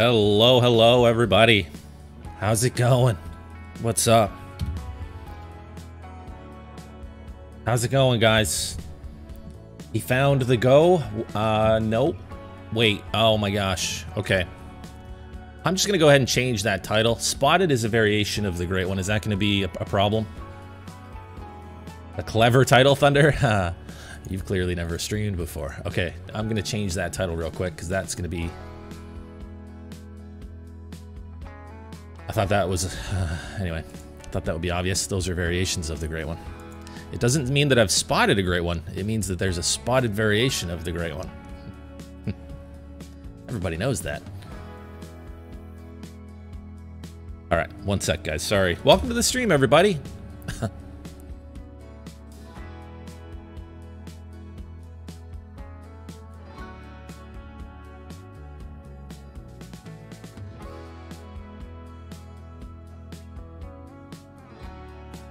Hello, hello, everybody. How's it going? What's up? How's it going, guys? He found the go? Uh, nope. Wait, oh my gosh. Okay. I'm just gonna go ahead and change that title. Spotted is a variation of the Great One. Is that gonna be a, a problem? A clever title, Thunder? You've clearly never streamed before. Okay, I'm gonna change that title real quick, because that's gonna be... thought that was... Uh, anyway, thought that would be obvious. Those are variations of the Great One. It doesn't mean that I've spotted a Great One. It means that there's a spotted variation of the Great One. Everybody knows that. Alright, one sec, guys. Sorry. Welcome to the stream, everybody.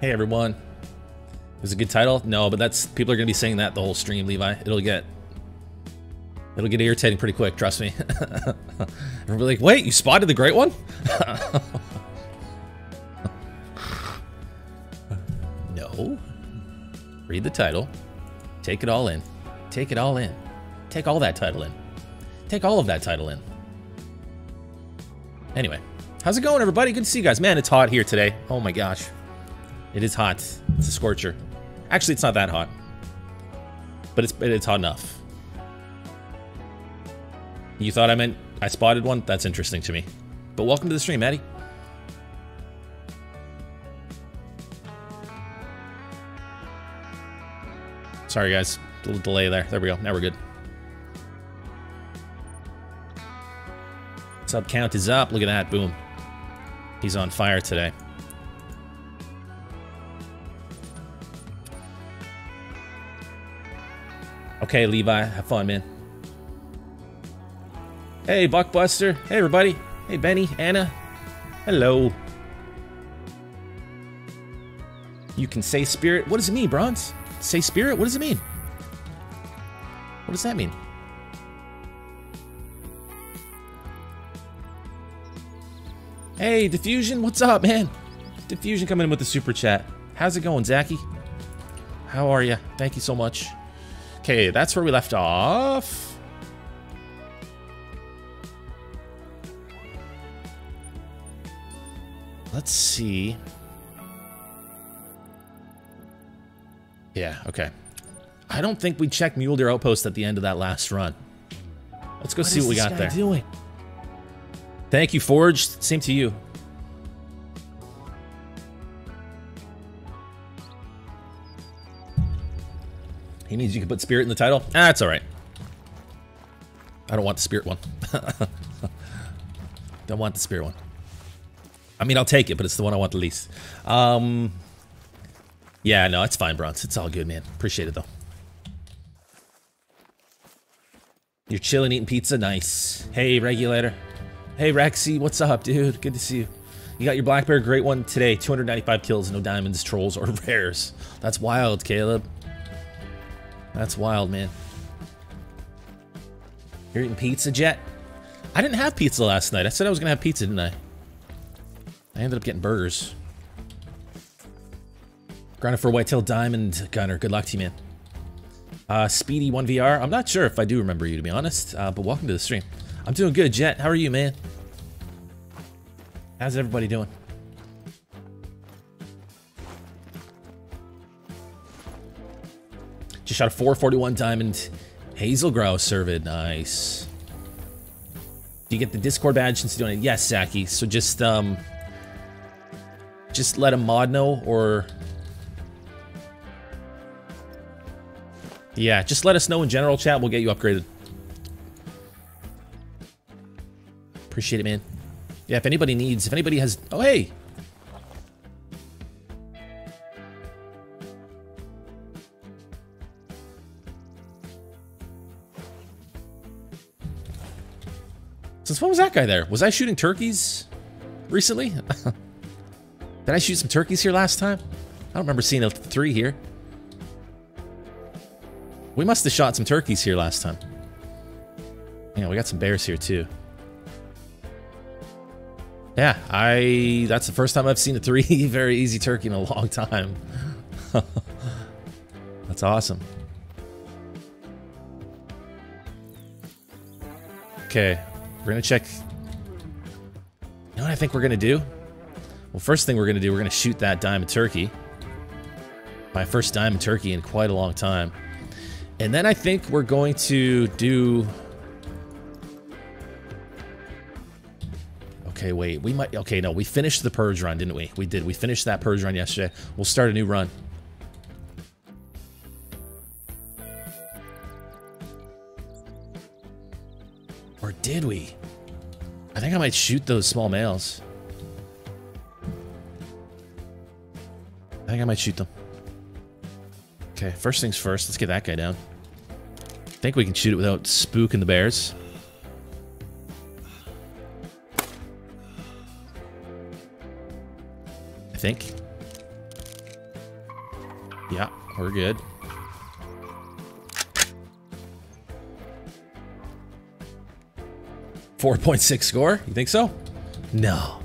Hey, everyone. Is a good title? No, but that's people are gonna be saying that the whole stream, Levi. It'll get it'll get irritating pretty quick, trust me. we're like, wait, you spotted the great one? no. Read the title. Take it all in. Take it all in. Take all that title in. Take all of that title in. Anyway, how's it going, everybody? Good to see you guys. Man, it's hot here today. Oh my gosh. It is hot. It's a scorcher. Actually, it's not that hot. But it's, it's hot enough. You thought I meant I spotted one? That's interesting to me. But welcome to the stream, Maddie. Sorry, guys. A little delay there. There we go. Now we're good. Sub count is up. Look at that. Boom. He's on fire today. Okay, Levi, have fun, man. Hey, Buckbuster. Hey, everybody. Hey, Benny, Anna. Hello. You can say spirit. What does it mean, Bronze? Say spirit? What does it mean? What does that mean? Hey, Diffusion, what's up, man? Diffusion coming in with the super chat. How's it going, Zachy? How are you? Thank you so much. Okay, that's where we left off. Let's see. Yeah, okay. I don't think we checked Mule Deer Outpost at the end of that last run. Let's go what see what we got there. Doing? Thank you, Forge. Same to you. He means you can put spirit in the title? Ah, that's alright. I don't want the spirit one. don't want the spirit one. I mean, I'll take it, but it's the one I want the least. Um, yeah, no, it's fine, Bronze. It's all good, man. Appreciate it, though. You're chilling, eating pizza? Nice. Hey, Regulator. Hey, Rexy. What's up, dude? Good to see you. You got your Black Bear Great One today. 295 kills, no diamonds, trolls, or rares. That's wild, Caleb. That's wild, man. You're eating pizza, Jet? I didn't have pizza last night. I said I was going to have pizza, didn't I? I ended up getting burgers. Grinding for Whitetail Diamond, Gunner. Good luck to you, man. Uh, Speedy 1VR. I'm not sure if I do remember you, to be honest, uh, but welcome to the stream. I'm doing good, Jet. How are you, man? How's everybody doing? Just shot a 441 diamond Hazel Grouse servid. Nice. Do you get the Discord badge since doing it? Yes, Saki. So just um just let a mod know or Yeah, just let us know in general chat, we'll get you upgraded. Appreciate it, man. Yeah, if anybody needs, if anybody has oh hey, Since when was that guy there? Was I shooting turkeys recently? Did I shoot some turkeys here last time? I don't remember seeing a three here. We must have shot some turkeys here last time. Yeah, we got some bears here too. Yeah, I. That's the first time I've seen a three very easy turkey in a long time. that's awesome. Okay, we're gonna check. You know what I think we're gonna do? Well, first thing we're gonna do, we're gonna shoot that diamond turkey. My first diamond turkey in quite a long time. And then I think we're going to do... Okay, wait, we might... Okay, no, we finished the purge run, didn't we? We did. We finished that purge run yesterday. We'll start a new run. Or did we? I think I might shoot those small males. I think I might shoot them. Okay, first things first, let's get that guy down. I think we can shoot it without spooking the bears. I think. Yeah, we're good. Four point six score? You think so? No.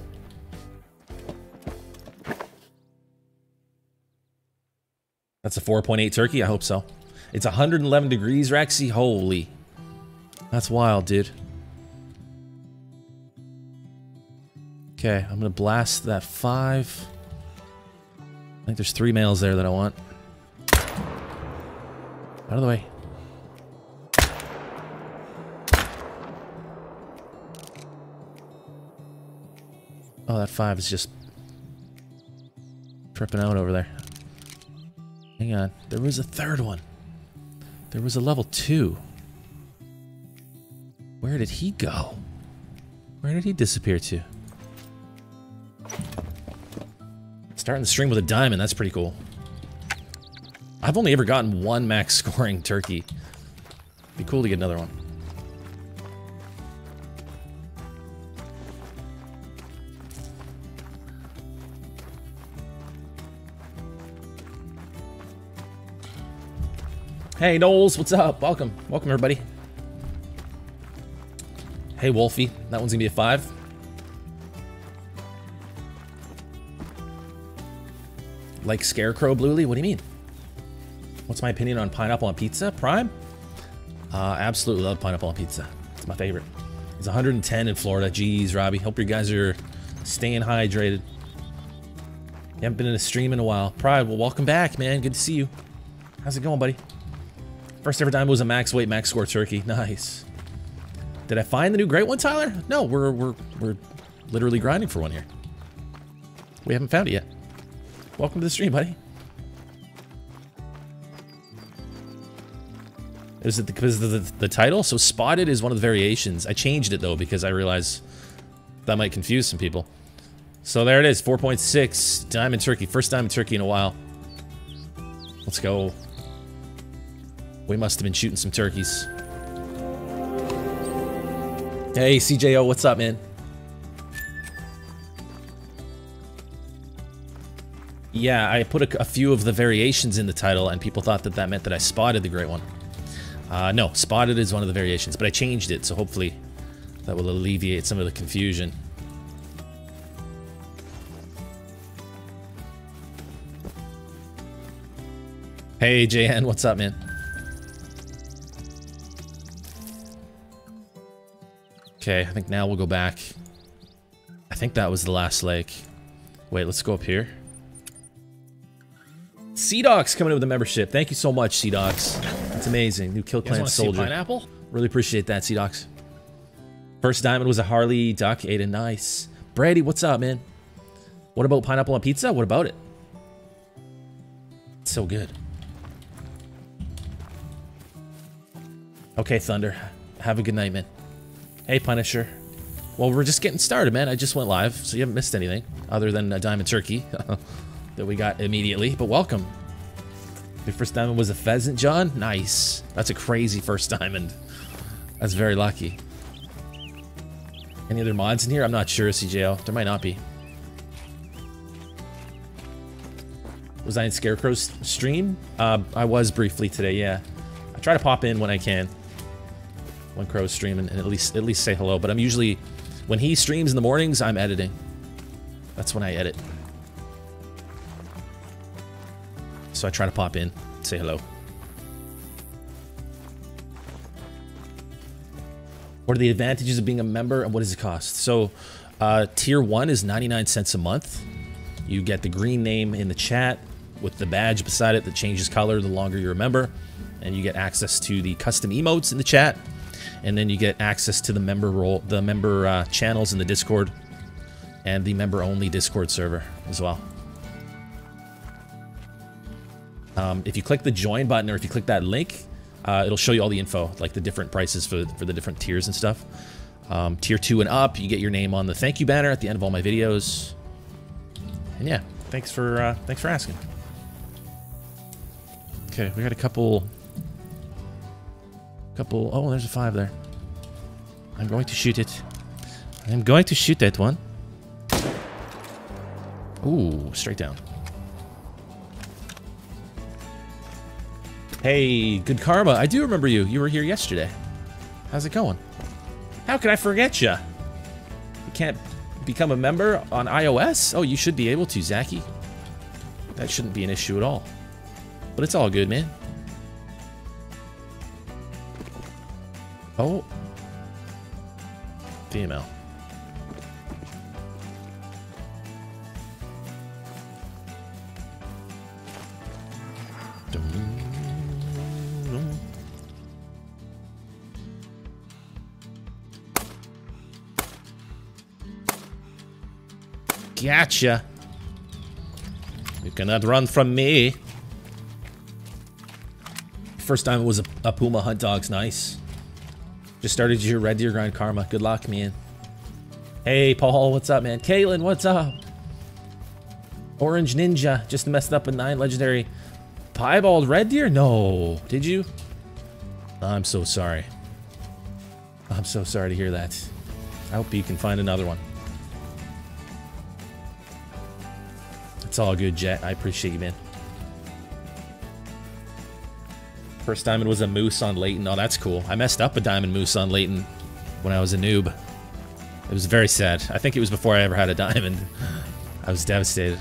That's a 4.8 turkey? I hope so. It's 111 degrees, Rexy. Holy. That's wild, dude. Okay, I'm gonna blast that five. I think there's three males there that I want. Out of the way. Oh, that five is just tripping out over there. Hang on. There was a third one. There was a level two. Where did he go? Where did he disappear to? Starting the stream with a diamond, that's pretty cool. I've only ever gotten one max scoring turkey. Be cool to get another one. Hey, Knowles, what's up? Welcome. Welcome, everybody. Hey, Wolfie. That one's gonna be a five. Like Scarecrow Bluely? What do you mean? What's my opinion on pineapple on pizza? Prime? Uh, absolutely love pineapple on pizza. It's my favorite. It's 110 in Florida. Jeez, Robbie. Hope you guys are staying hydrated. You haven't been in a stream in a while. Pride, well, welcome back, man. Good to see you. How's it going, buddy? First ever time was a max weight, max score turkey. Nice. Did I find the new great one, Tyler? No, we're we're we're literally grinding for one here. We haven't found it yet. Welcome to the stream, buddy. Is it because of the, the title? So spotted is one of the variations. I changed it though because I realized that might confuse some people. So there it is, 4.6 diamond turkey, first diamond turkey in a while. Let's go. We must have been shooting some turkeys. Hey, CJO, what's up, man? Yeah, I put a, a, few of the variations in the title, and people thought that that meant that I spotted the great one. Uh, no, spotted is one of the variations, but I changed it, so hopefully that will alleviate some of the confusion. Hey, JN, what's up, man? Okay, I think now we'll go back. I think that was the last lake. Wait, let's go up here. Sea Dogs coming in with a membership. Thank you so much, Sea Dogs. It's amazing. New Kill Clan Soldier. pineapple? Really appreciate that, Sea Dogs. First diamond was a Harley Duck. Aiden, nice. Brady, what's up, man? What about pineapple on pizza? What about it? It's so good. Okay, Thunder. Have a good night, man. Hey, Punisher. Well, we're just getting started, man. I just went live, so you haven't missed anything other than a diamond turkey that we got immediately. But welcome. Your first diamond was a pheasant, John? Nice. That's a crazy first diamond. That's very lucky. Any other mods in here? I'm not sure, CJO. There might not be. Was I in Scarecrow's stream? Uh, I was briefly today, yeah. I try to pop in when I can. One Crow stream and, and, at least at least say hello. But I'm usually When he streams in the mornings, I'm editing. That's when I edit. So I try to pop in, say hello. What are the advantages of being a member and what does it cost? So uh, tier one is 99 cents a month. You get the green name in the chat with the badge beside it that changes color the longer you're a member. And you get access to the custom emotes in the chat and then you get access to the member role, the member uh, channels in the Discord, and the member-only Discord server as well. Um, if you click the join button or if you click that link, uh, it'll show you all the info, like the different prices for, for the different tiers and stuff. Um, tier 2 and up, you get your name on the thank you banner at the end of all my videos. And yeah, thanks for uh, thanks for asking. Okay, we got a couple Couple. Oh, there's a five there. I'm going to shoot it. I'm going to shoot that one. Ooh, straight down. Hey, good karma. I do remember you. You were here yesterday. How's it going? How can I forget you? You can't become a member on iOS? Oh, you should be able to, Zaki. That shouldn't be an issue at all. But it's all good, man. Oh. Female. Gotcha. You cannot run from me. First time it was a, a Puma hunt dog's nice. Just started your Red Deer grind karma. Good luck, man. Hey, Paul, what's up, man? Caitlin, what's up? Orange Ninja just messed up a 9 legendary piebald Red Deer? No. Did you? I'm so sorry. I'm so sorry to hear that. I hope you can find another one. It's all good, Jet. I appreciate you, man. First diamond was a moose on Layton. Oh, that's cool. I messed up a diamond moose on Layton when I was a noob. It was very sad. I think it was before I ever had a diamond. I was devastated.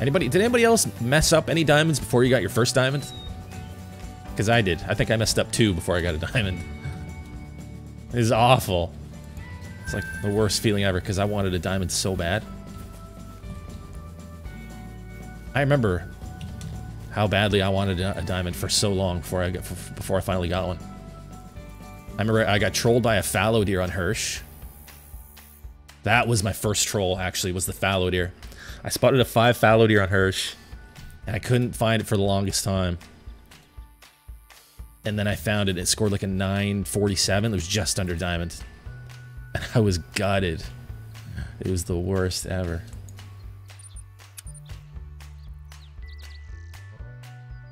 Anybody, did anybody else mess up any diamonds before you got your first diamond? Because I did. I think I messed up two before I got a diamond. It is awful. It's like the worst feeling ever because I wanted a diamond so bad. I remember how badly I wanted a diamond for so long before I got before I finally got one. I remember I got trolled by a fallow deer on Hirsch. That was my first troll, actually, was the fallow deer. I spotted a five fallow deer on Hirsch, and I couldn't find it for the longest time. And then I found it. It scored like a 947. It was just under diamond. And I was gutted. It was the worst ever.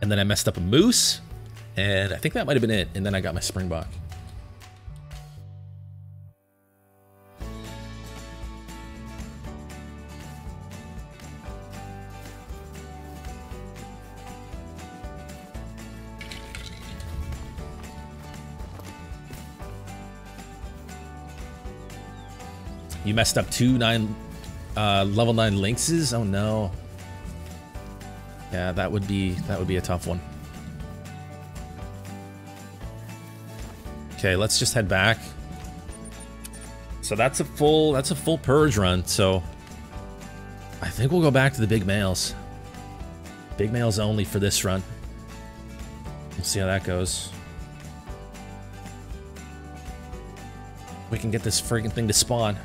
And then I messed up a moose. And I think that might have been it. And then I got my springbok. You messed up two nine uh, level nine lynxes? Oh no. Yeah, that would be that would be a tough one. Okay, let's just head back. So that's a full that's a full purge run. So I think we'll go back to the big males. Big males only for this run. We'll see how that goes. We can get this freaking thing to spawn.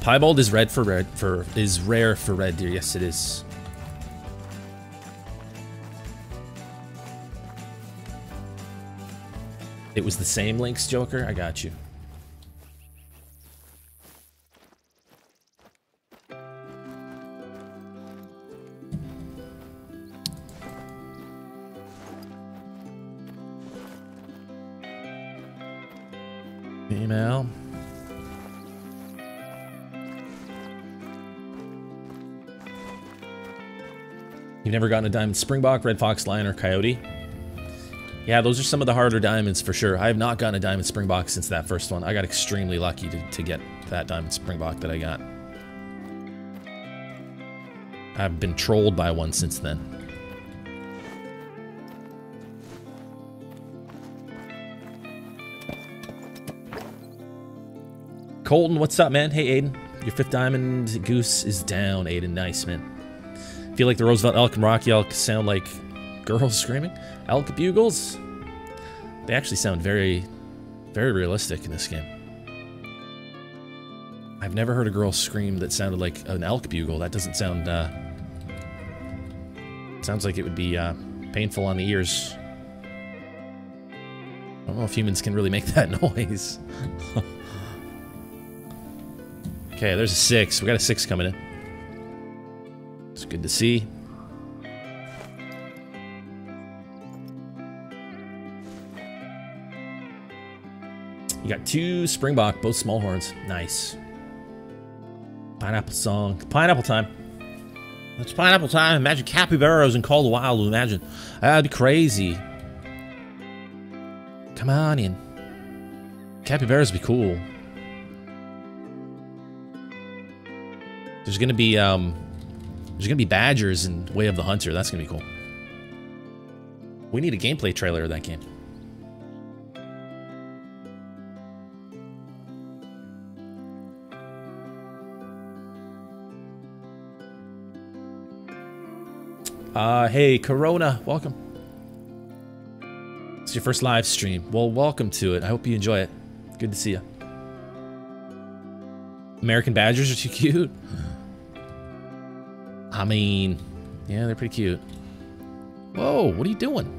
Piebald is red for red for is rare for red deer. Yes, it is. It was the same Lynx Joker. I got you. Email. You've never gotten a diamond springbok, red fox, lion, or coyote? Yeah, those are some of the harder diamonds for sure. I have not gotten a diamond springbok since that first one. I got extremely lucky to, to get that diamond springbok that I got. I've been trolled by one since then. Colton, what's up, man? Hey, Aiden. Your fifth diamond goose is down, Aiden. Nice, man. Feel like the Roosevelt elk and Rocky elk sound like girls screaming. Elk bugles? They actually sound very, very realistic in this game. I've never heard a girl scream that sounded like an elk bugle. That doesn't sound, uh... Sounds like it would be, uh, painful on the ears. I don't know if humans can really make that noise. okay, there's a six. We got a six coming in. It's good to see. You got two Springbok, both small horns. Nice. Pineapple song. Pineapple time. It's pineapple time. Imagine capybaras in Call the Wild. Imagine. That'd be crazy. Come on in. Capybaras would be cool. There's gonna be, um... There's gonna be badgers in Way of the Hunter. That's gonna be cool. We need a gameplay trailer of that game. Uh, hey, Corona, welcome. It's your first live stream. Well, welcome to it. I hope you enjoy it. Good to see you. American Badgers are too cute. I mean, yeah, they're pretty cute. Whoa, what are you doing?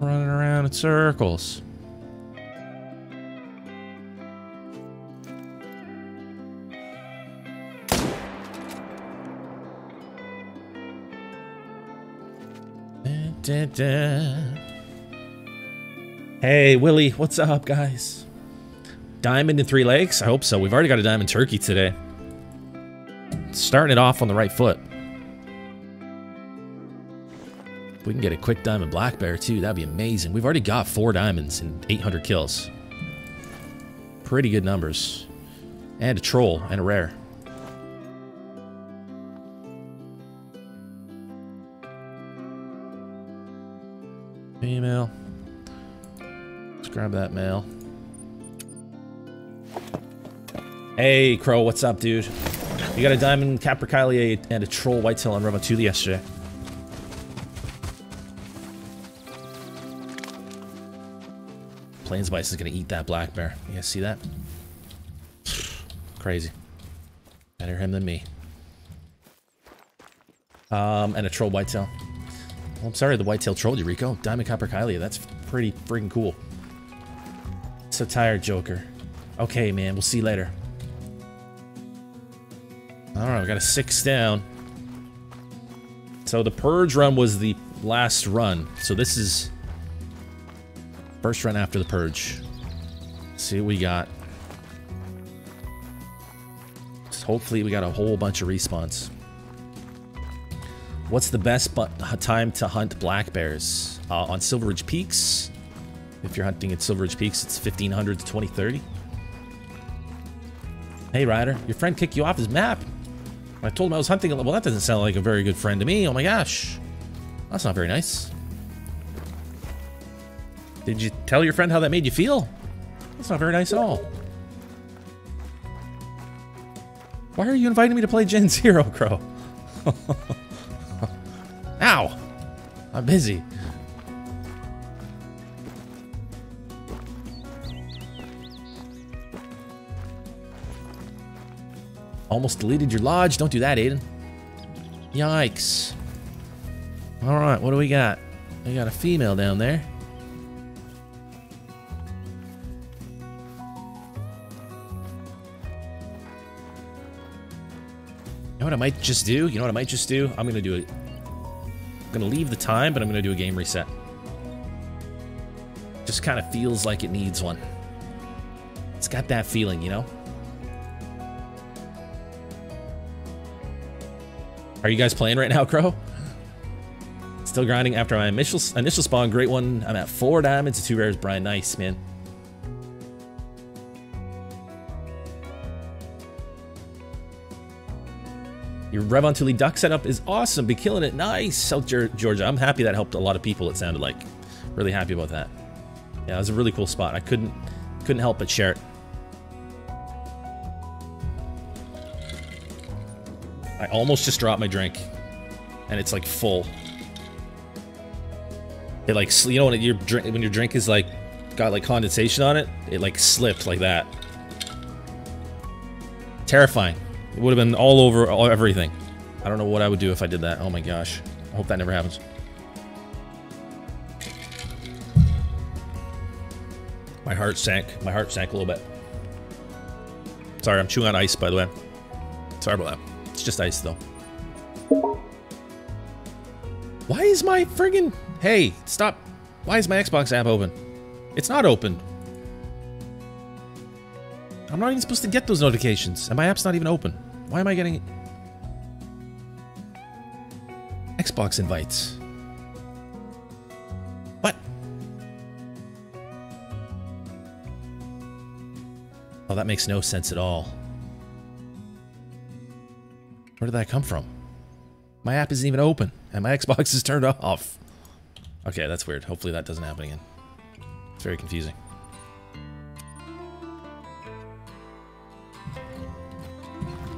Running around in circles. Hey, Willie, what's up, guys? Diamond in three legs? I hope so. We've already got a diamond turkey today. Starting it off on the right foot. If we can get a quick diamond black bear, too, that'd be amazing. We've already got four diamonds and 800 kills. Pretty good numbers. And a troll, and a rare. Female. Let's grab that male. Hey, Crow, what's up, dude? You got a diamond capercaillie and a troll whitetail on Revontuli yesterday. Plains Bison is gonna eat that black bear. You guys see that? Crazy. Better him than me. Um, and a troll whitetail. Well, I'm sorry the whitetail trolled you, Rico. Diamond Capercaillie, that's pretty freaking cool. So tired, Joker. Okay, man, we'll see you later. Alright, we got a six down. So the Purge run was the last run. So this is... First run after the Purge. Let's see what we got. hopefully we got a whole bunch of respawns. What's the best time to hunt black bears? Uh, on Silveridge Peaks. If you're hunting at Silveridge Peaks, it's 1500 to 2030. Hey, Ryder, your friend kicked you off his map. I told him I was hunting. Well, that doesn't sound like a very good friend to me. Oh my gosh. That's not very nice. Did you tell your friend how that made you feel? That's not very nice at all. Why are you inviting me to play Gen Zero, Crow? Ow! I'm busy. Almost deleted your lodge. Don't do that, Aiden. Yikes. Alright, what do we got? We got a female down there. You know what I might just do? You know what I might just do? I'm gonna do it. I'm gonna leave the time, but I'm gonna do a game reset. Just kind of feels like it needs one. It's got that feeling, you know? Are you guys playing right now, Crow? Still grinding after my initial initial spawn. Great one. I'm at four diamonds, two rares. Brian, nice, man. Your Revontuli duck setup is awesome. Be killing it. Nice, South Georgia. I'm happy that helped a lot of people, it sounded like. Really happy about that. Yeah, it was a really cool spot. I couldn't couldn't help but share it. I almost just dropped my drink. And it's like full. It like, you know when your drink when your drink is like got like condensation on it, it like slipped like that. Terrifying. It would have been all over all, everything. I don't know what I would do if I did that. Oh my gosh. I hope that never happens. My heart sank. My heart sank a little bit. Sorry, I'm chewing on ice, by the way. Sorry about that. It's just ice, though. Why is my friggin... Hey, stop. Why is my Xbox app open? It's not open. I'm not even supposed to get those notifications, and my app's not even open. Why am I getting... Xbox invites? What? Oh, that makes no sense at all. Where did that come from? My app isn't even open, and my Xbox is turned off. Okay, that's weird. Hopefully that doesn't happen again. It's very confusing.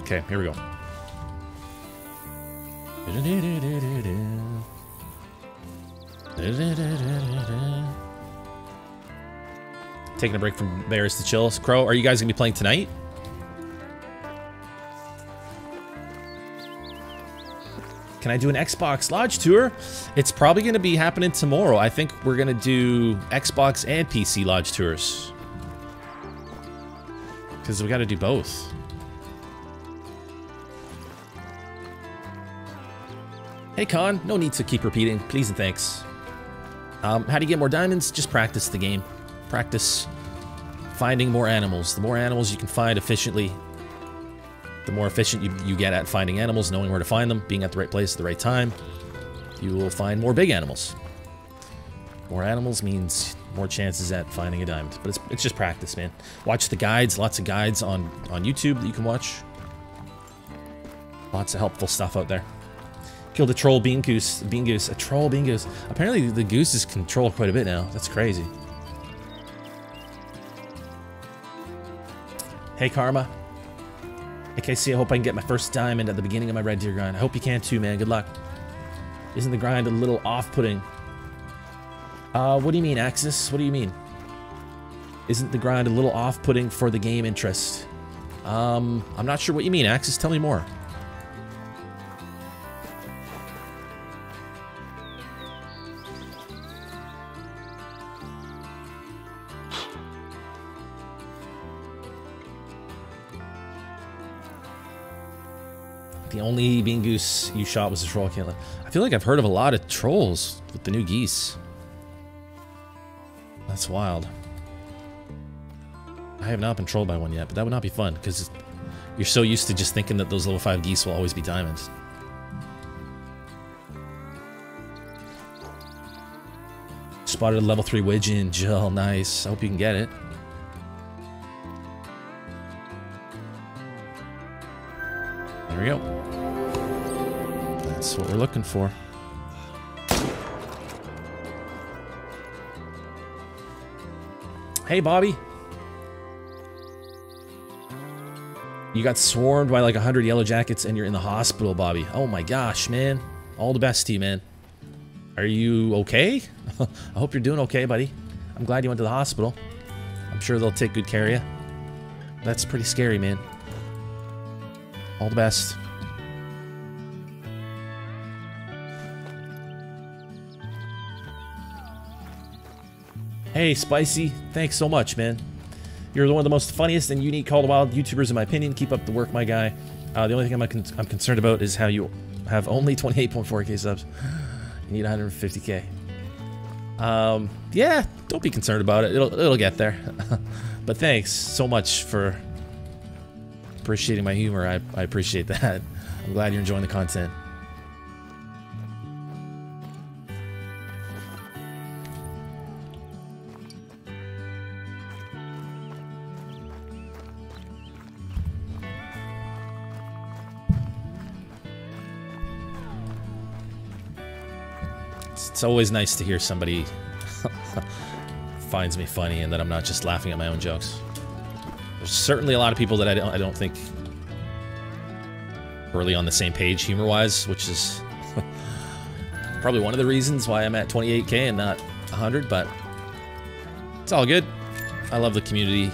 Okay, here we go. Taking a break from Bears to chill. Crow, are you guys going to be playing tonight? Can I do an Xbox Lodge tour? It's probably going to be happening tomorrow. I think we're going to do Xbox and PC Lodge tours. Because we got to do both. Hey Con, no need to keep repeating. Please and thanks. Um, how do you get more diamonds? Just practice the game. Practice finding more animals. The more animals you can find efficiently, the more efficient you, you get at finding animals, knowing where to find them, being at the right place at the right time, you will find more big animals. More animals means more chances at finding a diamond. But it's, it's just practice, man. Watch the guides. Lots of guides on, on YouTube that you can watch. Lots of helpful stuff out there. Killed a troll bean goose. Bean goose. A troll bean goose. Apparently the gooses control quite a bit now. That's crazy. Hey, Karma. AKC, I hope I can get my first diamond at the beginning of my Red Deer grind. I hope you can too, man. Good luck. Isn't the grind a little off-putting? Uh, what do you mean, Axis? What do you mean? Isn't the grind a little off-putting for the game interest? Um, I'm not sure what you mean, Axis. Tell me more. Only bean goose you shot was a troll killer. I feel like I've heard of a lot of trolls with the new geese. That's wild. I have not been trolled by one yet, but that would not be fun, because you're so used to just thinking that those level 5 geese will always be diamonds. Spotted a level 3 widgeon. Jill, nice. I hope you can get it. There we go. That's what we're looking for. Hey, Bobby. You got swarmed by like 100 yellow jackets and you're in the hospital, Bobby. Oh my gosh, man. All the best to you, man. Are you okay? I hope you're doing okay, buddy. I'm glad you went to the hospital. I'm sure they'll take good care of you. That's pretty scary, man. All the best. Hey, Spicy. Thanks so much, man. You're one of the most funniest and unique Call of Wild YouTubers in my opinion. Keep up the work, my guy. Uh, the only thing I'm, con I'm concerned about is how you have only 28.4k subs. You need 150k. Um, yeah, don't be concerned about it. It'll, it'll get there. but thanks so much for appreciating my humor. I, I appreciate that. I'm glad you're enjoying the content. It's, always nice to hear somebody finds me funny and that I'm not just laughing at my own jokes. There's certainly a lot of people that I don't, I don't think really on the same page humor-wise, which is probably one of the reasons why I'm at 28k and not 100, but it's all good. I love the community.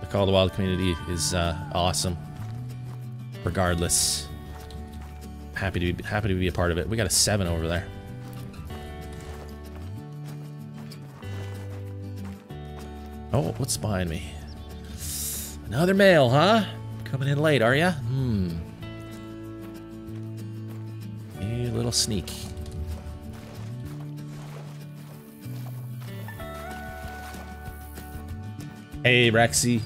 The Call of the Wild community is uh, awesome. Regardless, happy to be, happy to be a part of it. We got a seven over there. Oh, what's behind me? Another male, huh? Coming in late, are ya? Hmm. A little sneak. Hey, Rexy.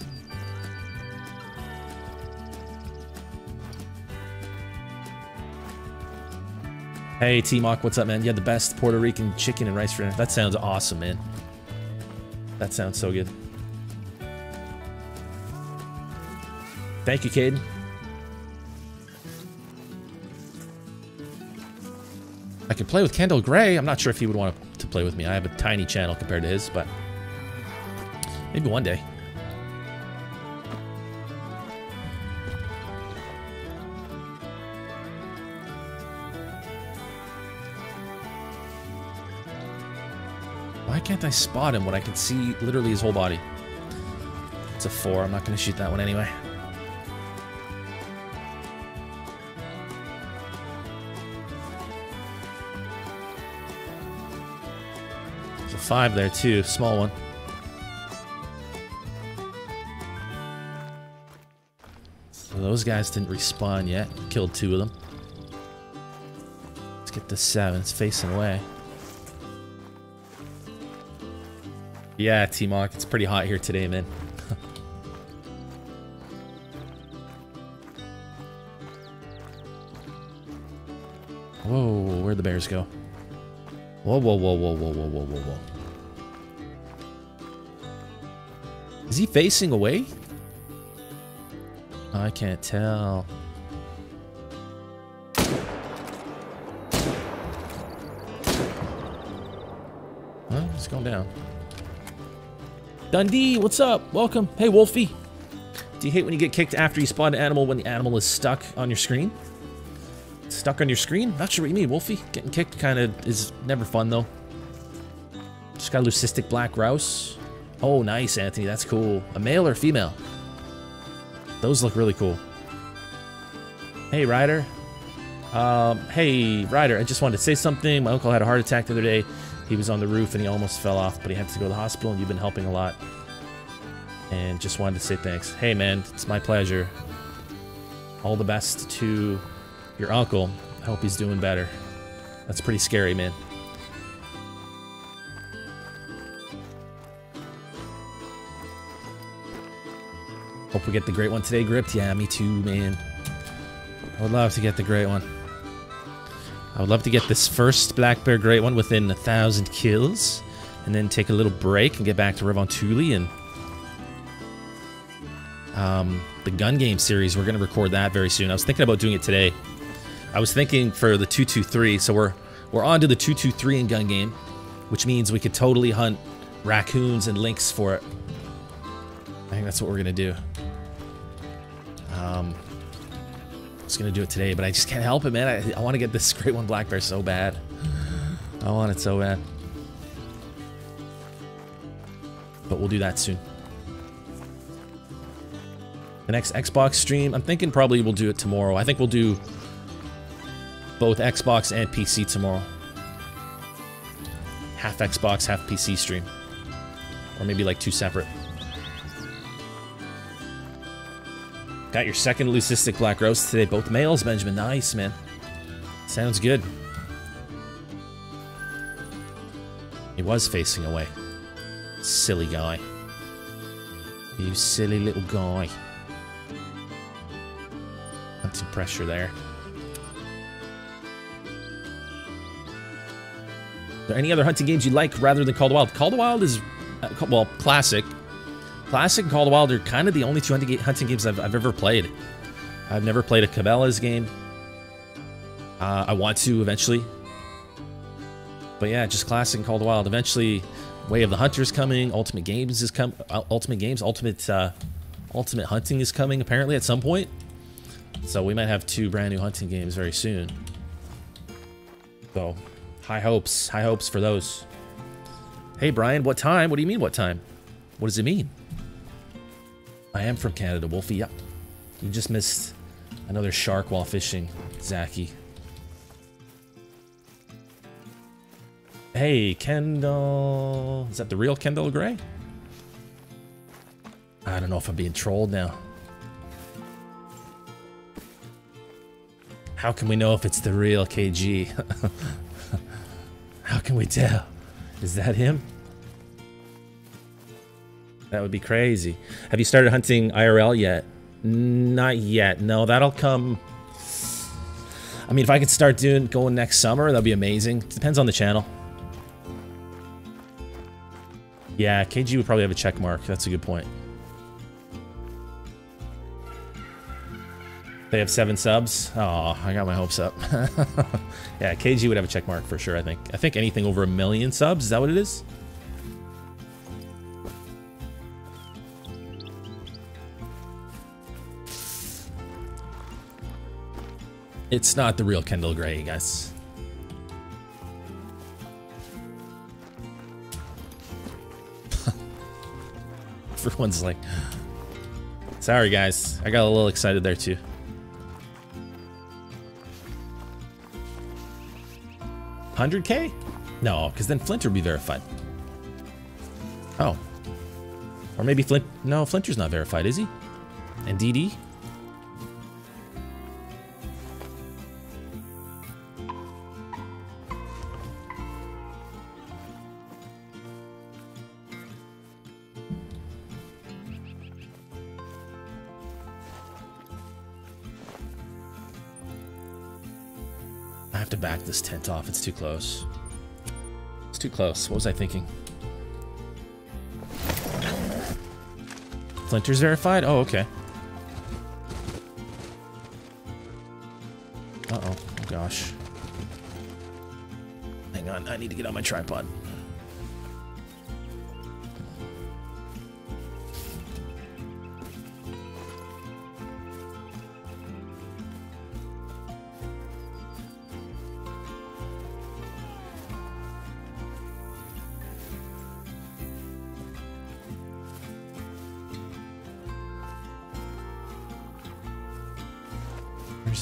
Hey, T-Mock, what's up, man? You had the best Puerto Rican chicken and rice for dinner. That sounds awesome, man. That sounds so good. Thank you, Caden. I could play with Kendall Gray. I'm not sure if he would want to play with me. I have a tiny channel compared to his, but maybe one day. Can't I spot him when I can see literally his whole body? It's a four. I'm not going to shoot that one anyway. There's a five there too. Small one. So those guys didn't respawn yet. Killed two of them. Let's get the seven. It's facing away. Yeah, T-Mock, it's pretty hot here today, man. whoa, where'd the bears go? Whoa, whoa, whoa, whoa, whoa, whoa, whoa, whoa, whoa. Is he facing away? I can't tell. Well, it's going down. Dundee, what's up? Welcome. Hey, Wolfie. Do you hate when you get kicked after you spawn an animal when the animal is stuck on your screen? Stuck on your screen? Not sure what you mean, Wolfie. Getting kicked kind of is never fun, though. Just got a leucistic black grouse. Oh, nice, Anthony. That's cool. A male or female? Those look really cool. Hey, Ryder. Um, hey, Ryder, I just wanted to say something. My uncle had a heart attack the other day. He was on the roof and he almost fell off, but he had to go to the hospital, and you've been helping a lot. And just wanted to say thanks. Hey, man, it's my pleasure. All the best to your uncle. I hope he's doing better. That's pretty scary, man. Hope we get the great one today, Gripped. Yeah, me too, man. I would love to get the great one. I would love to get this first Black Bear Great one within a thousand kills, and then take a little break and get back to Revontuli and um, the gun game series. We're going to record that very soon. I was thinking about doing it today. I was thinking for the 223, so we're we're on to the 223 in gun game, which means we could totally hunt raccoons and lynx for it. I think that's what we're going to do. Um, was gonna do it today, but I just can't help it, man. I, I want to get this great one black bear so bad. I want it so bad. But we'll do that soon. The next Xbox stream, I'm thinking probably we'll do it tomorrow. I think we'll do both Xbox and PC tomorrow. Half Xbox, half PC stream. Or maybe like two separate. Got your second leucistic black grouse today. Both males, Benjamin. Nice, man. Sounds good. He was facing away. Silly guy. You silly little guy. Not some pressure there. Are there any other hunting games you like rather than Call the Wild? Call the Wild is, uh, well, classic. Classic and Call of the Wild are kind of the only two hunting games I've, I've ever played. I've never played a Cabela's game. Uh, I want to eventually. But yeah, just classic and Call of the Wild. Eventually, Way of the Hunter is coming. Ultimate Games is coming. Uh, Ultimate Games, Ultimate uh, Ultimate Hunting is coming apparently at some point. So we might have two brand new hunting games very soon. So, high hopes, high hopes for those. Hey Brian, what time? What do you mean what time? What does it mean? I am from Canada, Wolfie. Yep. You just missed another shark while fishing, Zachy. Hey, Kendall. Is that the real Kendall Gray? I don't know if I'm being trolled now. How can we know if it's the real KG? How can we tell? Is that him? That would be crazy. Have you started hunting IRL yet? Not yet. No, that'll come... I mean, if I could start doing going next summer, that'd be amazing. Depends on the channel. Yeah, KG would probably have a check mark. That's a good point. They have seven subs. Oh, I got my hopes up. yeah, KG would have a check mark for sure, I think. I think anything over a million subs, is that what it is? It's not the real Kendall Gray, guys. Everyone's like, sorry guys, I got a little excited there too. Hundred K? No, because then Flint would be verified. Oh. Or maybe Flint, no, Flinter's not verified, is he? And DD? This tent off. It's too close. It's too close. What was I thinking? Flinter's verified? Oh, okay. Uh-oh. Oh, gosh. Hang on. I need to get on my tripod.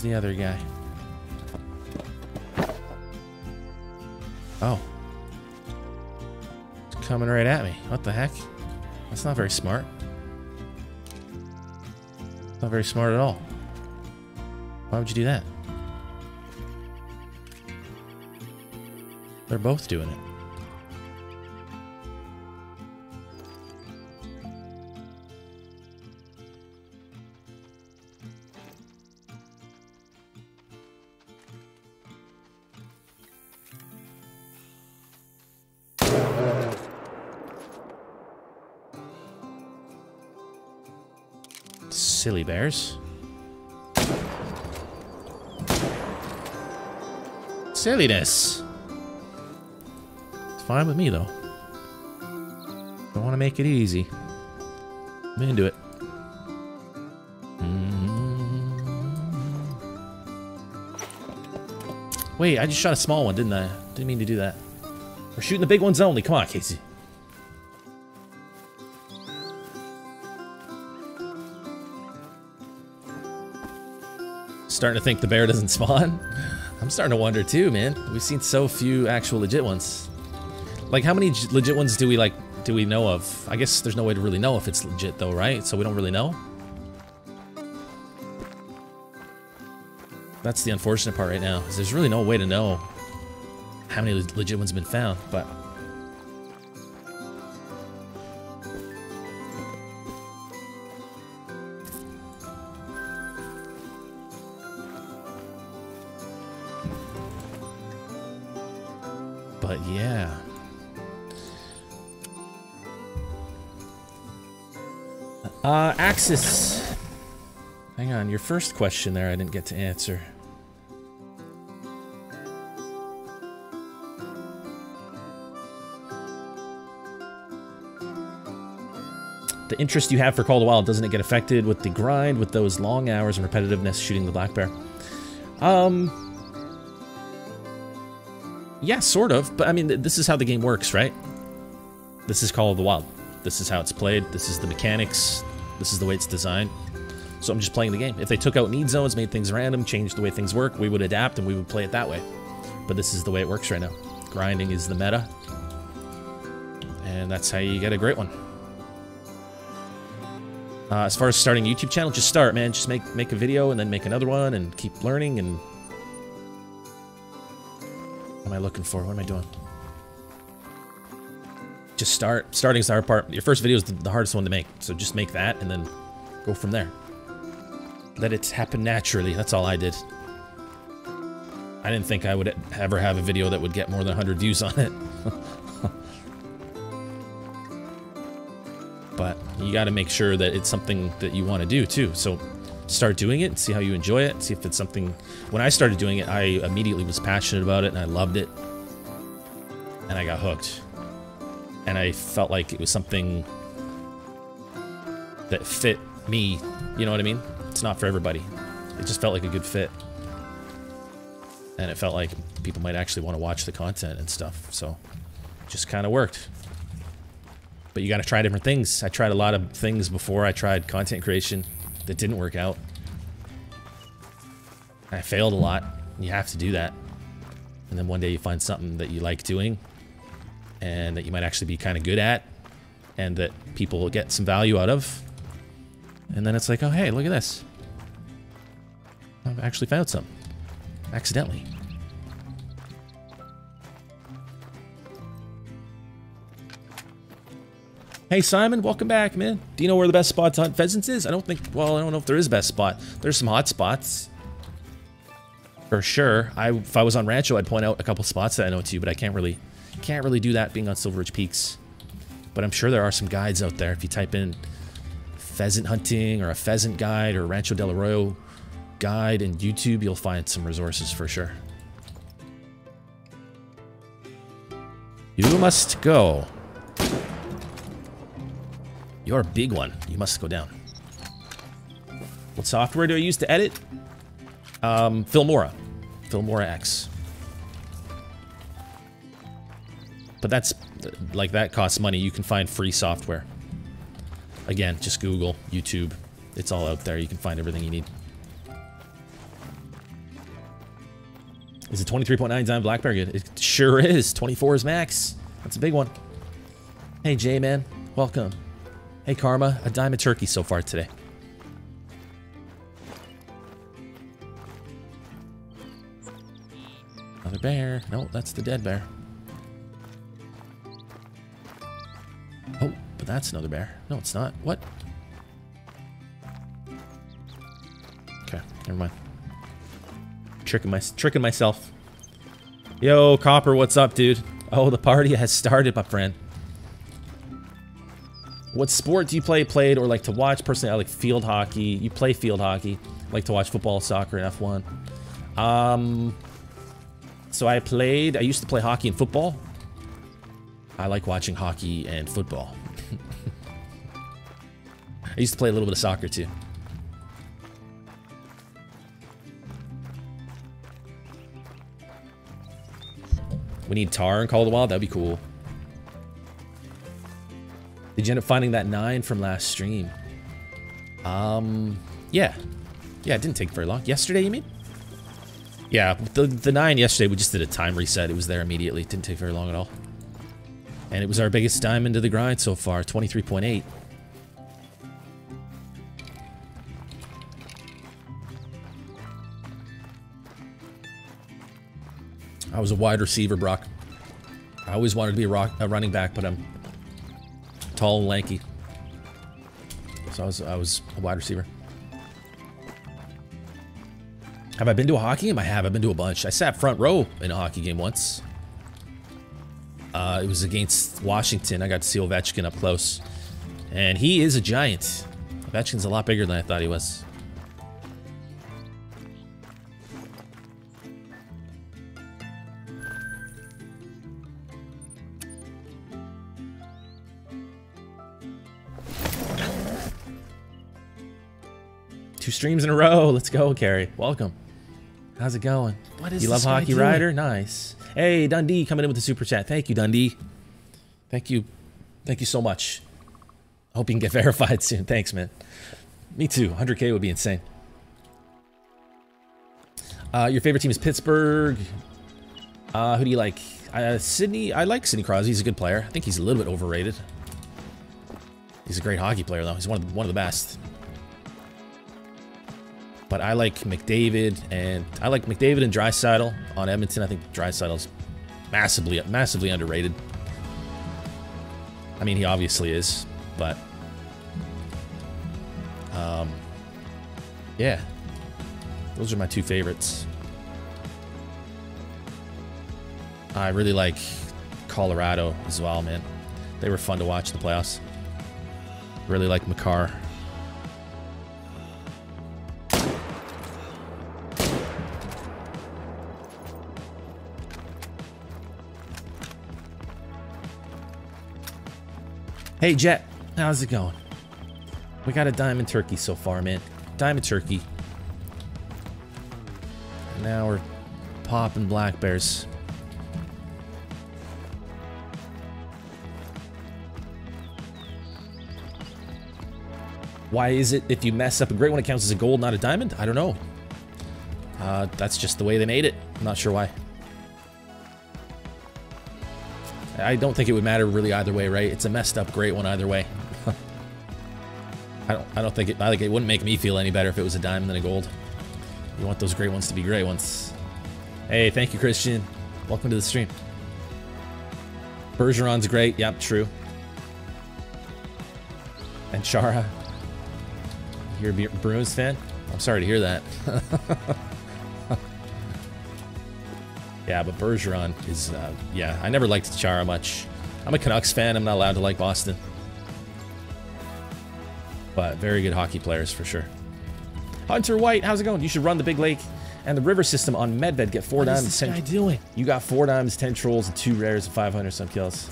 The other guy? Oh. It's coming right at me. What the heck? That's not very smart. Not very smart at all. Why would you do that? They're both doing it. Silliness. It's fine with me, though. Don't want to make it easy. I'm into it. Mm-hmm. Wait, I just shot a small one, didn't I? Didn't mean to do that. We're shooting the big ones only. Come on, Casey. Starting to think the bear doesn't spawn. I'm starting to wonder too, man. We've seen so few actual legit ones. Like, how many legit ones do we, like, do we know of? I guess there's no way to really know if it's legit, though, right? So we don't really know? That's the unfortunate part right now, is there's really no way to know how many legit ones have been found, but Alexis! Hang on, your first question there I didn't get to answer. The interest you have for Call of the Wild, doesn't it get affected with the grind, with those long hours and repetitiveness shooting the black bear? Um... Yeah, sort of, but I mean, this is how the game works, right? This is Call of the Wild. This is how it's played, this is the mechanics, this is the way it's designed. So I'm just playing the game. If they took out need zones, made things random, changed the way things work, we would adapt and we would play it that way. But this is the way it works right now. Grinding is the meta. And that's how you get a great one. Uh, as far as starting a YouTube channel, just start, man. Just make make a video and then make another one and keep learning and... What am I looking for? What am I doing? Just start. Starting is the hard part. Your first video is the hardest one to make. So just make that and then go from there. Let it happen naturally. That's all I did. I didn't think I would ever have a video that would get more than 100 views on it. but you got to make sure that it's something that you want to do too. So start doing it and see how you enjoy it. See if it's something. When I started doing it, I immediately was passionate about it and I loved it. And I got hooked. And I felt like it was something that fit me. You know what I mean? It's not for everybody. It just felt like a good fit. And it felt like people might actually want to watch the content and stuff. So it just kind of worked but you got to try different things. I tried a lot of things before I tried content creation that didn't work out. I failed a lot. You have to do that. And then one day you find something that you like doing and that you might actually be kind of good at and that people will get some value out of. And then it's like, oh, hey, look at this. I've actually found some. Accidentally. Hey Simon, welcome back, man. Do you know where the best spot to hunt pheasants is? I don't think, well, I don't know if there is a best spot. There's some hot spots. For sure. I, if I was on Rancho, I'd point out a couple spots that I know to you, but I can't really, can't really do that being on Silver Ridge Peaks. But I'm sure there are some guides out there. If you type in pheasant hunting or a pheasant guide or Rancho del Arroyo guide in YouTube, you'll find some resources for sure. You must go. You're a big one. You must go down. What software do I use to edit? Um, Filmora. Filmora X. But that's, like, that costs money. You can find free software. Again, just Google, YouTube. It's all out there. You can find everything you need. Is it 23.9 time black bear good? It sure is. 24 is max. That's a big one. Hey, J-Man. Welcome. Hey, Karma, a diamond turkey so far today. Another bear. No, that's the dead bear. That's another bear. No, it's not. What? Okay, never mind. Tricking my tricking myself. Yo, Copper, what's up, dude? Oh, the party has started, my friend. What sport do you play, played, or like to watch? Personally, I like field hockey. You play field hockey. I like to watch football, soccer, and F1. Um, so I played, I used to play hockey and football. I like watching hockey and football. I used to play a little bit of soccer too. We need tar and Call of the Wild. That'd be cool. Did you end up finding that 9 from last stream? Um, yeah. Yeah, it didn't take very long. Yesterday, you mean? Yeah, the, the 9 yesterday, we just did a time reset. It was there immediately. It didn't take very long at all. And it was our biggest diamond to the grind so far, 23.8. I was a wide receiver, Brock. I always wanted to be a, rock, a running back, but I'm tall and lanky. So I was, I was a wide receiver. Have I been to a hockey game? I have. I've been to a bunch. I sat front row in a hockey game once. Uh, it was against Washington. I got to see Ovechkin up close. And he is a giant. Ovechkin's a lot bigger than I thought he was. Streams in a row. Let's go, Carrie. Welcome. How's it going? What is You love Hockey doing? Rider? Nice. Hey, Dundee coming in with the super chat. Thank you, Dundee. Thank you. Thank you so much. I Hope you can get verified soon. Thanks, man. Me too. 100k would be insane. Uh, your favorite team is Pittsburgh. Uh, who do you like? Uh, Sidney. I like Sidney Crosby. He's a good player. I think he's a little bit overrated. He's a great hockey player, though. He's one of the, one of the best. But I like McDavid and I like McDavid and Draisaitl on Edmonton. I think Draisaitl's massively massively underrated. I mean, he obviously is, but um, yeah, those are my two favorites. I really like Colorado as well, man. They were fun to watch in the playoffs. Really like Makar. Hey, Jet. How's it going? We got a diamond turkey so far, man. Diamond turkey. Now we're popping black bears. Why is it if you mess up a great one, it counts as a gold, not a diamond? I don't know. Uh, that's just the way they made it. I'm not sure why. I don't think it would matter really either way, right? It's a messed up great one either way. I don't I don't think it I think it wouldn't make me feel any better if it was a diamond than a gold. You want those great ones to be great ones. Hey, thank you, Christian. Welcome to the stream. Bergeron's great. Yep, true. And Chara. You're a Bruins fan? I'm sorry to hear that. yeah, but Bergeron is, uh, yeah, I never liked Chara much. I'm a Canucks fan. I'm not allowed to like Boston. But very good hockey players for sure. Hunter White, how's it going? You should run the Big Lake and the river system on Medved. Get four What is diamonds, this guy doing? you got four diamonds, 10 trolls, and two rares, and 500 some kills.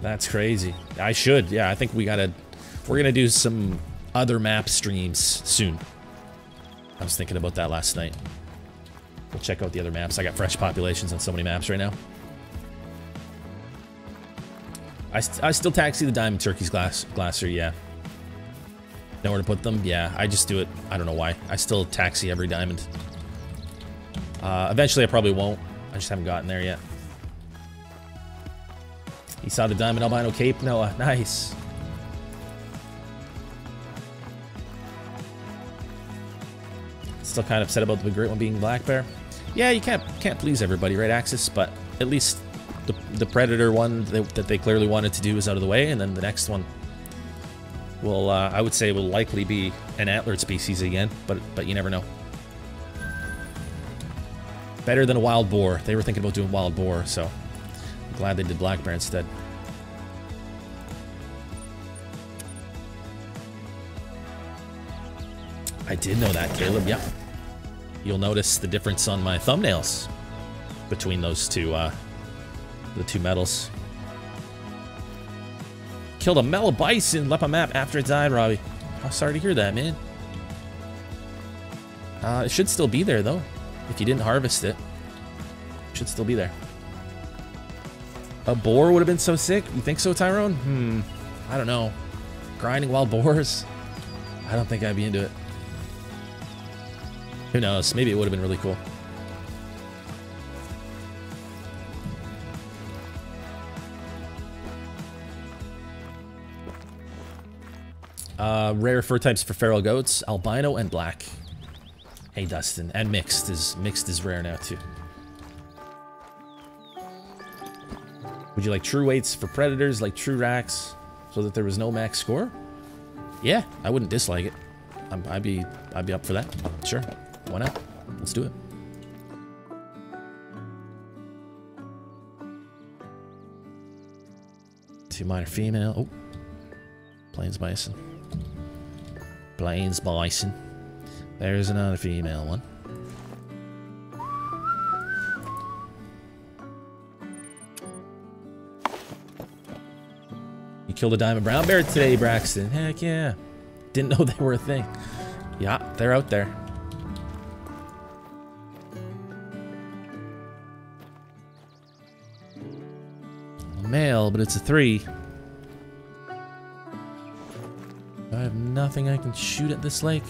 That's crazy. I should. Yeah, I think we gotta... We're gonna do some other map streams soon. I was thinking about that last night. We'll check out the other maps. I got fresh populations on so many maps right now. I, st I still taxi the diamond turkeys glass glasser, yeah. Know where to put them? Yeah, I just do it. I don't know why. I still taxi every diamond. Uh, eventually, I probably won't. I just haven't gotten there yet. He saw the Diamond Albino Cape, Noah. Nice. Still kind of upset about the great one being Black Bear. Yeah, you can't can't please everybody, right, Axis? But at least the, the Predator one that, that they clearly wanted to do is out of the way, and then the next one will, uh, I would say, will likely be an antlered species again, but but you never know. Better than a wild boar. They were thinking about doing wild boar, so I'm glad they did black bear instead. I did know that, Caleb. Yep. You'll notice the difference on my thumbnails between those two, uh, the two metals. Killed a Mela Bison left Lepa map after it died, Robbie. I'm sorry to hear that, man. Uh, it should still be there, though. If you didn't harvest it. It should still be there. A boar would have been so sick. You think so, Tyrone? Hmm. I don't know. Grinding wild boars? I don't think I'd be into it. Who knows? Maybe it would have been really cool. Uh, rare fur types for feral goats, albino and black. Hey Dustin, and mixed is mixed is rare now too. Would you like true weights for predators, like true racks, so that there was no max score? Yeah, I wouldn't dislike it. I'm, I'd be I'd be up for that. Sure, why not? Let's do it. Two minor female. Oh, plains bison. Plains bison. There's another female one. You killed a diamond brown bear today, Braxton. Heck yeah. Didn't know they were a thing. Yeah, they're out there. Male, but it's a three. I have nothing I can shoot at this lake.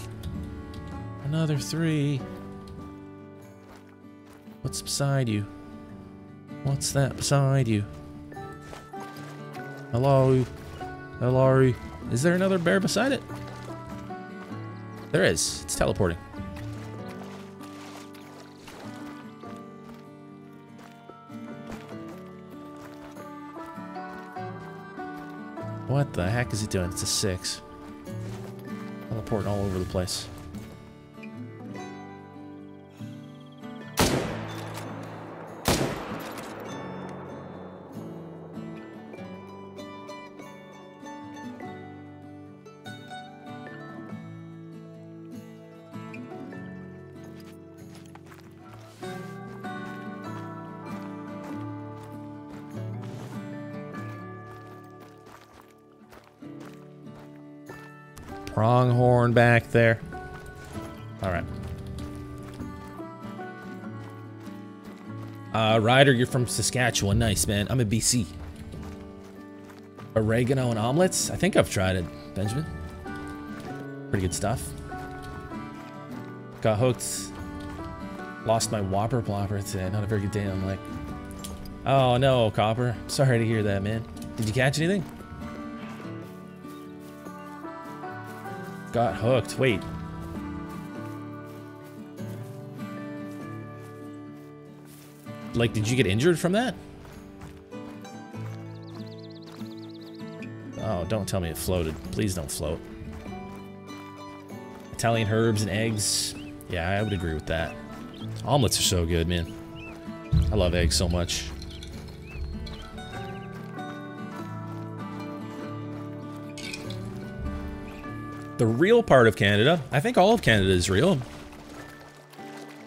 Another three. What's beside you? What's that beside you? Hello? Hello? Is there another bear beside it? There is. It's teleporting. What the heck is it doing? It's a six. Teleporting all over the place. Ryder, you're from Saskatchewan. Nice, man. I'm in BC. Oregano and omelets? I think I've tried it, Benjamin. Pretty good stuff. Got hooked. Lost my Whopper Plopper today. Not a very good day. I'm like, oh no, Copper. Sorry to hear that, man. Did you catch anything? Got hooked. Wait. Like, did you get injured from that? Oh, don't tell me it floated. Please don't float. Italian herbs and eggs. Yeah, I would agree with that. Omelets are so good, man. I love eggs so much. the real part of Canada. I think all of Canada is real.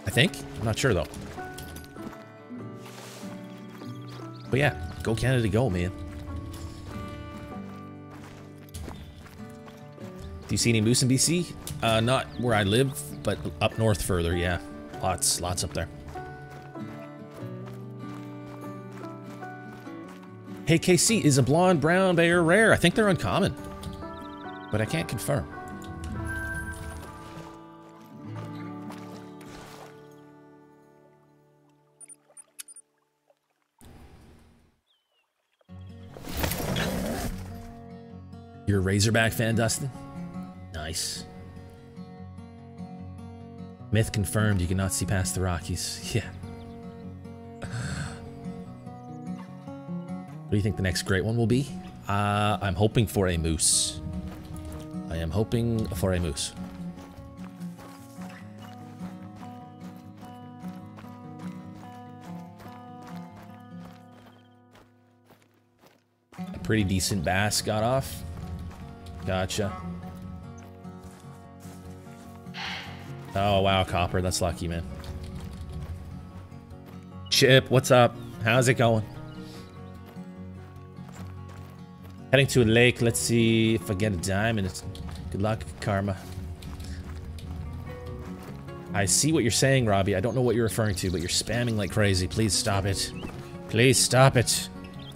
I think. I'm not sure, though. But yeah, go Canada, go, man. Do you see any moose in BC? Uh, not where I live, but up north further, yeah. Lots, lots up there. Hey, KC, is a blonde brown bear rare? I think they're uncommon, but I can't confirm. You're a Razorback fan, Dustin? Nice. Myth confirmed you cannot see past the Rockies. Yeah. What do you think the next great one will be? Uh, I'm hoping for a moose. I am hoping for a moose. A pretty decent bass got off. Gotcha. Oh, wow, Copper. That's lucky, man. Chip, what's up? How's it going? Heading to a lake. Let's see if I get a diamond. Good luck, Karma. I see what you're saying, Robbie. I don't know what you're referring to, but you're spamming like crazy. Please stop it. Please stop it.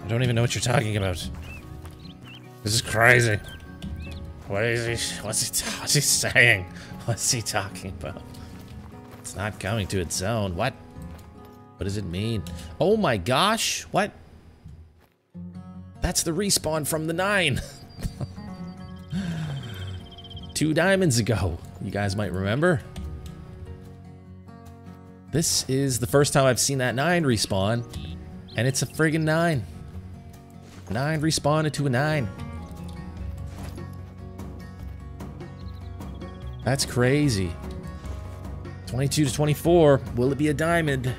I don't even know what you're talking about. This is crazy. What is he? What's he? What's he saying? What's he talking about? It's not coming to its zone. What? What does it mean? Oh my gosh! What? That's the respawn from the nine. Two diamonds ago. You guys might remember. This is the first time I've seen that nine respawn, and it's a friggin' nine. Nine respawned to a nine. That's crazy. 22 to 24. Will it be a diamond?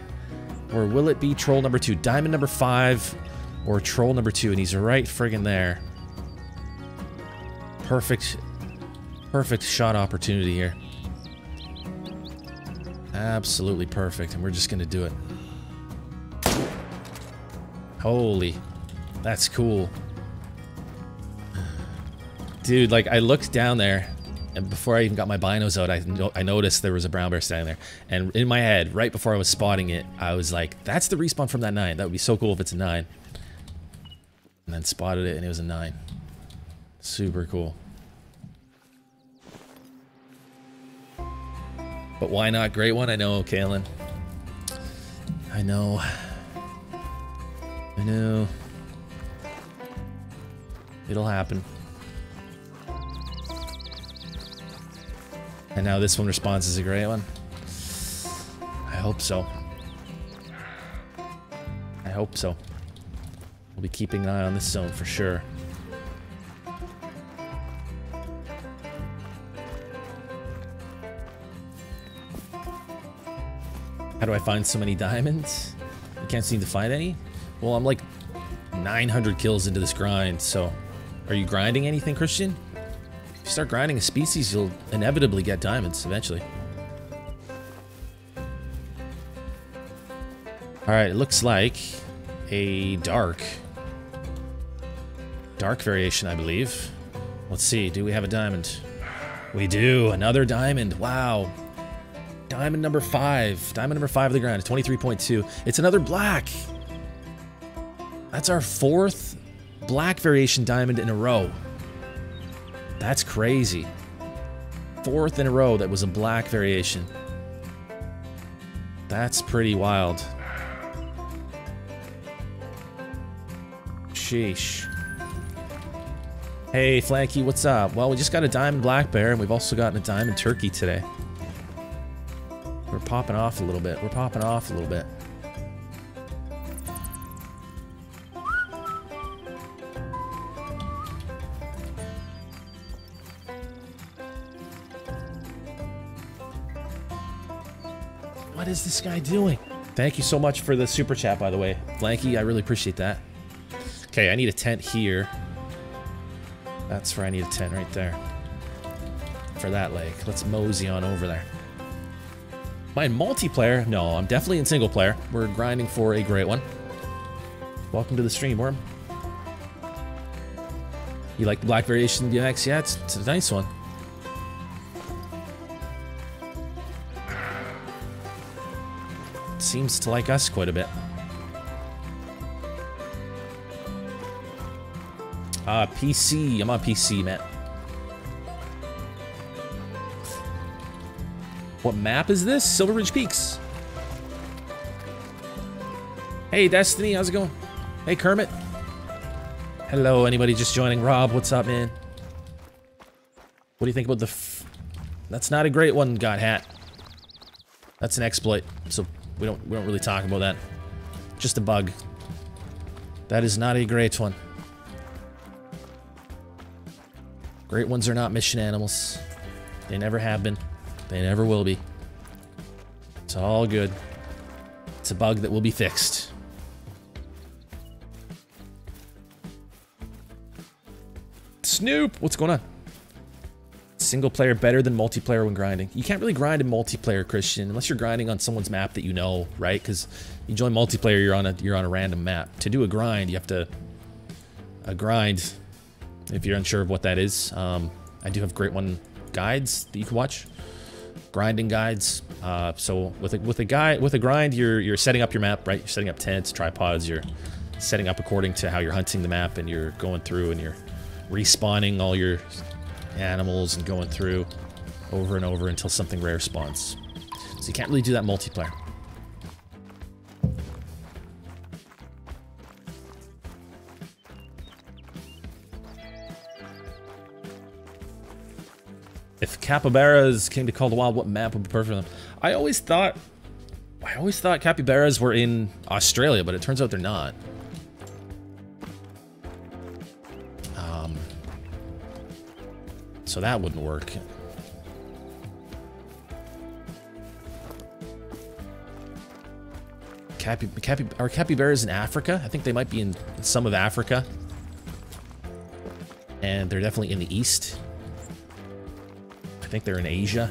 Or will it be troll number two? Diamond number five or troll number two. And he's right friggin' there. Perfect, perfect shot opportunity here. Absolutely perfect. And we're just going to do it. Holy. That's cool. Dude, like, I looked down there and before I even got my binos out, I, no I noticed there was a brown bear standing there. And in my head, right before I was spotting it, I was like, that's the respawn from that 9. That would be so cool if it's a 9. And then spotted it, and it was a 9. Super cool. But why not? Great one, I know, Kalen. I know. I know. It'll happen. And now this one respawns as a great one. I hope so. I hope so. We'll be keeping an eye on this zone for sure. How do I find so many diamonds? I can't seem to find any? Well, I'm like 900 kills into this grind, so... Are you grinding anything, Christian? You start grinding a species, you'll inevitably get diamonds eventually. Alright, it looks like a dark. Dark variation, I believe. Let's see, do we have a diamond? We do, another diamond, wow. Diamond number five, diamond number five of the grind, 23.2. It's another black. That's our fourth black variation diamond in a row. That's crazy. Fourth in a row that was a black variation. That's pretty wild. Sheesh. Hey, Flanky, what's up? Well, we just got a diamond black bear, and we've also gotten a diamond turkey today. We're popping off a little bit. We're popping off a little bit. What is this guy doing? Thank you so much for the super chat, by the way. Blanky, I really appreciate that. Okay, I need a tent here. That's where I need a tent right there. For that lake. Let's mosey on over there. My multiplayer? No, I'm definitely in single player. We're grinding for a great one. Welcome to the stream, Worm. You like the Black Variation DMX? Yeah, it's, it's a nice one. Seems to like us quite a bit. Ah, uh, PC. I'm on PC, man. What map is this? Silver Ridge Peaks. Hey, Destiny. How's it going? Hey, Kermit. Hello, anybody just joining? Rob, what's up, man? What do you think about the... That's not a great one, God Hat. That's an exploit, so we don't we don't really talk about that. Just a bug. That is not a great one. Great ones are not mission animals. They never have been. They never will be. It's all good. It's a bug that will be fixed. Snoop! What's going on? Single player better than multiplayer when grinding. You can't really grind in multiplayer, Christian, unless you're grinding on someone's map that you know, right? Because you join multiplayer, you're on a you're on a random map. To do a grind, you have to a grind. If you're unsure of what that is, um, I do have great one guides that you can watch, grinding guides. Uh, so with a with a guy with a grind, you're you're setting up your map, right? You're setting up tents, tripods. You're setting up according to how you're hunting the map, and you're going through and you're respawning all your animals and going through over and over until something rare spawns. So you can't really do that multiplayer. If capybaras came to Call the Wild, what map would be perfect for them? I always thought, I always thought capybaras were in Australia, but it turns out they're not. So that wouldn't work. Capi, capi, are capybaras in Africa? I think they might be in some of Africa. And they're definitely in the east. I think they're in Asia.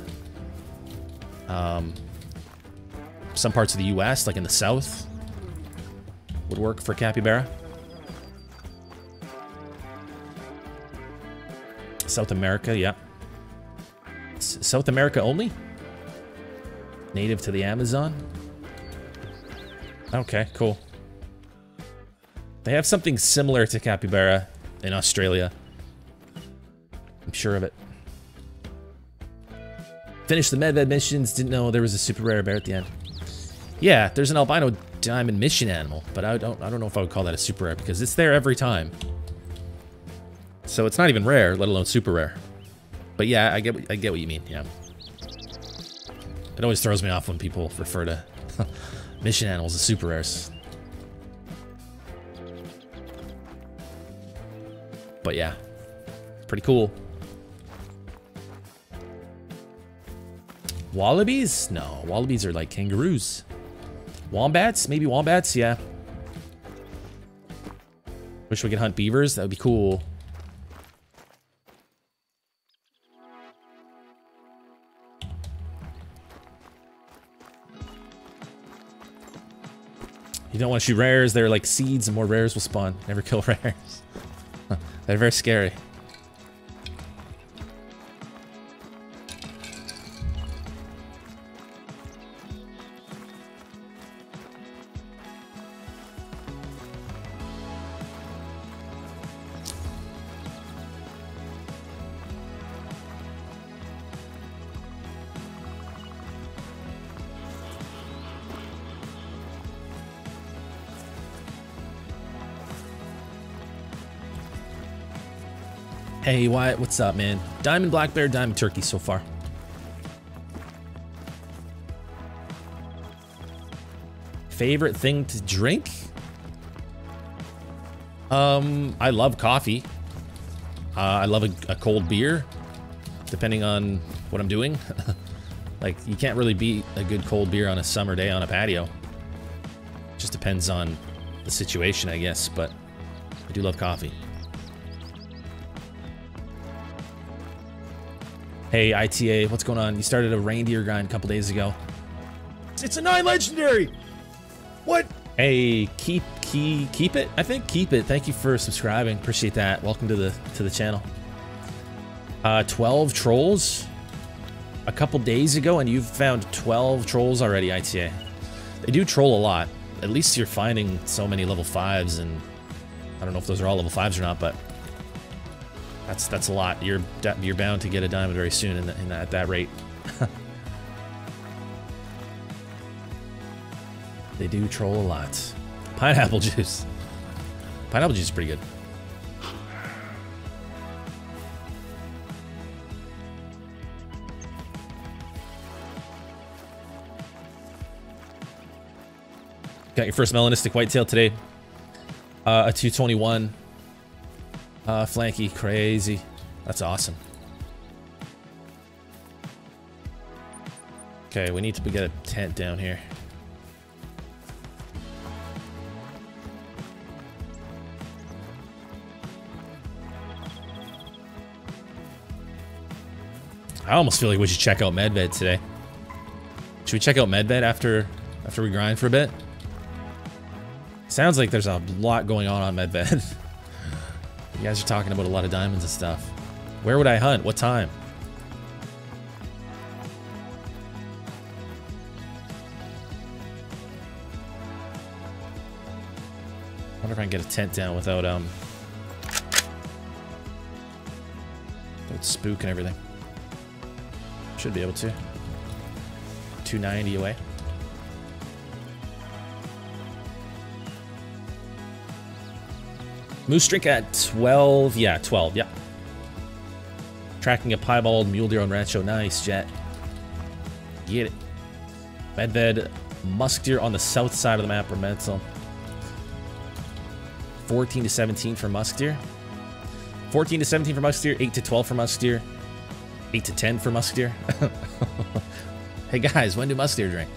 Um, some parts of the U.S., like in the south, would work for capybara. South America, yeah. Wombats. South America only? Native to the Amazon? Okay, cool. They have something similar to capybara in Australia. I'm sure of it. Finished the medved missions, didn't know there was a super rare bear at the end. Yeah, there's an albino diamond mission animal, but I don't I don't know if I would call that a super rare because it's there every time. So it's not even rare, let alone super rare. But yeah, I get I get what you mean. Yeah. It always throws me off when people refer to mission animals as super rares. But yeah, pretty cool. Wallabies? No, wallabies are like kangaroos. Wombats? Maybe wombats? Yeah. Wish we could hunt beavers. That would be cool. You don't want to shoot rares. They're like seeds and more rares will spawn. Never kill rares. They're very scary. Hey, Wyatt, what's up, man? Diamond Black Bear, Diamond Turkey so far. Favorite thing to drink? Um, I love coffee. Uh, I love a, a cold beer, depending on what I'm doing. like, you can't really beat a good cold beer on a summer day on a patio. Just depends on the situation, I guess, but I do love coffee. Hey, ITA, what's going on? You started a reindeer grind a couple days ago. It's a nine legendary. What? Hey, keep key keep it. I think keep it. Thank you for subscribing. Appreciate that. Welcome to the to the channel. Uh, 12 trolls a couple days ago, and you've found 12 trolls already. ITA. They do troll a lot. At least you're finding so many level fives, and I don't know if those are all level fives or not, but that's that's a lot. You're you're bound to get a diamond very soon in, the, in at that rate. they do troll a lot. Pineapple juice. Pineapple juice is pretty good. Got your first melanistic whitetail today. Uh, a 221. Uh, flanky, crazy. That's awesome. Okay, we need to get a tent down here. I almost feel like we should check out Medved today. Should we check out Medved after after we grind for a bit? Sounds like there's a lot going on on Medved. You guys are talking about a lot of diamonds and stuff. Where would I hunt? What time? Wonder if I can get a tent down without, um... Without spook and everything. Should be able to. 290 away. Moose drink at 12. Yeah, 12. Yeah. Tracking a piebald mule deer on Rancho. Nice, Jet. Get it. Medved musk deer on the south side of the map are mental. 14 to 17 for musk deer. 14 to 17 for musk deer. 8 to 12 for musk deer. 8 to 10 for musk deer. hey guys, when do musk deer drink?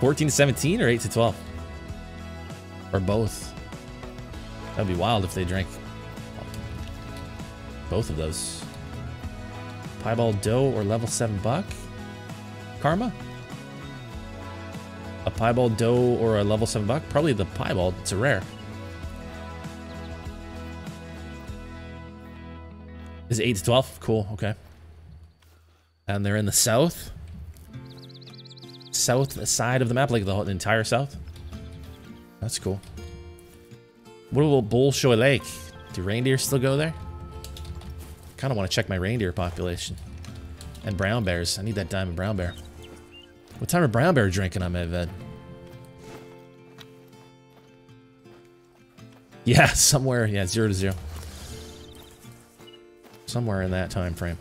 14 to 17 or 8 to 12? Or both? That'd be wild if they drank both of those. Piebald doe or level 7 buck? Karma? A piebald doe or a level 7 buck? Probably the piebald. It's a rare. Is it 8 to 12? Cool, okay. And they're in the south. South side of the map, like the, whole, the entire south. That's cool. What about Bolshoi Lake? Do reindeer still go there? kind of want to check my reindeer population. And brown bears. I need that diamond brown bear. What time are brown bear drinking on Medved? Yeah, somewhere. Yeah, zero to zero. Somewhere in that time frame.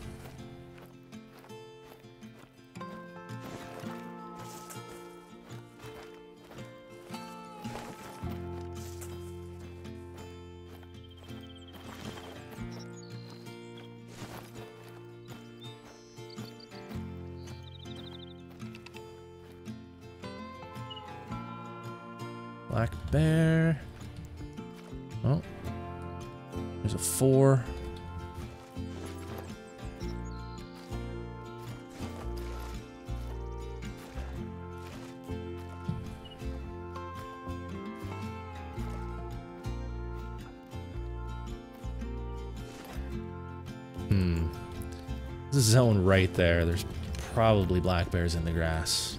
Right there, there's probably black bears in the grass.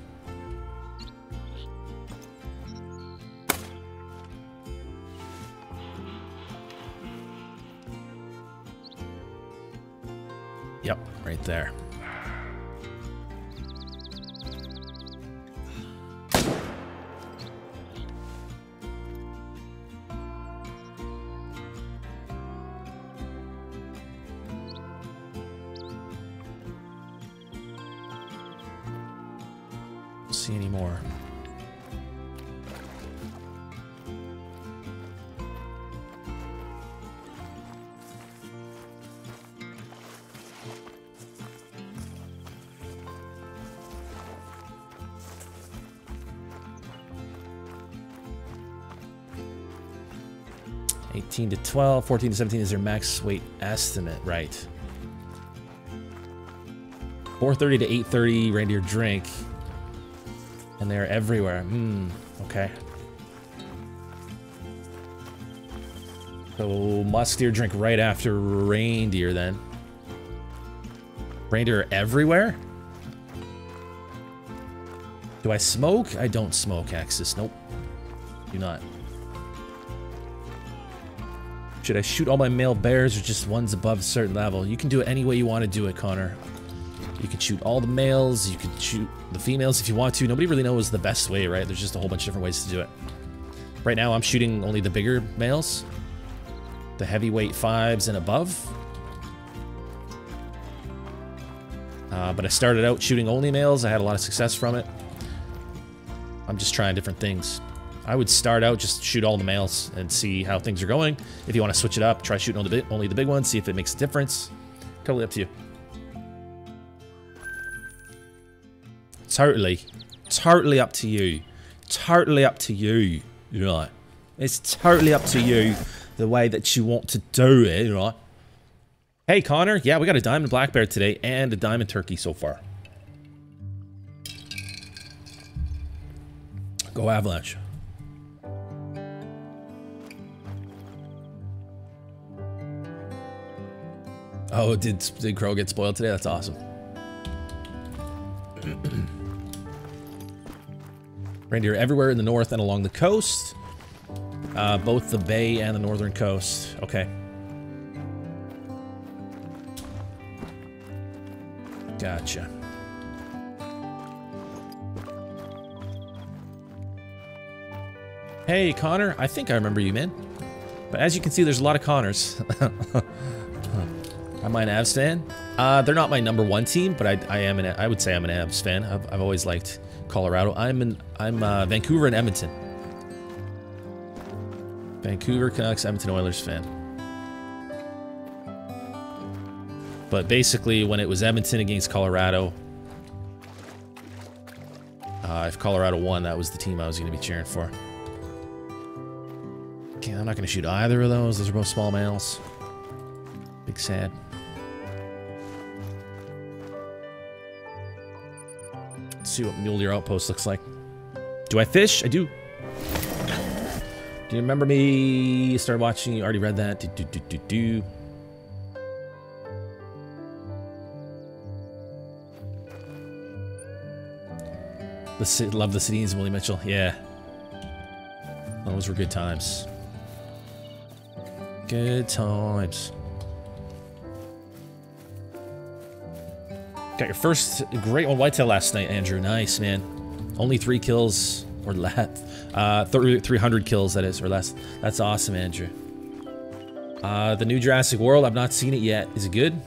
Yep, right there. 13 to 12, 14 to 17 is their max weight estimate, right? 4.30 to 8.30, reindeer drink. And they're everywhere. Hmm, okay. So musk deer drink right after reindeer then. Reindeer everywhere? Do I smoke? I don't smoke, Axis. Nope. Do not. Should I shoot all my male bears or just ones above a certain level? You can do it any way you want to do it, Connor. You can shoot all the males, you can shoot the females if you want to. Nobody really knows the best way, right? There's just a whole bunch of different ways to do it. Right now, I'm shooting only the bigger males. The heavyweight fives and above. Uh, but I started out shooting only males. I had a lot of success from it. I'm just trying different things. I would start out just shoot all the males and see how things are going. If you want to switch it up, try shooting only the, only the big ones, see if it makes a difference. Totally up to you. Totally. Totally up to you. Totally up to you. Right. It's totally up to you the way that you want to do it, right? Hey, Connor. Yeah, we got a diamond black bear today and a diamond turkey so far. Go Avalanche. Oh, did, did Crow get spoiled today? That's awesome. Reindeer everywhere in the north and along the coast. Uh, both the bay and the northern coast. Okay. Gotcha. Hey, Connor. I think I remember you, man. But as you can see, there's a lot of Connors. Am I an Avs fan? Uh, they're not my number one team, but I, I am an I would say I'm an Avs fan. I've, I've always liked Colorado. I'm an I'm uh, Vancouver and Edmonton. Vancouver Canucks, Edmonton Oilers fan. But basically, when it was Edmonton against Colorado, uh, if Colorado won, that was the team I was going to be cheering for. Okay, I'm not going to shoot either of those. Those are both small males. Big sad. see what Mule Deer Outpost looks like. Do I fish? I do. Do you remember me? You started watching, you already read that. Do, do, do, do, do. The city, love the city and Willie Mitchell. Yeah. Those were good times. Good times. Got your first great one whitetail last night, Andrew. Nice, man. Only three kills or less. Uh, 300 kills, that is, or less. That's awesome, Andrew. Uh, the new Jurassic World, I've not seen it yet. Is it good?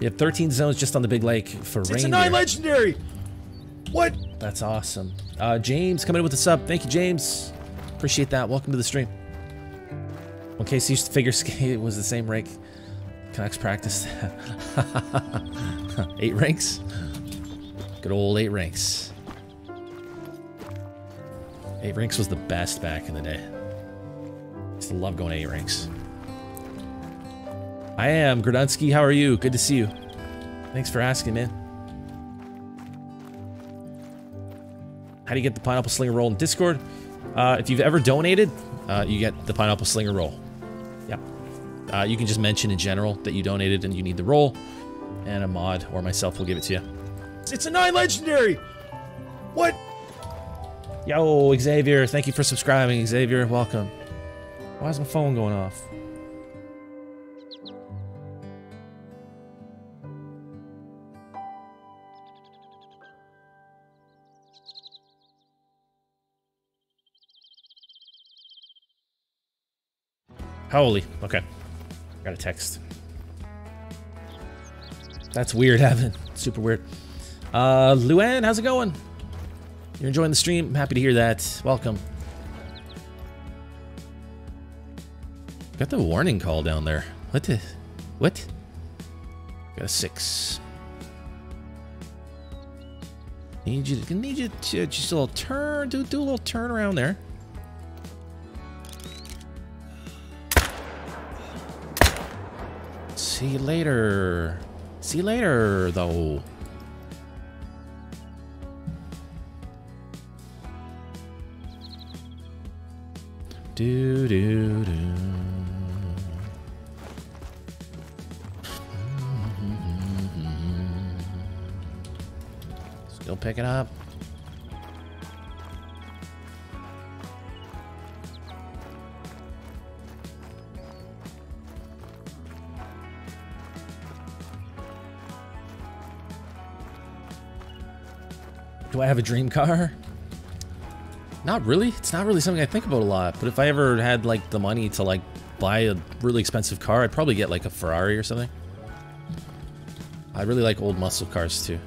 You have 13 zones just on the big lake for It's reindeer. a nine legendary. What? That's awesome. Uh, James coming in with a sub. Thank you, James. Appreciate that. Welcome to the stream. In case you used to figure skate was the same rank. Canucks practice. eight Rinks. Good old eight Rinks. Eight Rinks was the best back in the day. To love going eight Rinks. I am Gradunsky. How are you? Good to see you. Thanks for asking, man. How do you get the pineapple slinger roll in Discord? Uh, if you've ever donated, uh, you get the pineapple slinger roll. Yep. Uh, you can just mention in general that you donated and you need the roll, and a mod or myself will give it to you. It's a nine legendary. What? Yo, Xavier, thank you for subscribing. Xavier, welcome. Why is my phone going off? Holy, okay. Got a text. That's weird, Evan. Super weird. Uh, Luann, how's it going? You're enjoying the stream? Happy to hear that. Welcome. Got the warning call down there. What the? What? Got a six. Need you. Need you to just a little turn. Do do a little turn around there. See you later. See you later, though. Do do do. Mm-hmm. Still picking up. Do I have a dream car? Not really. It's not really something I think about a lot. But if I ever had like the money to like buy a really expensive car, I'd probably get like a Ferrari or something. I really like old muscle cars too.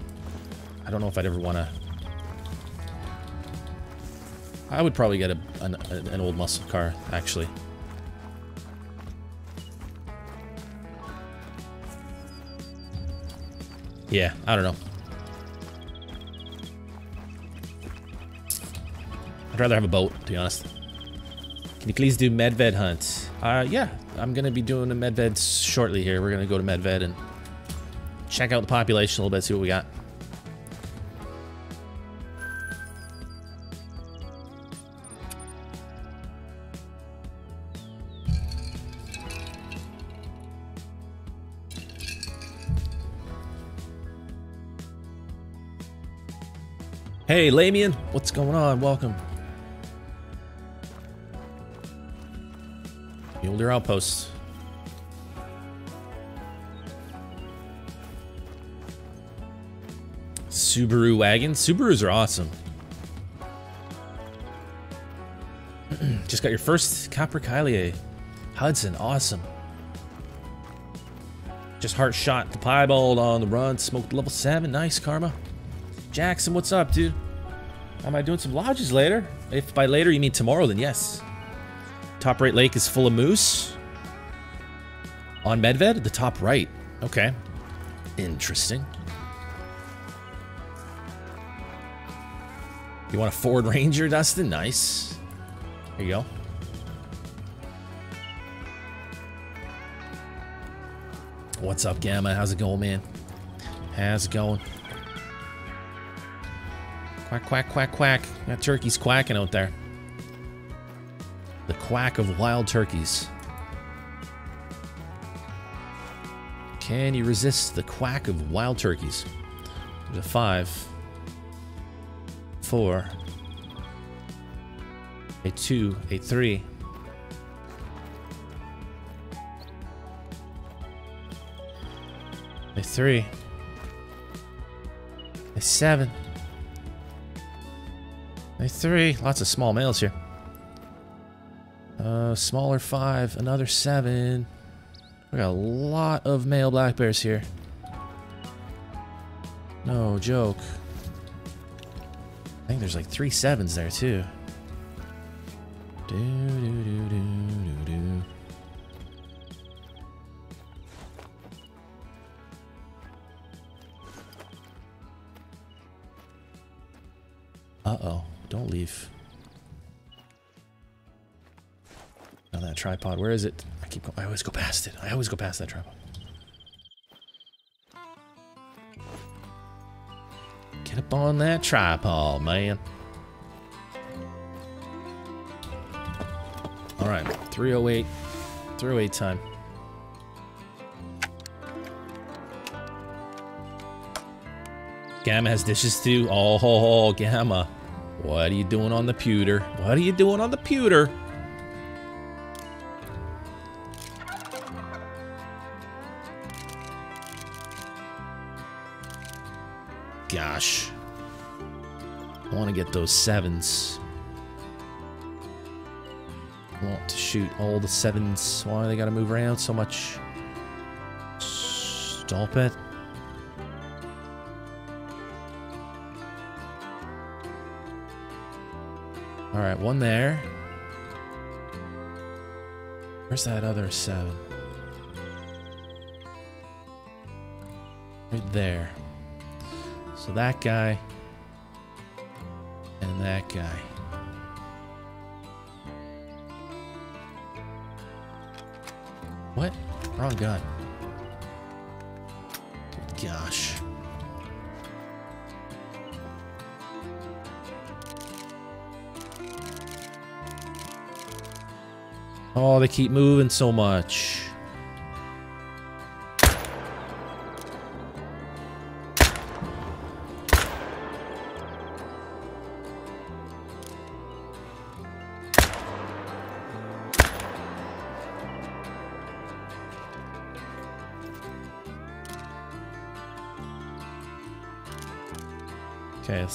I don't know if I'd ever want to. I would probably get a, an, an old muscle car actually. Yeah, I don't know. I'd rather have a boat, to be honest. Can you please do Medved hunt? Uh, yeah, I'm gonna be doing a Medved shortly here. We're gonna go to Medved and check out the population a little bit, see what we got. Hey, Lamian, what's going on? Welcome. Mjolnir outposts. Subaru wagon. Subarus are awesome. Just got your first Capercaillie. Hudson, awesome. Just heart shot the piebald on the run. Smoked level 7. Nice, Karma. Jackson, what's up, dude? Am I doing some lodges later? If by later you mean tomorrow, then yes. Top right lake is full of moose. On Medved, the top right. Okay. Interesting. You want a Ford Ranger, Dustin? Nice. There you go. What's up, Gamma? How's it going, man? How's it going? Quack, quack, quack, quack. That turkey's quacking out there. Quack of wild turkeys. Can you resist the quack of wild turkeys? There's a five. Four. A two. A three. A three. A seven. A three. Lots of small males here. Uh, smaller five. Another seven. We got a lot of male black bears here. No joke. I think there's like three sevens there too. Do do do do do do. Uh oh! Don't leave. Tripod, where is it? I keep. Go I always go past it. I always go past that tripod. Get up on that tripod, man. All right, 308, 308 time. Gamma has dishes too. Oh, Gamma. What are you doing on the pewter? What are you doing on the pewter? Get those sevens. I want to shoot all the sevens. Why they gotta move around so much? Stop it. Alright, one there. Where's that other seven? Right there. So that guy that guy. What? Wrong gun. Gosh. Oh, they keep moving so much.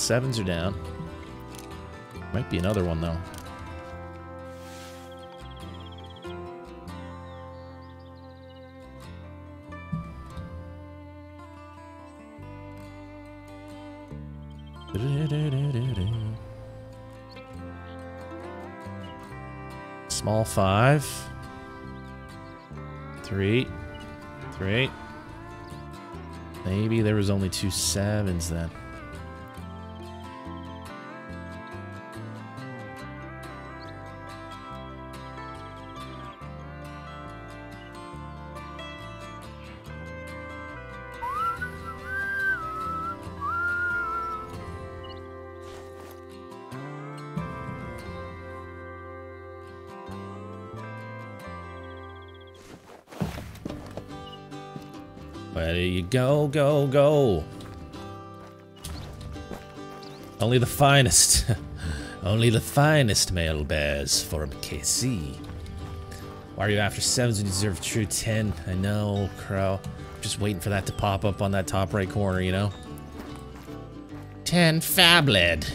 Sevens are down. Might be another one though. Small five. Three. Three. Maybe there was only two sevens then. Go, go, go? Only the finest. Only the finest male bears for KC. Why are you after sevens when you deserve true 10? I know, Crow. Just waiting for that to pop up on that top right corner, you know? 10 Fabled.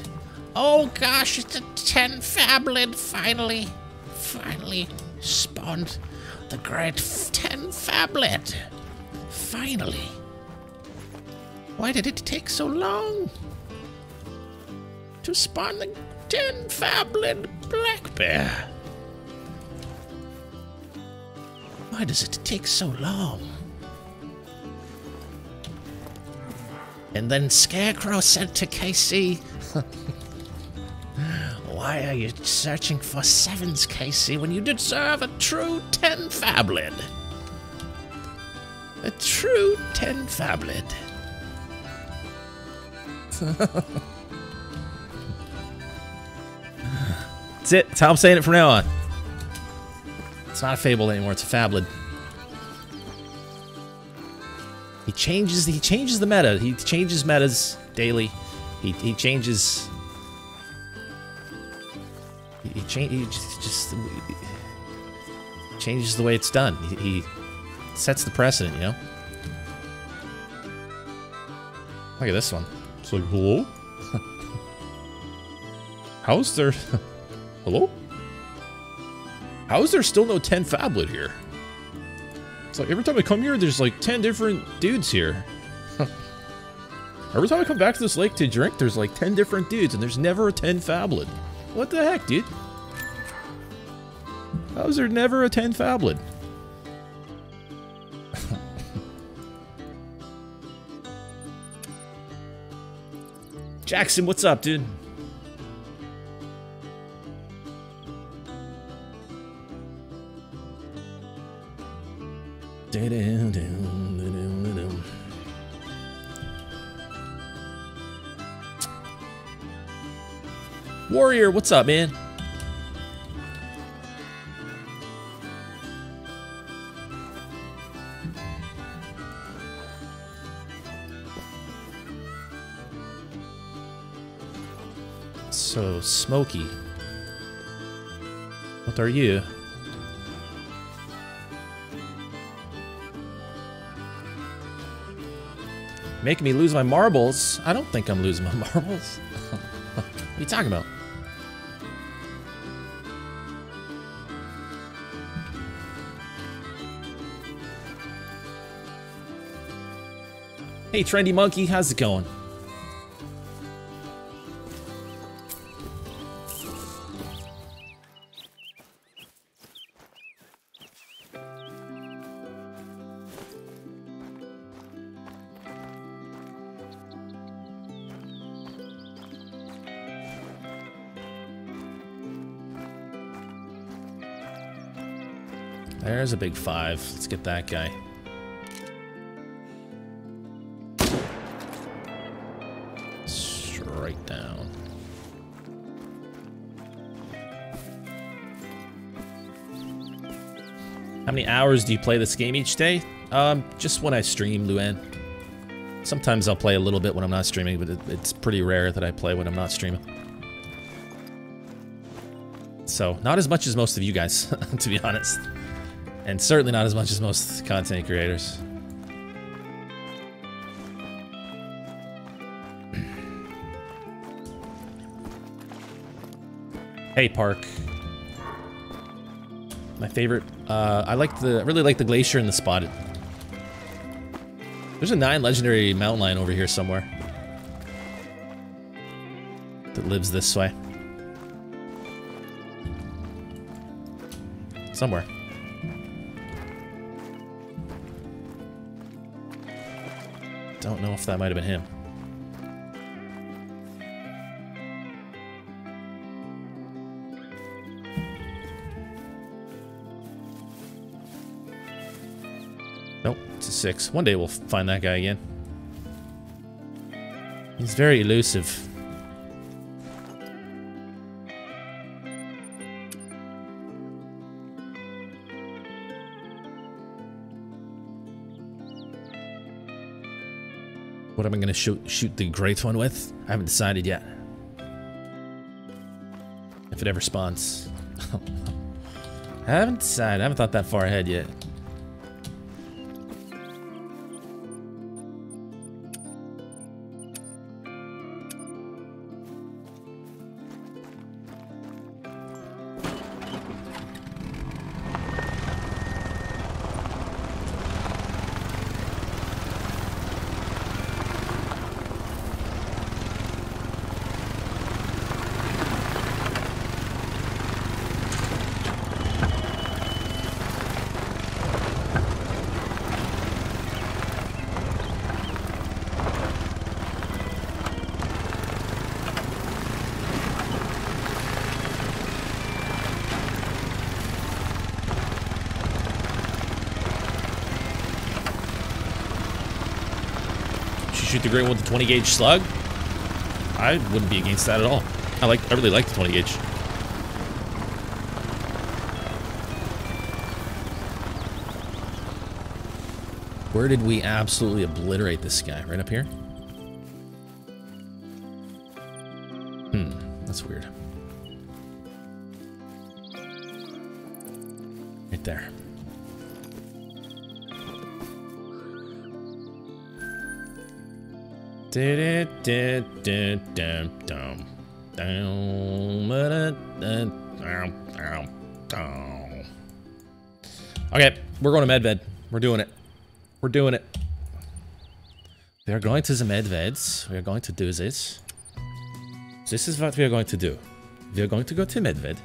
Oh gosh, it's a 10 Fabled, finally. Finally spawned the great 10 Fabled. Finally. Why did it take so long? To spawn the 10 Fabled Black Bear. Why does it take so long? And then Scarecrow said to KC, Why are you searching for sevens, KC, when you deserve a true 10 Fabled? A true 10 Fabled. That's it. That's how I'm saying it from now on. It's not a fable anymore, it's a Fabled. He changes he changes the meta. He changes metas daily. He he changes he, he, cha he just, just changes the way it's done. He, he sets the precedent, you know? Look at this one. It's like, hello? How's there... hello? How is there still no 10 Fabled here? It's like every time I come here, there's like 10 different dudes here. every time I come back to this lake to drink, there's like 10 different dudes, and there's never a 10 Fabled. What the heck, dude? How is there never a 10 Fabled? Jackson, what's up, dude? Warrior, what's up, man? So smoky. What are you? Making me lose my marbles. I don't think I'm losing my marbles. what are you talking about? Hey, Trendy Monkey, how's it going? There's a big five. Let's get that guy. Straight down. How many hours do you play this game each day? Um, just when I stream, Luan. Sometimes I'll play a little bit when I'm not streaming, but it, it's pretty rare that I play when I'm not streaming. So, not as much as most of you guys, to be honest. And certainly not as much as most content creators. hey, Park. My favorite. Uh, I like the. I really like the glacier and the spotted. There's a nine legendary mountain lion over here somewhere. That lives this way. Somewhere. I don't know if that might have been him. Nope, it's a six. One day we'll find that guy again. He's very elusive. Am I going to shoot, shoot the great one with? I haven't decided yet. If it ever spawns. I haven't decided. I haven't thought that far ahead yet. Shoot the great one with the 20 gauge slug, I wouldn't be against that at all. I like, I really like the 20 gauge. Where did we absolutely obliterate this guy? Right up here? Hmm, that's weird. Right there. Okay, we're going to Medved. We're doing it. We're doing it. We are going to the Medveds. We are going to do this. This is what we are going to do. We are going to go to Medved.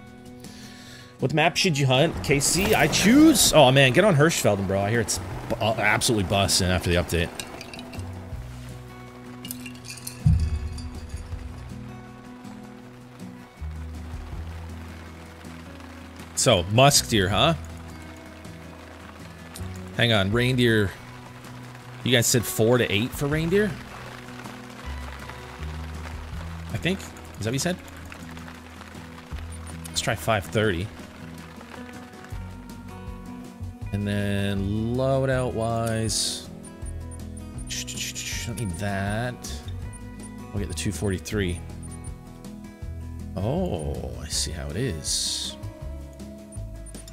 What map should you hunt? KC, I choose. Oh man, get on Hirschfelden, bro. I hear it's uh, absolutely busting after the update. So, musk deer, huh? Hang on, reindeer. You guys said four to eight for reindeer? I think. Is that what you said? Let's try 530. And then loadout wise. Don't need that. We'll get the 243. Oh, I see how it is.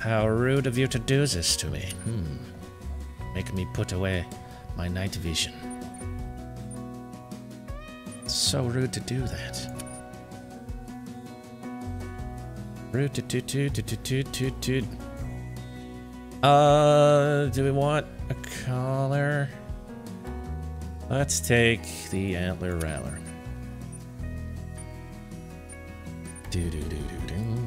How rude of you to do this to me. Hmm. Make me put away my night vision. It's So rude to do that. Rude to toot toot toot toot toot toot. Uh, do we want a collar? Let's take the antler rattler. Do do do do do.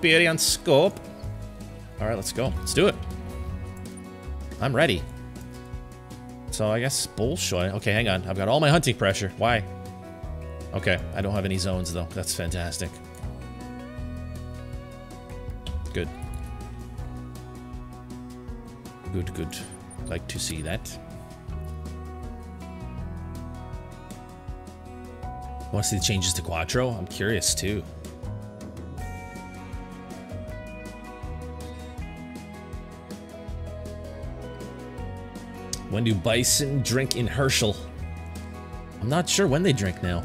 Hyperion scope. All right, let's go. Let's do it. I'm ready. So I guess Bolshoi. Okay, hang on. I've got all my hunting pressure. Why? Okay, I don't have any zones though. That's fantastic. Good. Good, good. Like to see that. Want to see the changes to Cuatro? I'm curious too. When do bison drink in Herschel? I'm not sure when they drink now.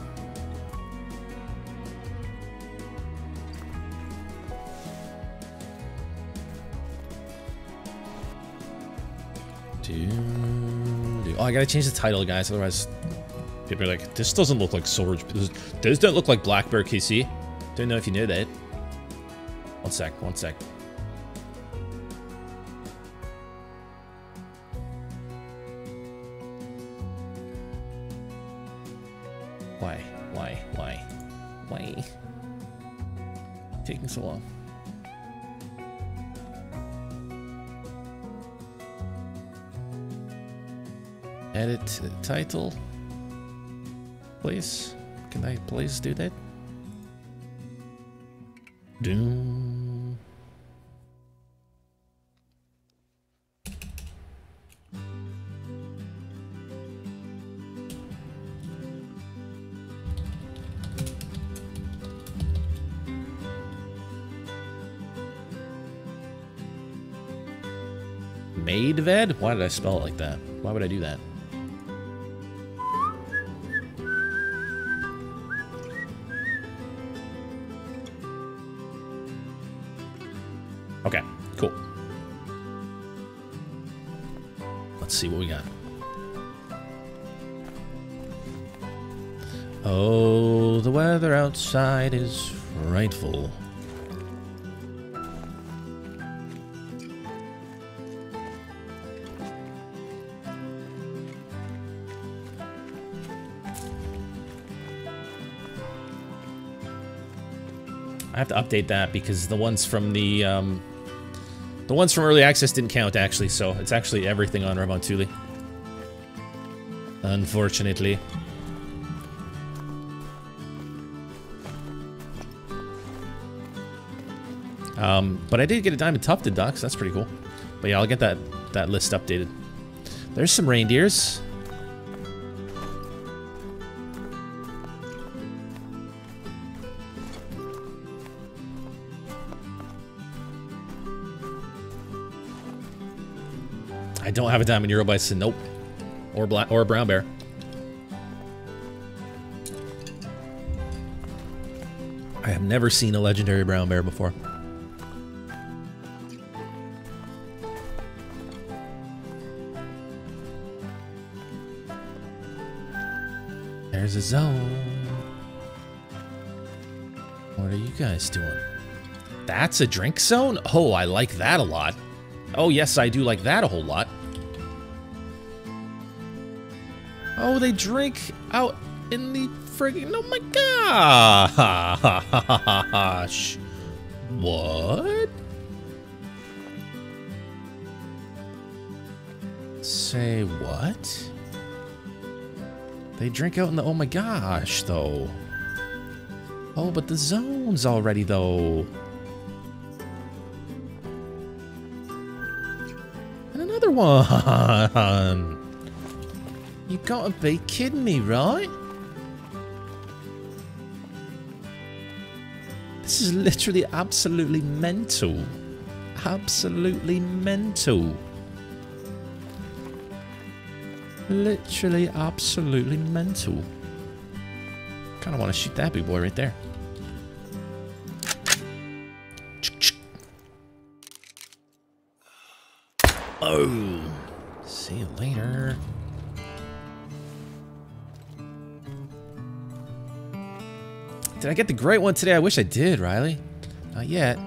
Oh, I gotta change the title, guys. Otherwise, people are like, "This doesn't look like Sword. This, this don't look like Black Bear KC." Don't know if you knew that. One sec. One sec. Taking so long. Edit title. Please. Can I please do that? Doom. Did I spell it like that? Why would I do that? Okay, cool. Let's see what we got. Oh, the weather outside is frightful. I have to update that because the ones from the um, the ones from early access didn't count actually, so it's actually everything on Revontuli. Unfortunately. Um, but I did get a diamond tufted duck, so that's pretty cool. But yeah, I'll get that that list updated. There's some reindeers. Don't have a diamond Euro Bison, nope. Or black or a brown bear. I have never seen a legendary brown bear before. There's a zone. What are you guys doing? That's a drink zone? Oh, I like that a lot. Oh, yes, I do like that a whole lot. Oh, they drink out in the friggin' oh my gosh. What? Say what? They drink out in the oh my gosh though. Oh, but the zone's already though. And another one. You gotta be kidding me, right? This is literally absolutely mental. Absolutely mental. Literally absolutely mental. Kinda wanna shoot that big boy right there. Oh. See you later. Did I get the great one today? I wish I did, Riley. Not yet.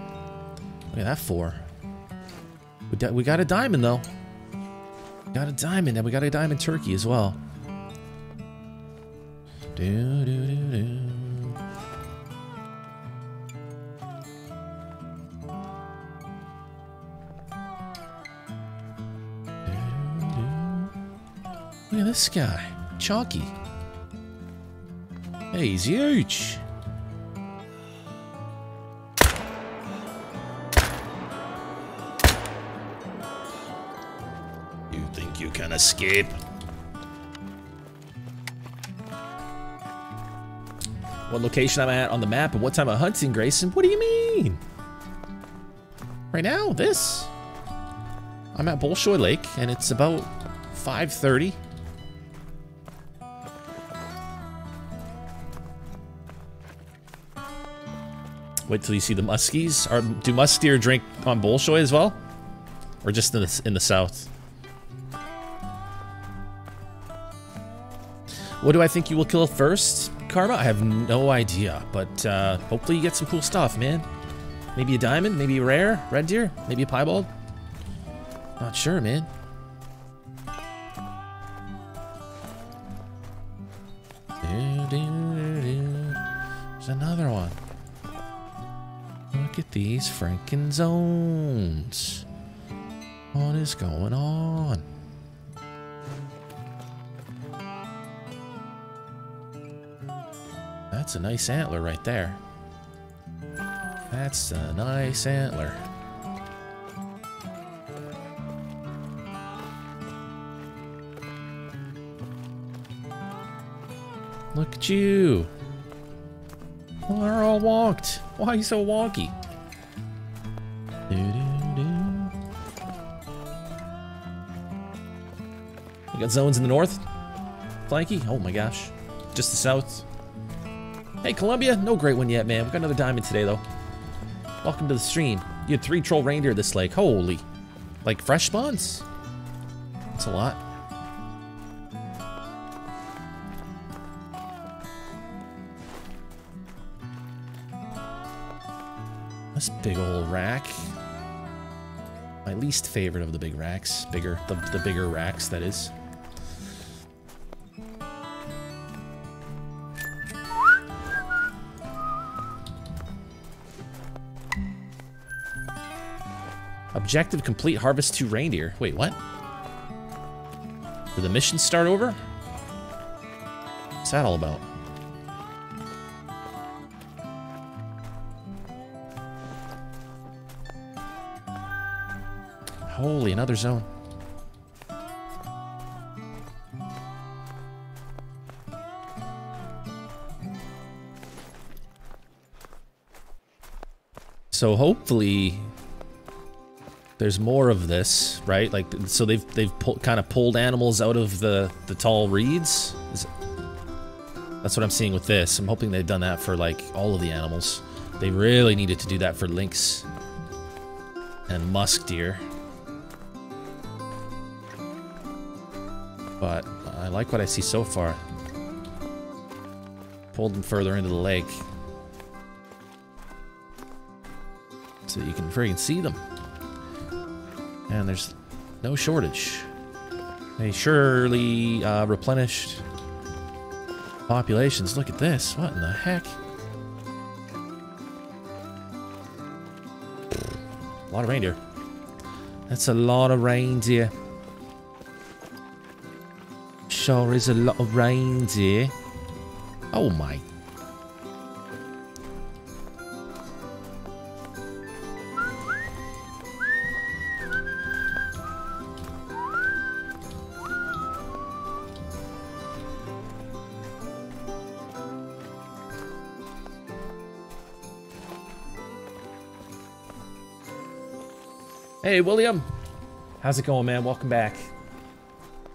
Look at that four. We, we got a diamond, though. Got a diamond, and we got a diamond turkey as well. Do, do, do, do. Look at this guy. Chalky. Hey, he's huge. Escape? What location I'm at on the map and what time I'm hunting, Grayson? What do you mean? Right now, this. I'm at Bolshoi Lake, and it's about 5.30. Wait till you see the muskies. Are, do musk deer drink on Bolshoi as well? Or just in the, in the south? What do I think you will kill first, Karma? I have no idea, but uh, hopefully you get some cool stuff, man. Maybe a diamond, maybe a rare, red deer, maybe a piebald. Not sure, man. There's another one. Look at these Franken zones. What is going on? That's a nice antler right there. That's a nice antler. Look at you. Well, they're all walked. Why are you so wonky? You got zones in the north? Flanky? Oh my gosh. Just the south. Hey, Columbia. No great one yet, man. We got another diamond today, though. Welcome to the stream. You had three troll reindeer this lake. Holy. Like, fresh spawns? That's a lot. This big old rack. My least favorite of the big racks. Bigger, the, the bigger racks, that is. Objective complete harvest two reindeer. Wait, what? Did the mission start over? What's that all about? Holy, another zone. So hopefully there's more of this, right? Like, so they've they've kind of pulled animals out of the the tall reeds. Is, that's what I'm seeing with this. I'm hoping they've done that for like all of the animals. They really needed to do that for lynx and musk deer. But I like what I see so far. Pulled them further into the lake. So you can freaking see them. And there's no shortage. They surely uh, replenished populations. Look at this. What in the heck? A lot of reindeer. That's a lot of reindeer. Sure is a lot of reindeer. Oh my Hey, William. How's it going, man? Welcome back.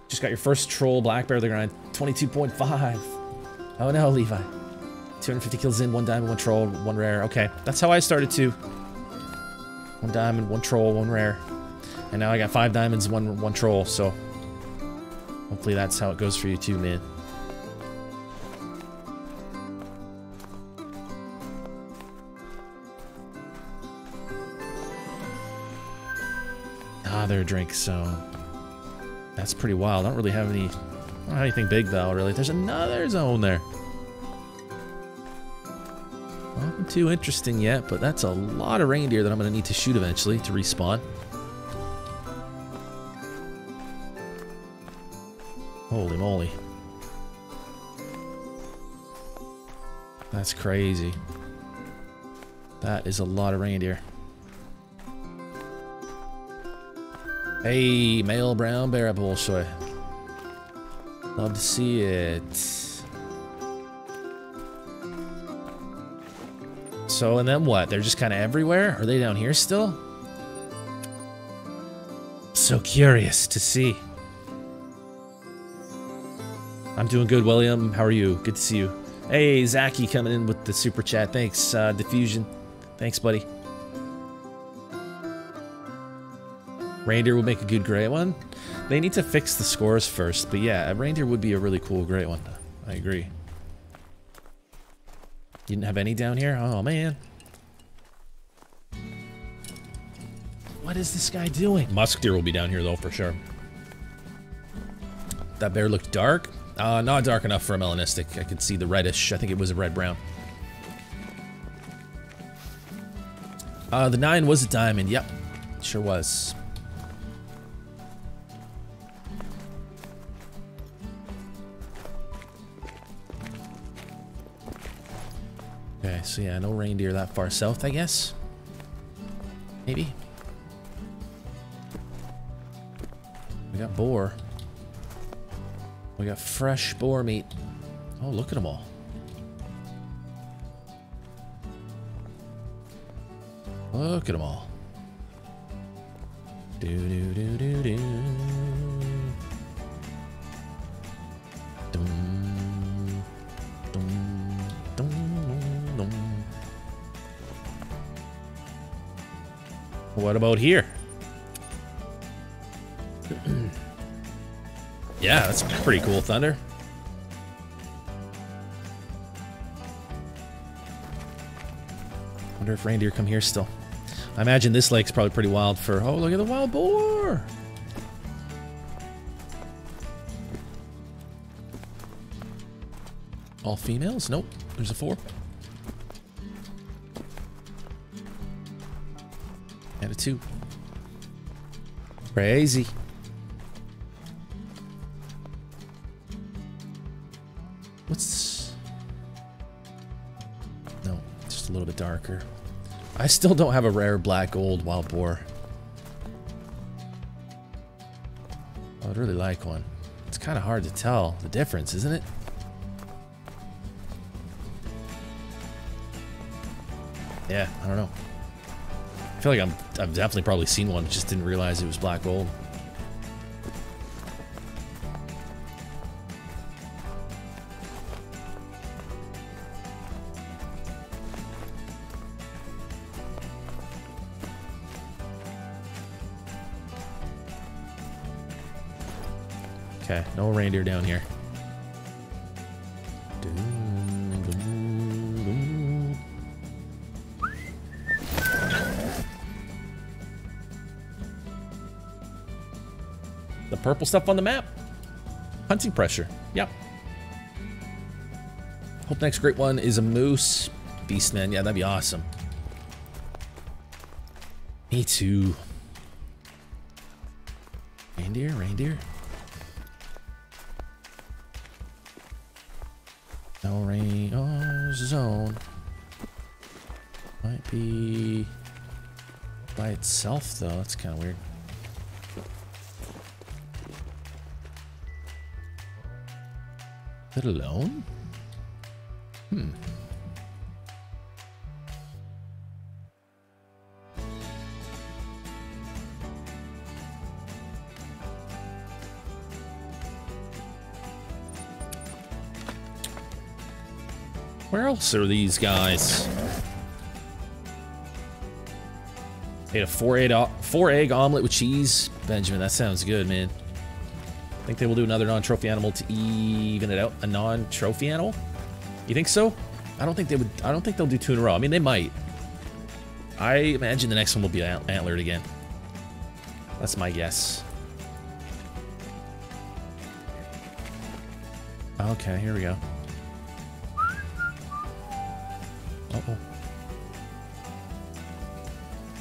Just got your first troll black bear the grind. 22.5. Oh no, Levi. 250 kills in, one diamond, one troll, one rare. Okay, that's how I started too. One diamond, one troll, one rare. And now I got five diamonds, one one troll, so hopefully that's how it goes for you too, man. Another drink, so that's pretty wild. I don't really have any, don't have anything big though, really. There's another zone there. Nothing too interesting yet, but that's a lot of reindeer that I'm to need to shoot eventually to respawn. Holy moly. That's crazy. That is a lot of reindeer. Hey, male brown bear bullshit. Love to see it. So, and then what? They're just kind of everywhere? Are they down here still? So curious to see. I'm doing good, William. How are you? Good to see you. Hey, Zachy coming in with the super chat. Thanks, uh, Diffusion. Thanks, buddy. Reindeer would make a good great one. They need to fix the scores first, but yeah, a reindeer would be a really cool great one. I agree. You didn't have any down here? Oh, man. What is this guy doing? Musk deer will be down here, though, for sure. That bear looked dark? Uh, not dark enough for a melanistic. I could see the reddish. I think it was a red-brown. Uh, the 9 was a diamond. Yep, sure was. So yeah, no reindeer that far south, I guess. Maybe. We got boar. We got fresh boar meat. Oh, look at them all. Look at them all. Do do do do do. What about here? yeah, that's pretty cool, Thunder. Wonder if reindeer come here still. I imagine this lake's probably pretty wild for... Oh, look at the wild boar! All females? Nope. There's a four. Two. Crazy. What's... No, just a little bit darker. I still don't have a rare black gold wild boar. I would really like one. It's kind of hard to tell the difference, isn't it? Yeah, I don't know. I feel like I'm, I've definitely probably seen one, just didn't realize it was black gold. Okay, no reindeer down here. Purple stuff on the map. Hunting pressure. Yep. Hope next great one is a moose. Beastman. Yeah, that'd be awesome. Me too. Reindeer, reindeer. No rain. Oh, zone. Might be by itself though. That's kind of weird. It alone? Hmm. Where else are these guys? Ate a four egg, four egg omelet with cheese. Benjamin, that sounds good, man. Think they will do another non-trophy animal to even it out. A non-trophy animal? You think so? I don't think they would. I don't think they'll do two in a row. I mean, they might. I imagine the next one will be antlered again. That's my guess. Okay, here we go. Uh-oh.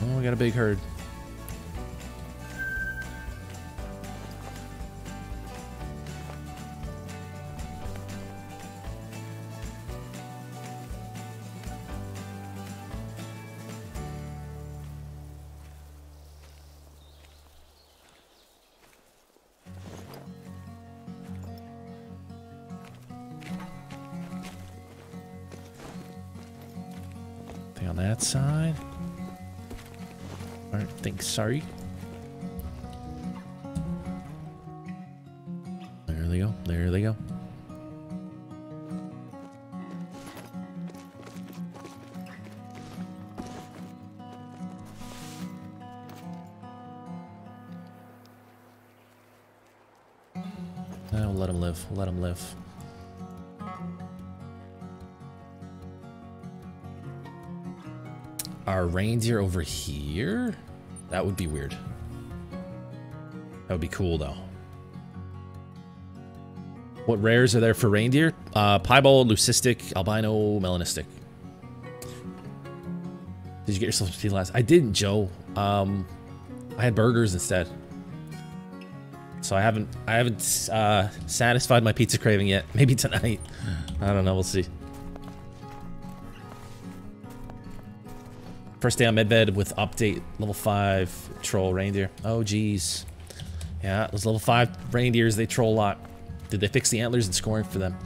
Oh, we got a big herd. Sorry. There they go. There they go. Oh, let him live. Let him live. Our reindeer over here? That would be weird. That would be cool, though. What rares are there for reindeer? Uh, piebald, leucistic, albino, melanistic. Did you get yourself some tea last? I didn't, Joe. Um, I had burgers instead. So I haven't, I haven't uh, satisfied my pizza craving yet. Maybe tonight. I don't know. We'll see. First day on Medved with update level 5 troll reindeer. Oh, geez. Yeah, those level 5 reindeers, they troll a lot. Did they fix the antlers and scoring for them?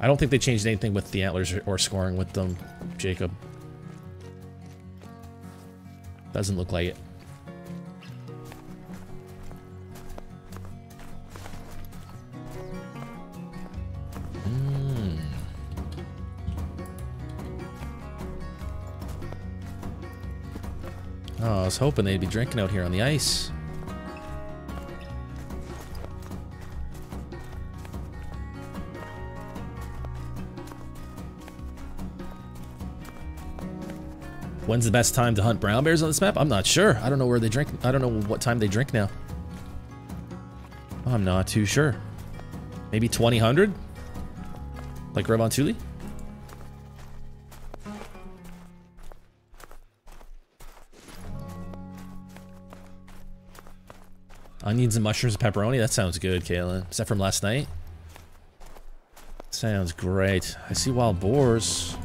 I don't think they changed anything with the antlers or, or scoring with them, Jacob. Doesn't look like it. Was hoping they'd be drinking out here on the ice. When's the best time to hunt brown bears on this map? I'm not sure. I don't know where they drink. I don't know what time they drink now. I'm not too sure. Maybe 2000? Like Revontuli? Onions and mushrooms and pepperoni? That sounds good, Kaylin. Is that from last night? Sounds great. I see wild boars.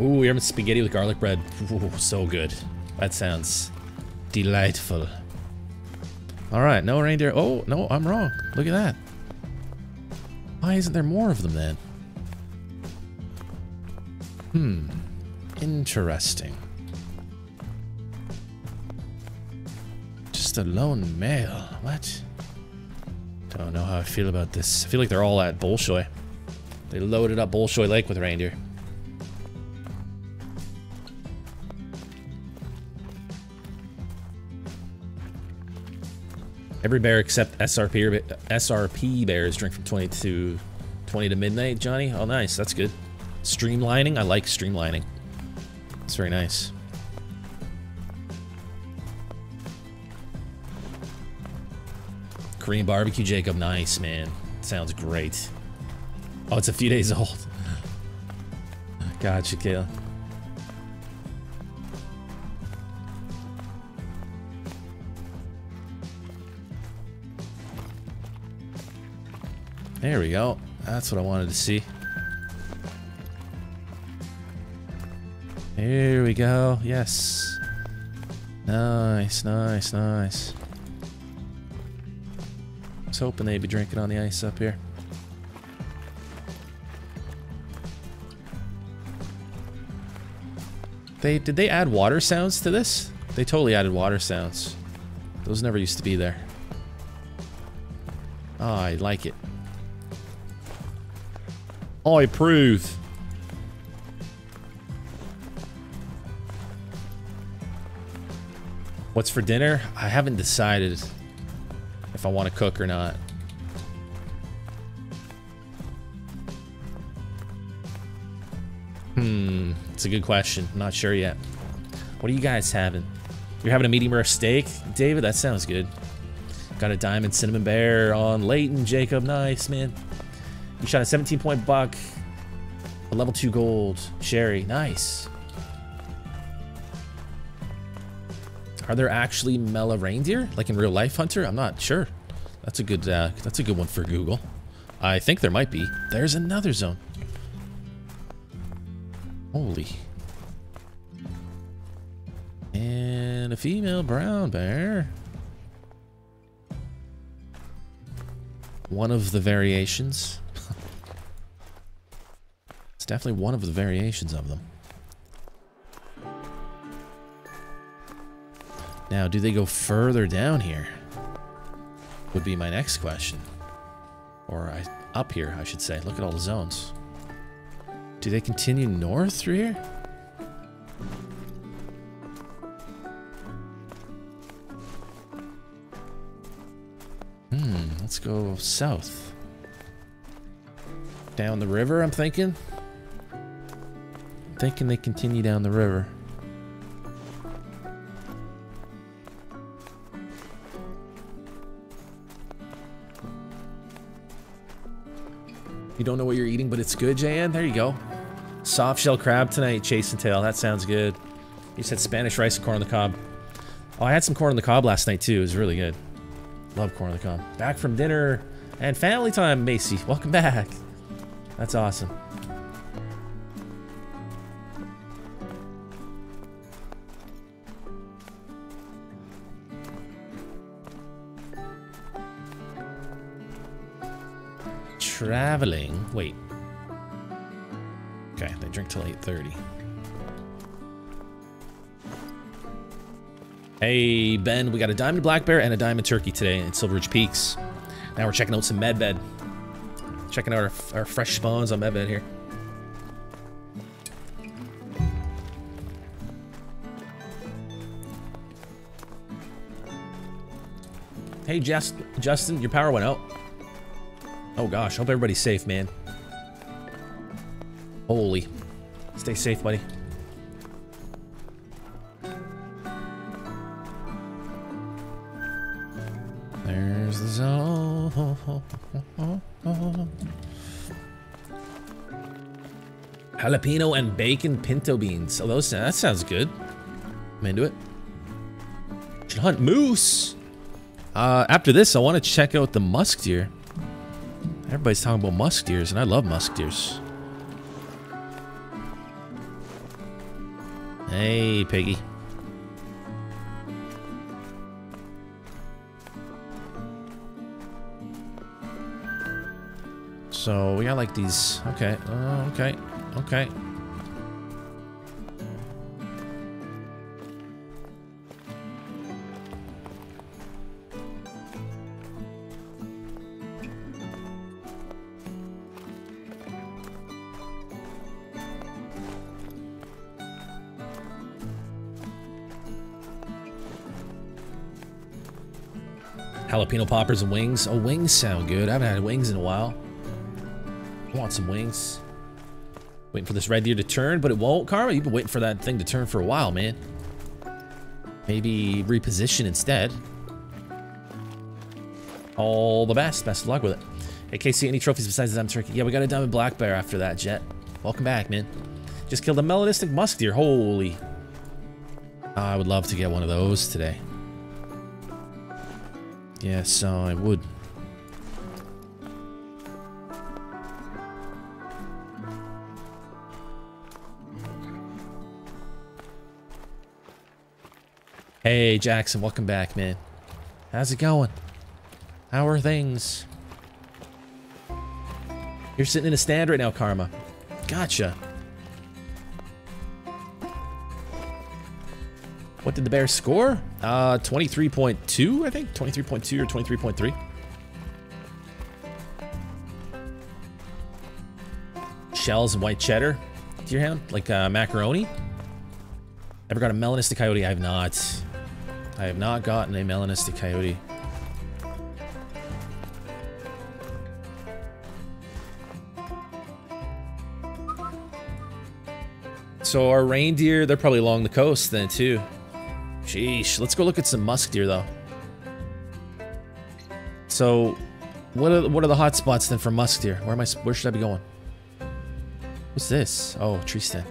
Ooh, you're having spaghetti with garlic bread. Ooh, so good. That sounds delightful. All right, no reindeer. Oh, no, I'm wrong. Look at that. Why isn't there more of them then? Hmm. Interesting. Just a lone male. What? Don't know how I feel about this. I feel like they're all at Bolshoi. They loaded up Bolshoi Lake with reindeer. Every bear except SRP SRP bears drink from 20 to 20 to midnight, Johnny. Oh, nice. That's good. Streamlining. I like streamlining. It's very nice. Korean barbecue, Jacob. Nice, man. Sounds great. Oh, it's a few days old. Gotcha, Kale. There we go. That's what I wanted to see. Here we go. Yes. Nice, nice, nice. I was hoping they'd be drinking on the ice up here. They did they add water sounds to this? They totally added water sounds. Those never used to be there. Oh, I like it. I approve. What's for dinner? I haven't decided if I want to cook or not. Hmm, it's a good question. I'm not sure yet. What are you guys having? You're having a medium rare steak? David, that sounds good. Got a diamond cinnamon bear on Layton, Jacob. Nice, man. You shot a 17 point buck. A level 2 gold. Sherry. Nice. Are there actually Mela reindeer? Like in real life, Hunter? I'm not sure. That's a good uh, that's a good one for Google. I think there might be. There's another zone. Holy. And a female brown bear. One of the variations. It's definitely one of the variations of them. Now, do they go further down here? Would be my next question. Or I, up here, I should say. Look at all the zones. Do they continue north through here? Hmm, let's go south. Down the river, I'm thinking. Thinking they continue down the river. You don't know what you're eating, but it's good, JN? There you go. Soft shell crab tonight, chase and tail. That sounds good. You said Spanish rice and corn on the cob. Oh, I had some corn on the cob last night, too. It was really good. Love corn on the cob. Back from dinner and family time, Macy. Welcome back. That's awesome. Traveling. Wait. Okay, they drink till 8.30. Hey, Ben, we got a diamond black bear and a diamond turkey today in Silver Ridge Peaks. Now we're checking out some Medved. Checking out our, our fresh spawns on Medved here. Hey, Just, Justin, your power went out. Oh gosh, hope everybody's safe, man. Holy. Stay safe, buddy. There's the zone. Jalapeno and bacon pinto beans. Oh, those that sounds good. I'm into it. Should hunt moose. Uh, after this, I want to check out the musk deer. Everybody's talking about musk deers, and I love musk deers. Hey, piggy. So we got like these. Okay. Uh, okay. Okay. Jalapeno poppers and wings. Oh, wings sound good. I haven't had wings in a while. I want some wings. Waiting for this red deer to turn, but it won't. Karma, you've been waiting for that thing to turn for a while, man. Maybe reposition instead. All the best. Best of luck with it. Hey, Casey, any trophies besides the diamond turkey? Yeah, we got a diamond black bear after that, Jet. Welcome back, man. Just killed a melanistic musk deer. Holy. I would love to get one of those today. Yes, I would. Hey, Jackson, welcome back, man. How's it going? How are things? You're sitting in a stand right now, Karma. Gotcha. What did the Bears score? Uh, 23.2, I think. 23.2 or 23.3. Shells and white cheddar. Deerhound? Like uh, macaroni? Ever got a melanistic coyote? I have not. I have not gotten a melanistic coyote. So our reindeer, they're probably along the coast then too. Sheesh. Let's go look at some musk deer though. So, what are what are the hot spots then for musk deer? Where am I? Where should I be going? What's this? Oh, tree stand.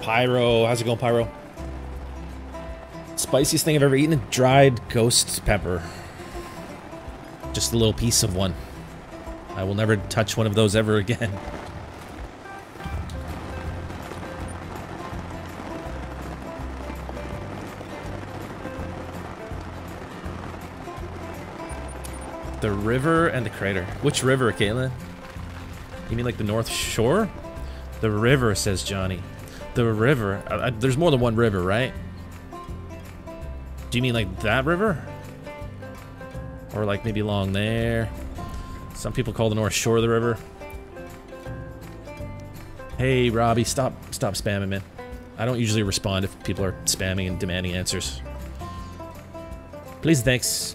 Pyro, how's it going, Pyro? Spiciest thing I've ever eaten: dried ghost pepper. Just a little piece of one. I will never touch one of those ever again. The river and the crater. Which river, Caitlin? You mean like the North Shore? The river, says Johnny. The river. Uh, uh, there's more than one river, right? Do you mean like that river? Or like maybe along there? Some people call the North Shore of the river. Hey, Robbie, stop stop spamming, man. I don't usually respond if people are spamming and demanding answers. Please, thanks.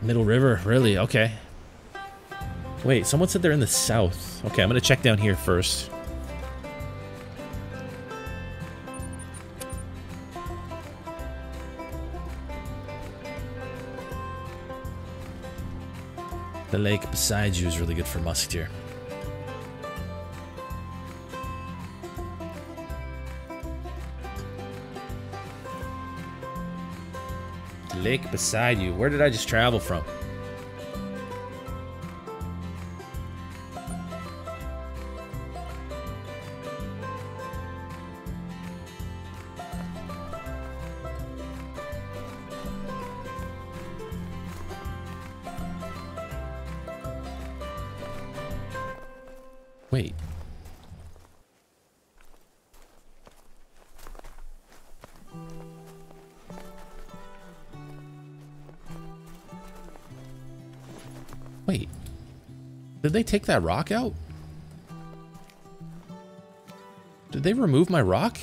Middle River, really? Okay. Wait, someone said they're in the south. Okay, I'm gonna check down here first. The lake beside you is really good for musk deer. The lake beside you. Where did I just travel from? They take that rock out? Did they remove my rock?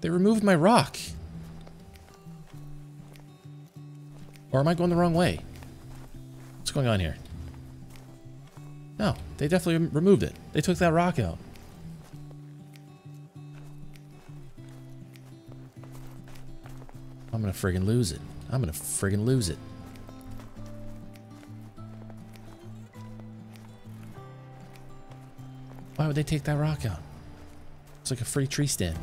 They removed my rock. Or am I going the wrong way? What's going on here? No, they definitely removed it. They took that rock out. I'm gonna friggin' lose it. I'm gonna friggin' lose it. Why would they take that rock out? It's like a free tree stand.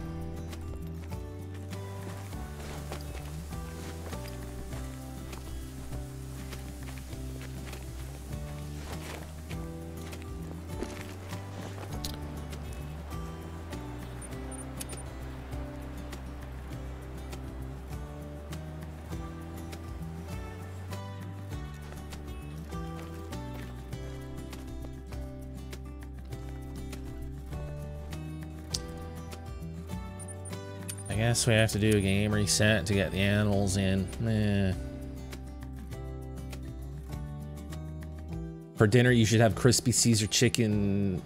Guess we have to do a game reset to get the animals in. Eh. For dinner, you should have crispy Caesar chicken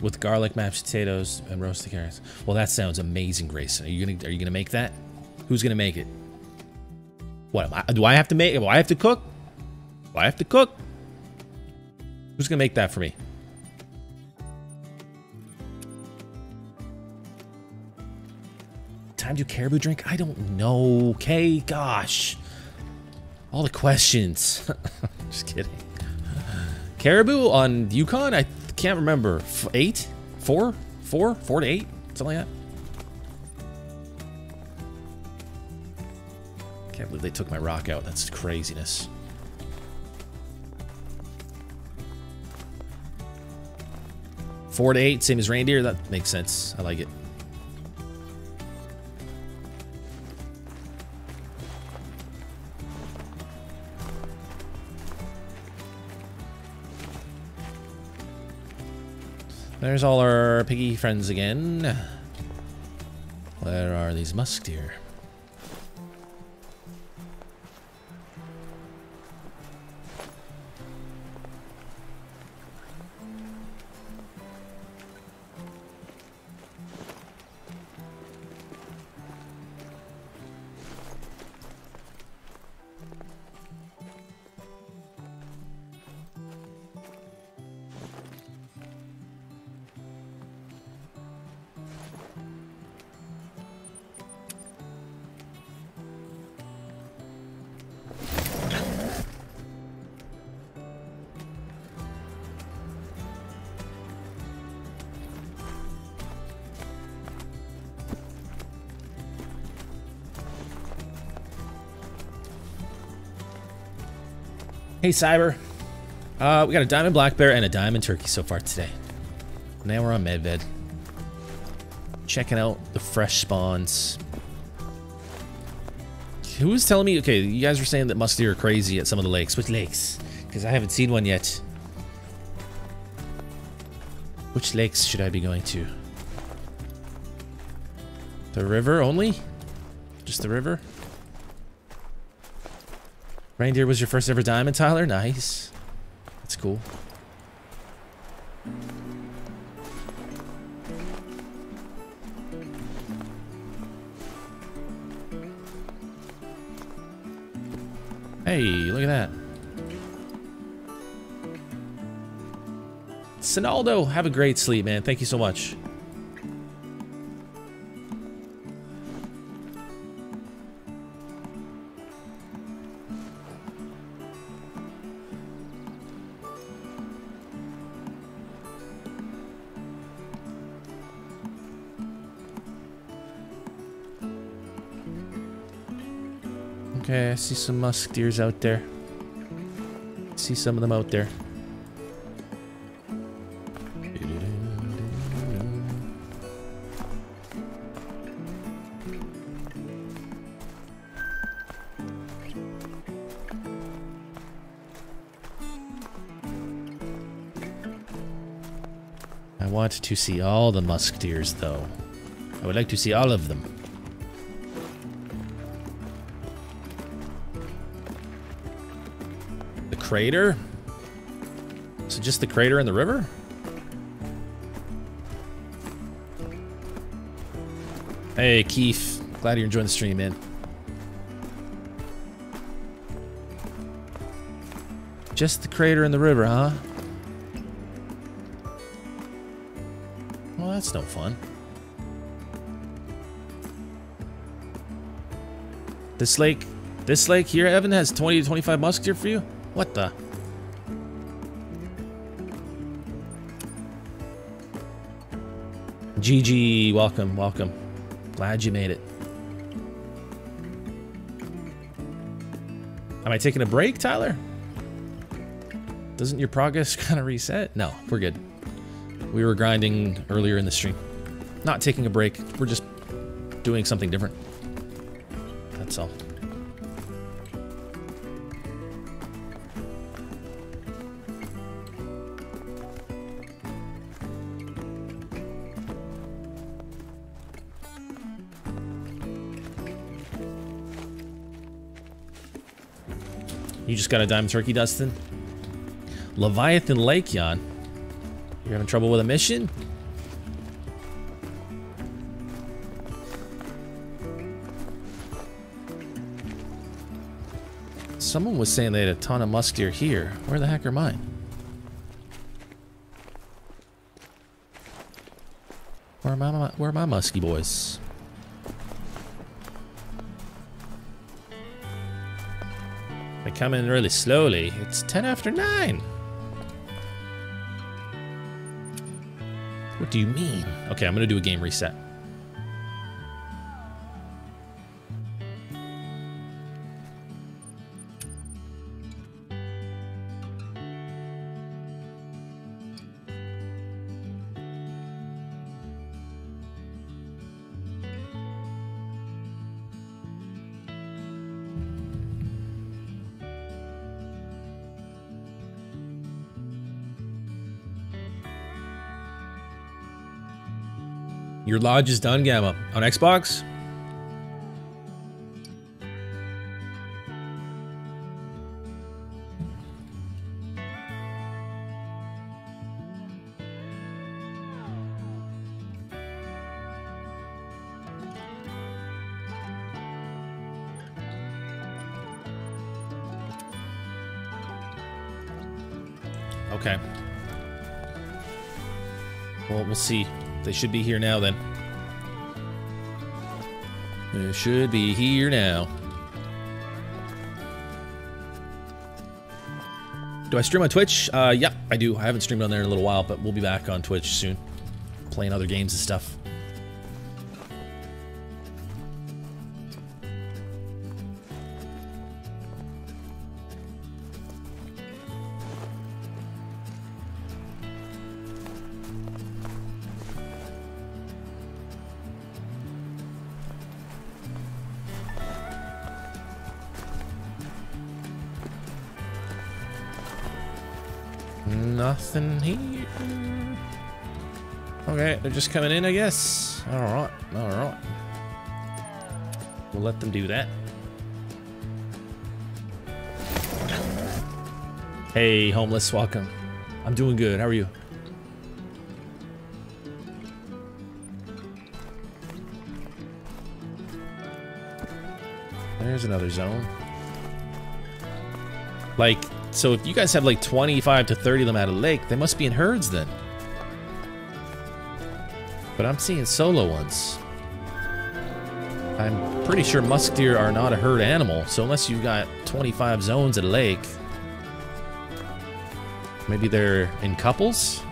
with garlic mashed potatoes and roasted carrots. Well, that sounds amazing, Grayson. Are you gonna Are you gonna make that? Who's gonna make it? What I, do I have to make? Do I have to cook? Do I have to cook? Who's gonna make that for me? Time to caribou drink? I don't know. Okay, gosh. All the questions. Just kidding. Caribou on Yukon? I can't remember. F eight? Four? Four? Four to eight? Something like that. Can't believe they took my rock out. That's craziness. Four to eight, same as reindeer. That makes sense. I like it. There's all our piggy friends again. Where are these musk deer? Hey, Cyber. Uh, we got a diamond black bear and a diamond turkey so far today. Now we're on Medved. Checking out the fresh spawns. Who was telling me? Okay, you guys were saying that musk deer are crazy at some of the lakes. Which lakes? Because I haven't seen one yet. Which lakes should I be going to? The river only? Just the river? Reindeer was your first ever diamond, Tyler? Nice. That's cool. Hey, look at that. Sinaldo, have a great sleep, man. Thank you so much. See some musk deers out there. See some of them out there. I want to see all the musk deers, though. I would like to see all of them. Crater? So just the crater in the river? Hey, Keith. Glad you're enjoying the stream, man. Just the crater in the river, huh? Well, that's no fun. This lake, this lake here, Evan, has 20 to 25 musk here for you? What the? GG, welcome, welcome. Glad you made it. Am I taking a break, Tyler? Doesn't your progress kind of reset? No, we're good. We were grinding earlier in the stream. Not taking a break. We're just doing something different. That's all. Just got a diamond turkey, Dustin? Leviathan Lake, Jan. You're having trouble with a mission? Someone was saying they had a ton of musk deer here. Where the heck are mine? Where are my, where are my musky boys? Come in really slowly. It's 10 after 9. What do you mean? Okay, I'm gonna do a game reset. Your lodge is done, Gamma. On Xbox? They should be here now then. They should be here now. Do I stream on Twitch? Uh, yeah, I do. I haven't streamed on there in a little while, but we'll be back on Twitch soon. Playing other games and stuff. Nothing here. Okay, they're just coming in, I guess. Alright, alright. We'll let them do that. Hey, homeless, welcome. I'm doing good. How are you? There's another zone. Like, so if you guys have like 25 to 30 of them at a lake, they must be in herds then. But I'm seeing solo ones. I'm pretty sure musk deer are not a herd animal, so unless you've got 25 zones at a lake, maybe they're in couples?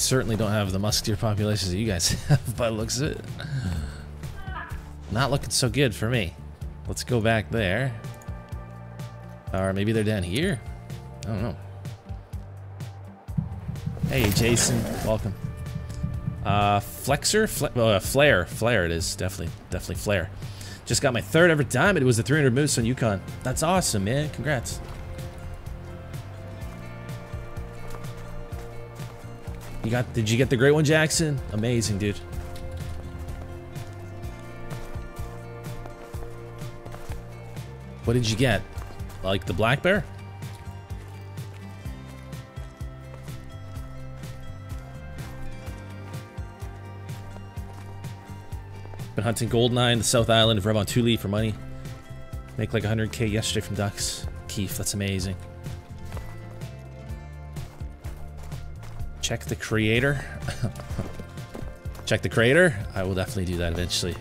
Certainly don't have the musk deer populations that you guys have, by looks of it. Not looking so good for me. Let's go back there. Or maybe they're down here? I don't know. Hey, Jason. Welcome. Uh, Flexer? Fle uh, Flare. Flare it is. Definitely. Definitely Flare. Just got my third ever diamond. It was the 300 moose on Yukon. That's awesome, man. Congrats. You got, did you get the great one, Jackson? Amazing, dude. What did you get? Like the black bear? Been hunting Goldeneye in the South Island of Revontuli for money. Make like 100k yesterday from ducks. Keith, that's amazing. Check the creator. Check the crater. I will definitely do that eventually.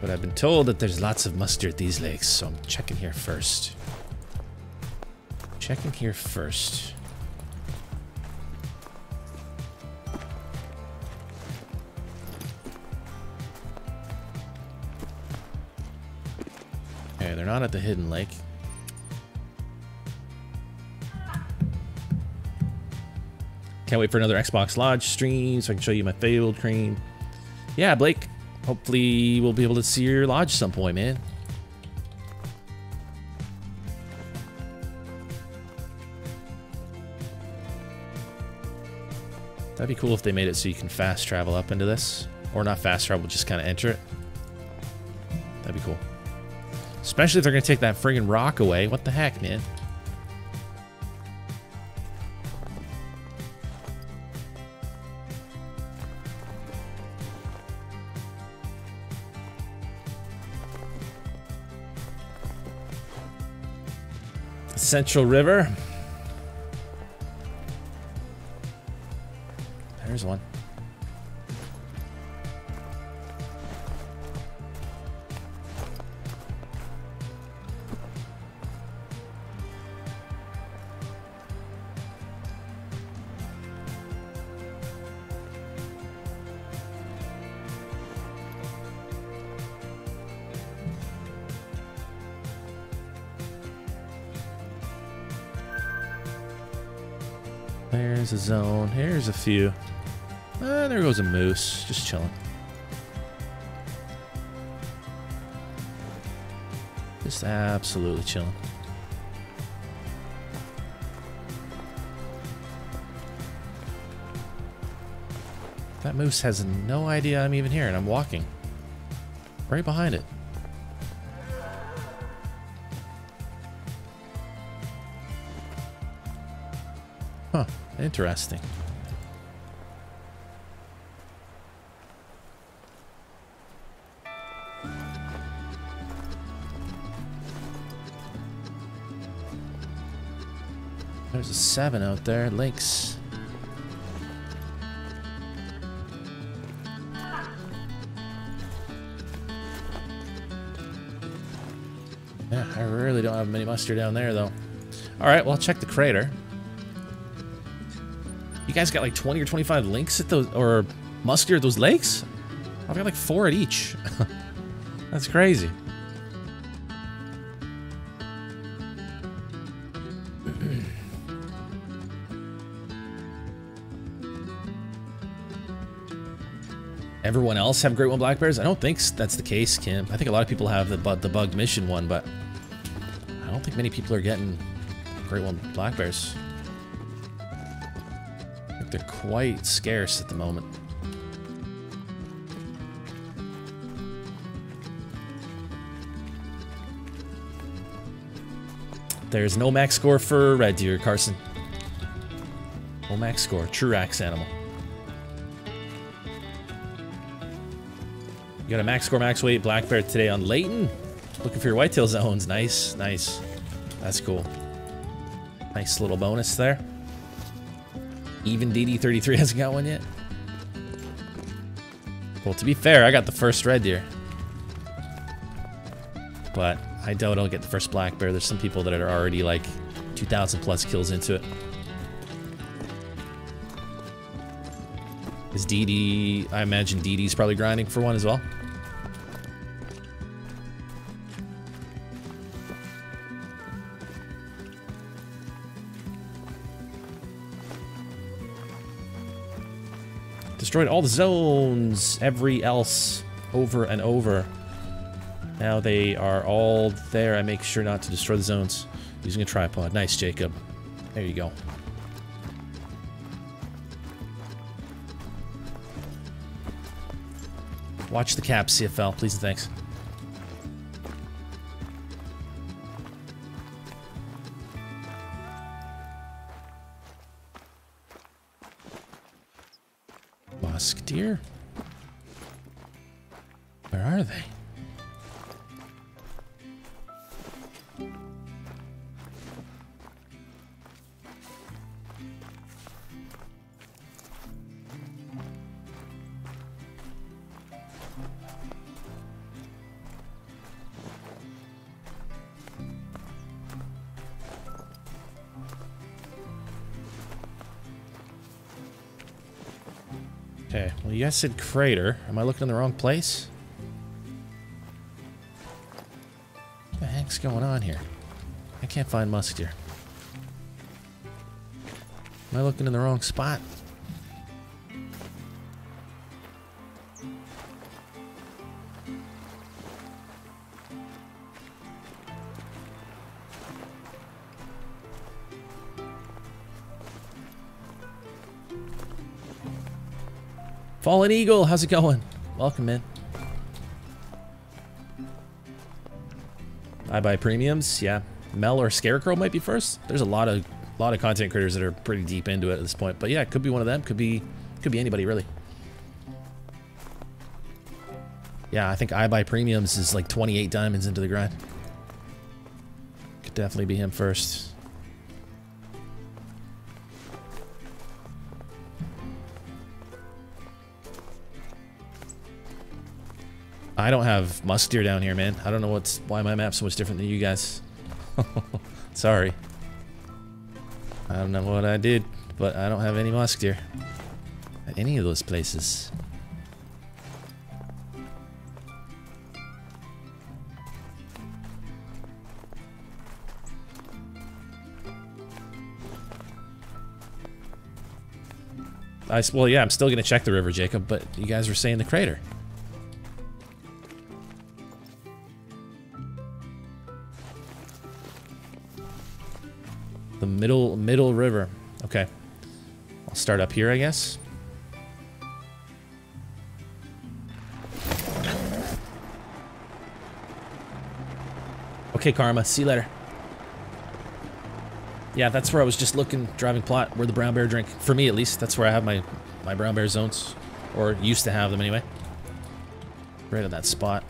But I've been told that there's lots of musk deer at these lakes, so I'm checking here first. Checking here first. Okay, they're not at the hidden lake. Can't wait for another Xbox Lodge stream so I can show you my failed crane. Yeah, Blake. Hopefully we'll be able to see your lodge some point, man. That'd be cool if they made it so you can fast travel up into this. Or not fast travel, just kind of enter it. That'd be cool. Especially if they're going to take that friggin' rock away. What the heck, man? Central River. Zone. Here's a few. Uh, there goes a moose. Just chilling. Just absolutely chilling. That moose has no idea I'm even here and I'm walking. Right behind it. Interesting. There's a seven out there, Lynx. Yeah, I really don't have many musk deer down there, though. All right, well, check the crater. Guys got like 20 or 25 links at those, or musk deer at those lakes? I've got like four at each. That's crazy. Everyone else have Great One Black Bears? I don't think that's the case, Kim. I think a lot of people have the, the bugged mission one, but I don't think many people are getting Great One Black Bears. They're quite scarce at the moment. There's no max score for Red Deer, Carson. No max score. True axe animal. You got a max score, max weight black bear today on Layton. Looking for your whitetail zones. Nice, nice. That's cool. Nice little bonus there. Even DD33 hasn't got one yet. Well, to be fair, I got the first red deer. But I doubt I'll get the first black bear. There's some people that are already like 2,000 plus kills into it. Is DD, I imagine DD's probably grinding for one as well. Destroyed all the zones, every else, over and over. Now they are all there. I make sure not to destroy the zones using a tripod. Nice, Jacob. There you go. Watch the cap, CFL. Please and thanks. Said crater. Am I looking in the wrong place? What the heck's going on here? I can't find musk deer. Am I looking in the wrong spot? Fallen Eagle, how's it going? Welcome, man. I buy premiums, yeah. Mel or Scarecrow might be first. There's a lot of lot of content creators that are pretty deep into it at this point. But yeah, it could be one of them. Could be could be anybody really. Yeah, I think I buy premiums is like 28 diamonds into the grind. Could definitely be him first. I don't have musk deer down here, man. I don't know what's why my map's so much different than you guys. Sorry. I don't know what I did, but I don't have any musk deer at any of those places. I, well, yeah, I'm still gonna check the river, Jacob, but you guys were saying the crater. Middle middle river. Okay. I'll start up here, I guess. Okay, Karma. See you later. Yeah, that's where I was just looking, driving plot, where the brown bear drink. For me, at least, that's where I have my, my brown bear zones. Or used to have them, anyway. Right at that spot.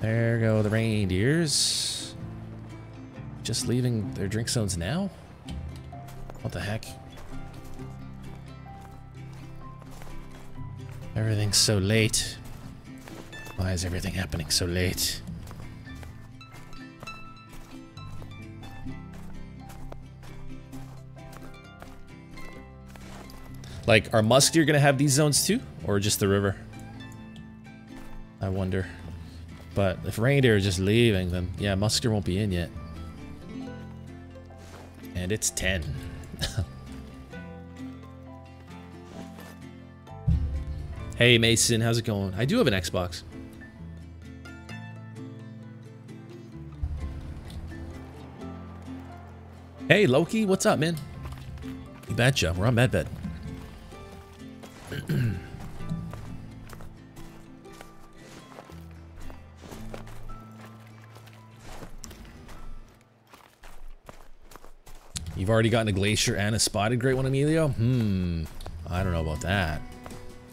There go the reindeers. Just leaving their drink zones now? What the heck? Everything's so late. Why is everything happening so late? Like, are musk deer gonna have these zones too? Or just the river? I wonder. But if reindeer are just leaving, then yeah, musk deer won't be in yet. And it's 10. hey Mason, how's it going? I do have an Xbox. Hey Loki, what's up, man? You betcha, we're on Medved. You've already gotten a glacier and a spotted great one, Emilio? Hmm. I don't know about that.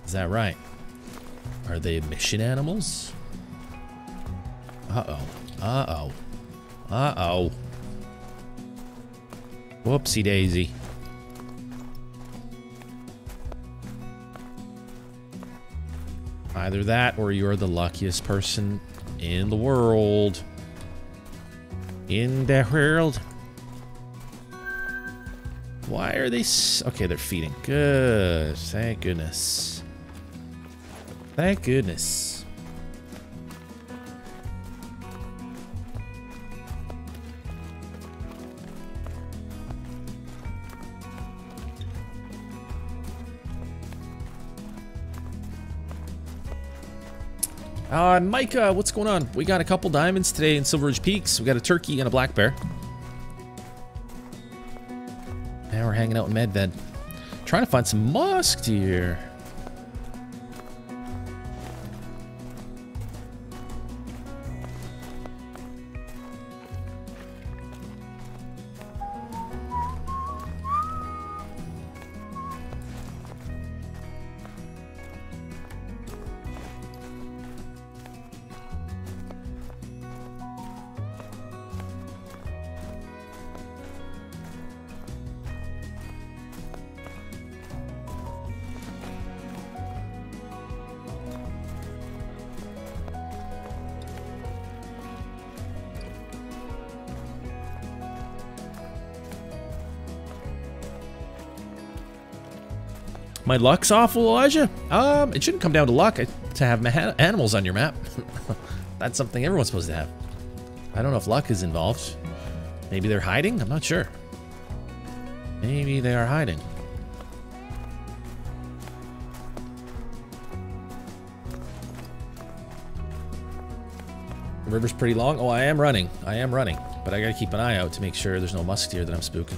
Is that right? Are they mission animals? Uh-oh. Uh-oh. Uh-oh. Whoopsie daisy. Either that or you're the luckiest person in the world. In the world. Are they... Okay, they're feeding. Good. Thank goodness. Thank goodness. Uh, Micah, what's going on? We got a couple diamonds today in Silver Ridge Peaks. We got a turkey and a black bear. Hanging out in Medved. Trying to find some musk deer. My luck's awful, Elijah. Um, it shouldn't come down to luck to have animals on your map. That's something everyone's supposed to have. I don't know if luck is involved. Maybe they're hiding? I'm not sure. Maybe they are hiding. The river's pretty long. Oh, I am running. I am running. But I gotta keep an eye out to make sure there's no musk deer that I'm spooking.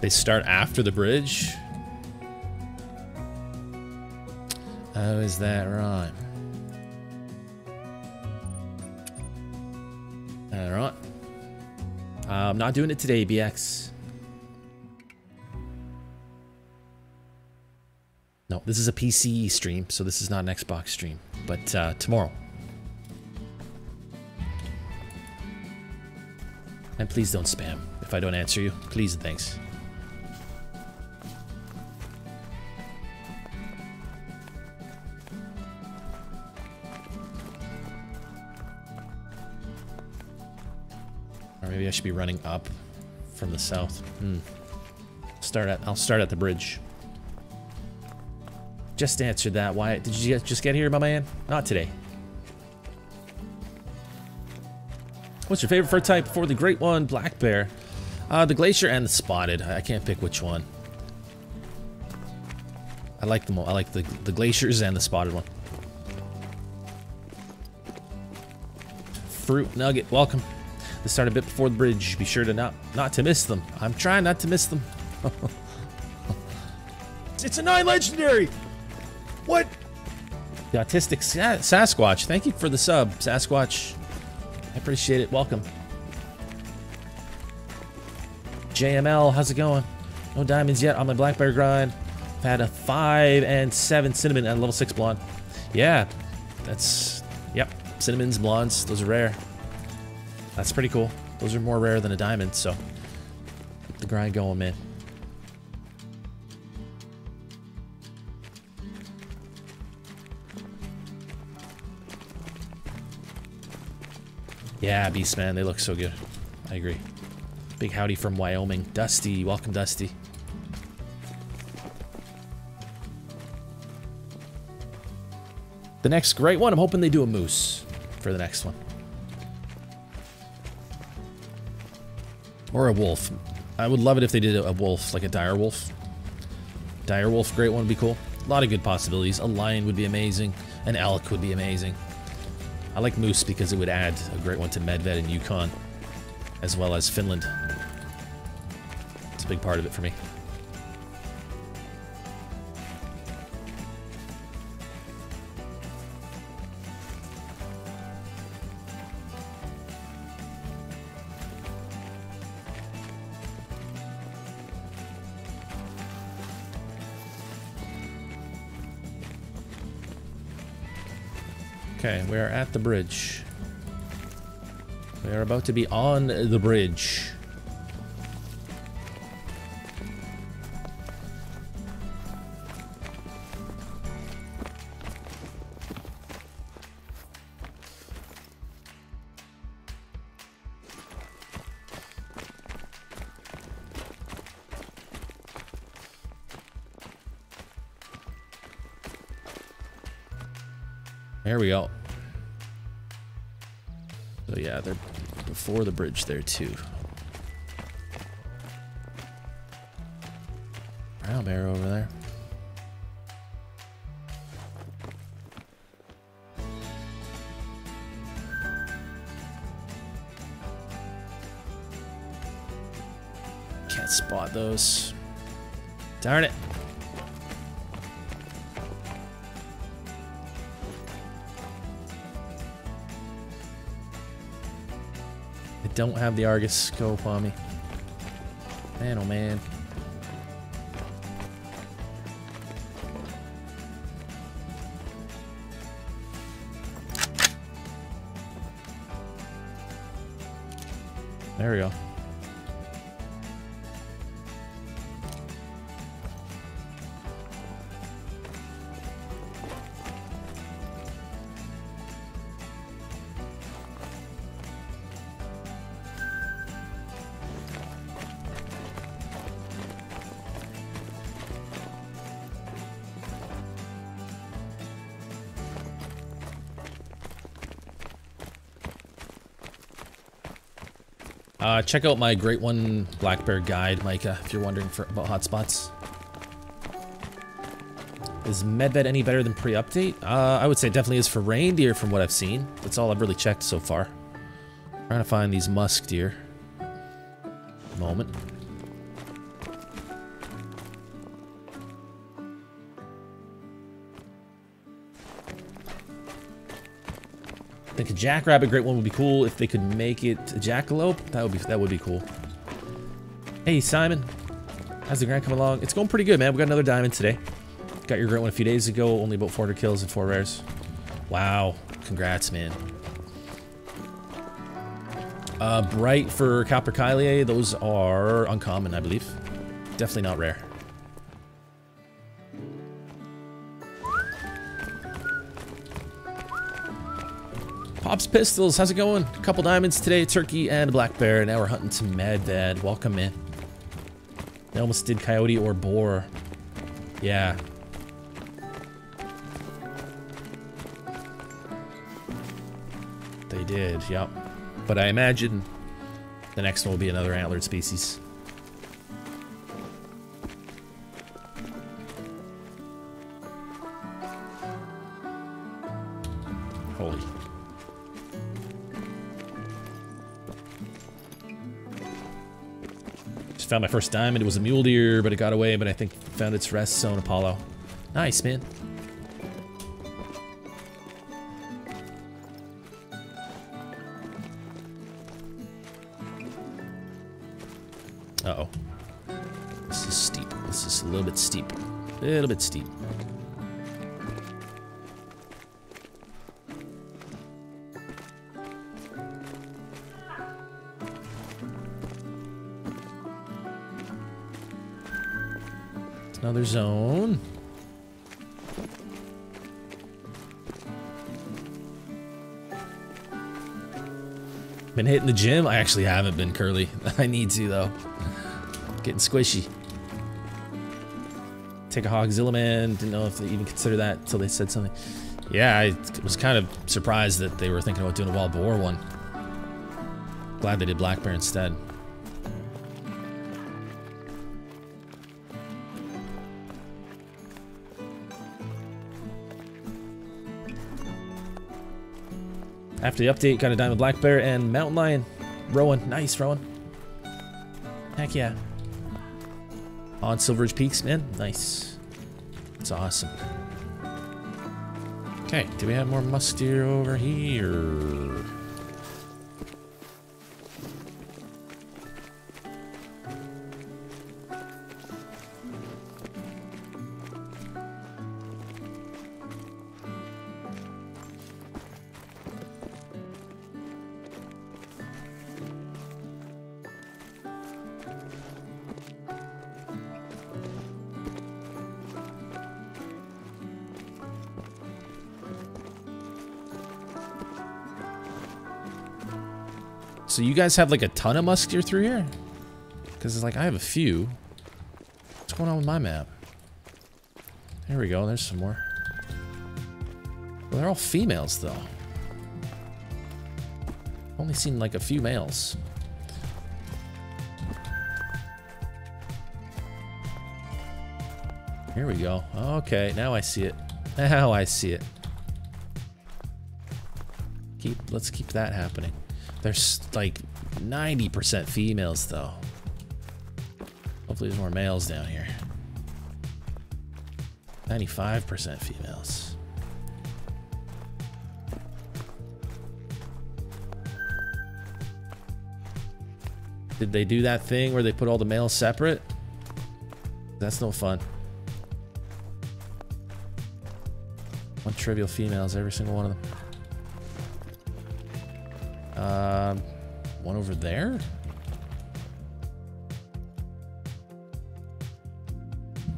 They start after the bridge? Oh, is that right? Alright. I'm not doing it today, BX. No, this is a PC stream, so this is not an Xbox stream. But uh, tomorrow. And please don't spam if I don't answer you. Please and thanks. Should be running up from the south. Hmm. Start at. I'll start at the bridge. Just answered that. Why did you just get here, my man? Not today. What's your favorite fur type for the great one, black bear? Uh, the glacier and the spotted. I can't pick which one. I like them. I like the the glaciers and the spotted one. Fruit nugget, welcome. They start a bit before the bridge. Be sure to not not to miss them. I'm trying not to miss them. it's a nine legendary. What? The autistic Sasquatch. Thank you for the sub, Sasquatch. I appreciate it. Welcome. JML, how's it going? No diamonds yet on my black bear grind. I've had a five and seven cinnamon and a level six blonde. Yeah, that's yep. Cinnamons, blondes, those are rare. That's pretty cool. Those are more rare than a diamond, so keep the grind going, man. Yeah, Beast Man, they look so good. I agree. Big howdy from Wyoming. Dusty, welcome Dusty. The next great one, I'm hoping they do a moose for the next one. Or a wolf. I would love it if they did a wolf, like a dire wolf. Dire wolf, great one would be cool. A lot of good possibilities. A lion would be amazing. An elk would be amazing. I like moose because it would add a great one to Medved and Yukon, as well as Finland. It's a big part of it for me. We are at the bridge. We are about to be on the bridge. Before the bridge there too. Have the Argus scope on me. Man, oh man. Check out my Great One Black Bear guide, Micah, if you're wondering for, about hotspots. Is Medved any better than pre-update? Uh, I would say it definitely is for reindeer from what I've seen. That's all I've really checked so far. Trying to find these musk deer. Moment. Think a jackrabbit great one would be cool if they could make it a jackalope. That would be that would be cool. Hey Simon, how's the grind coming along? It's going pretty good, man. We got another diamond today. Got your great one a few days ago. Only about 400 kills and four rares. Wow, congrats, man. Uh, bright for Capercaillie. Those are uncommon, I believe. Definitely not rare. Pops Pistols, how's it going? A couple diamonds today, turkey and black bear. Now we're hunting some Medved. Welcome in. They almost did coyote or boar. Yeah. They did, yep. But I imagine the next one will be another antlered species. Found my first diamond. It was a mule deer, but it got away, but I think found its rest zone, Apollo. Nice, man. Uh-oh. This is steep. This is a little bit steep. A little bit steep. Another zone. Been hitting the gym? I actually haven't been, Curly. I need to, though. Getting squishy. Take a Hogzilla man. Didn't know if they even consider that until they said something. Yeah, I was kind of surprised that they were thinking about doing a wild boar one. Glad they did black bear instead. After the update, got a diamond black bear and mountain lion. Rowan, nice, Rowan. Heck yeah. On Silver Ridge Peaks, man. Nice. It's awesome. Okay, do we have more musk over here? Guys have like a ton of musk deer through here? Because it's like, I have a few. What's going on with my map? There we go, there's some more. Well, they're all females though. Only seen like a few males. Here we go. Okay, now I see it. Now I see it. Keep, let's keep that happening. There's like 90% females though. Hopefully there's more males down here. 95% females. Did they do that thing where they put all the males separate? That's no fun. One trivial females, every single one of them. Over there?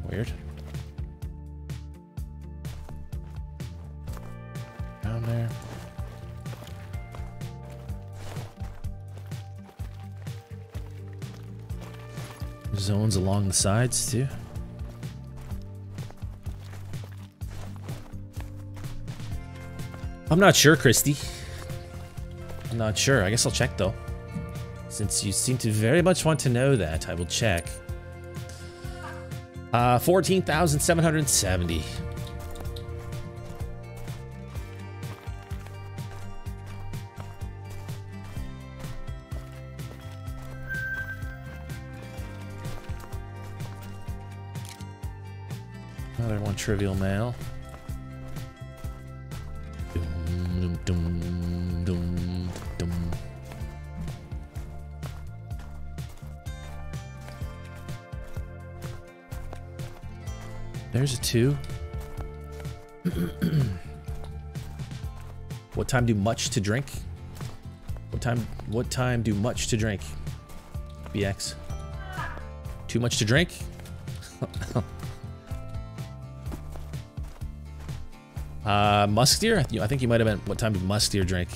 Weird. Down there. Zones along the sides too. I'm not sure, Christy. I'm not sure. I guess I'll check though. Since you seem to very much want to know that, I will check. Uh, 14,770. Another one trivial male. There's a two. what time do much to drink? What time what time do much to drink? BX. Too much to drink? uh muskier? I th- I think you might have meant what time do musk deer drink?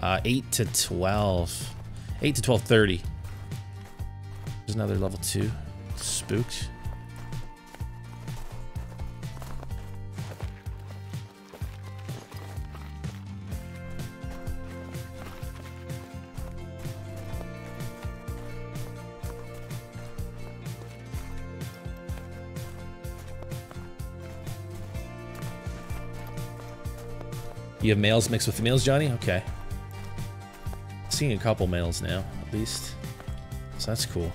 Uh 8 to 12. 8 to 12:30. There's another level 2. Spooked. Have males mixed with females, Johnny? Okay. Seeing a couple males now, at least. So that's cool.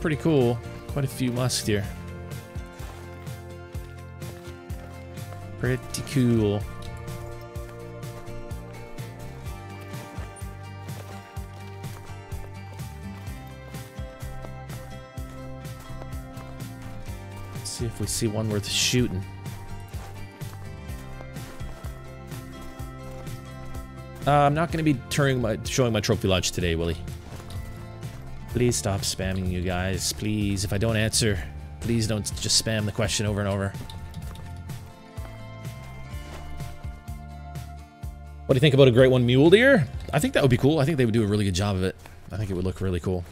Pretty cool. Quite a few musk here. Pretty cool. Let's see if we see one worth shooting. Uh, I'm not going to be turning my, showing my trophy lodge today, Willie. Please stop spamming, you guys. Please, if I don't answer, please don't just spam the question over and over. What do you think about a Great One Mule Deer? I think that would be cool. I think they would do a really good job of it. I think it would look really cool.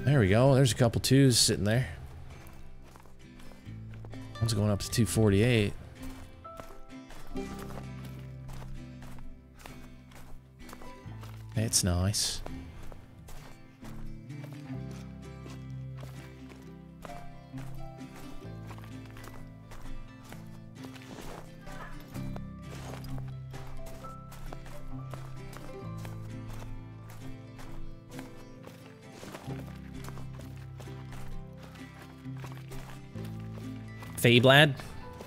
There we go. There's a couple twos sitting there. One's going up to 248. It's nice. Fablad?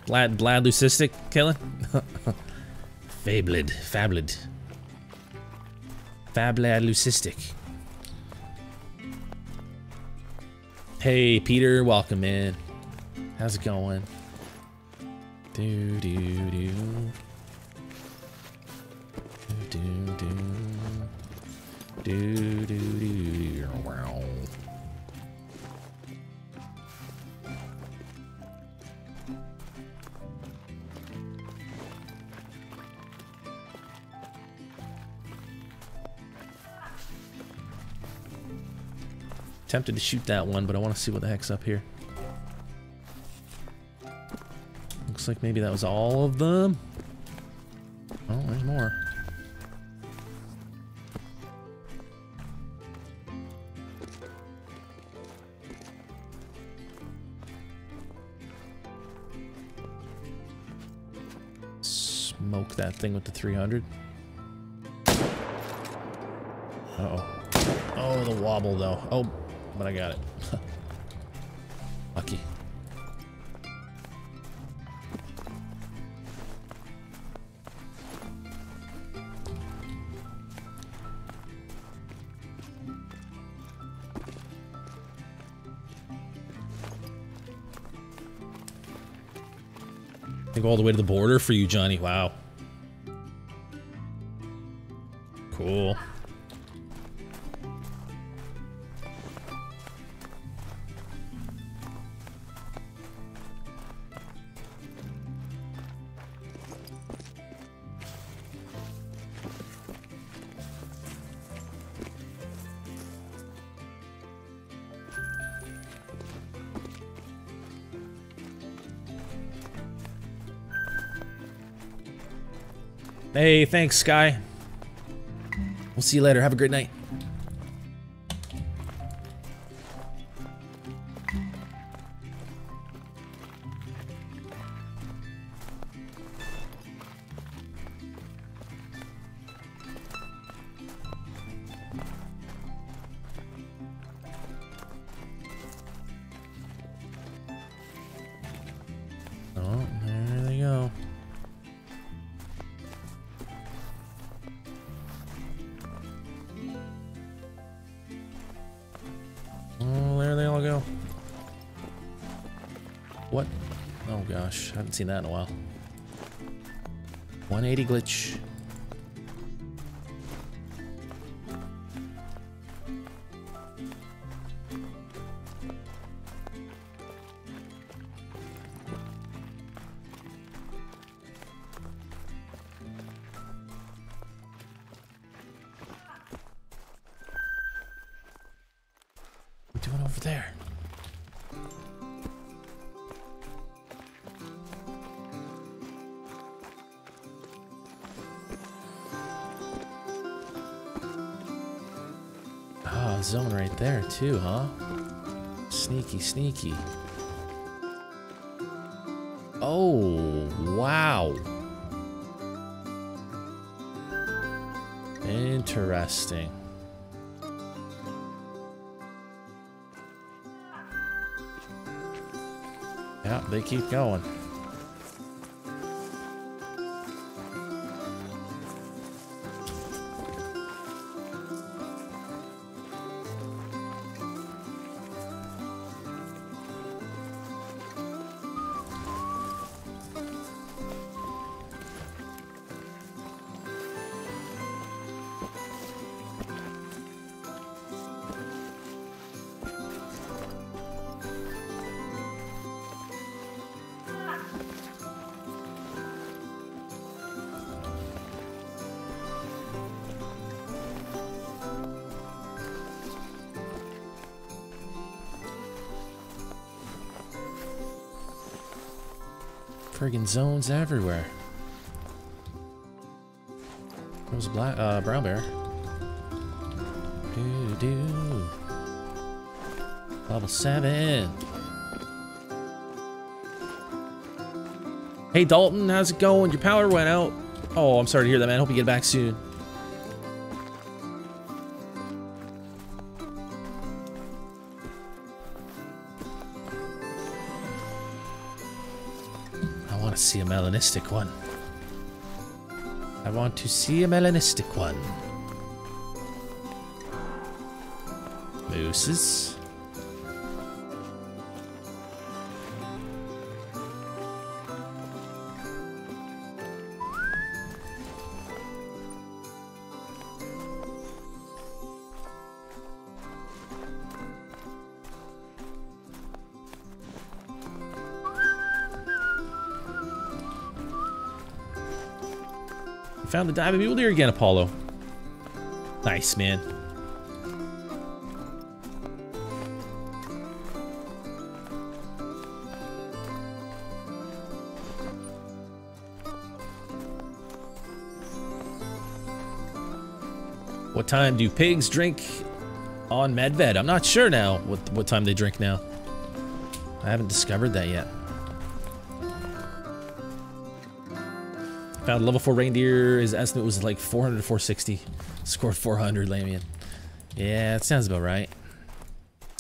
Blad, Blad Leucistic killing? Fablid, Fablid. Fablad Leucistic. Hey, Peter, welcome in. How's it going? Do, do, do. Do, do, do. Do, do, do, do. tempted to shoot that one, but I want to see what the heck's up here. Looks like maybe that was all of them. Oh, there's more. Smoke that thing with the 300. Uh oh Oh, the wobble though. Oh, but I got it. Lucky. I go all the way to the border for you, Johnny. Wow. Thanks, Sky. We'll see you later. Have a great night. Gosh, I haven't seen that in a while. 180 glitch. Too, huh? Sneaky, sneaky. Oh, wow. Interesting. Yeah, they keep going. Zones everywhere. A black, uh, brown bear. Doo doo. Level seven. Hey Dalton, how's it going? Your power went out. Oh, I'm sorry to hear that, man. Hope you get back soon. Melanistic one. I want to see a melanistic one. Mooses. Found the diamond mule deer again, Apollo. Nice, man. What time do pigs drink on Medved? I'm not sure now what, what time they drink now. I haven't discovered that yet. Found level 4 reindeer. His estimate was like 400 to 460. Scored 400, Lamian. Yeah, that sounds about right.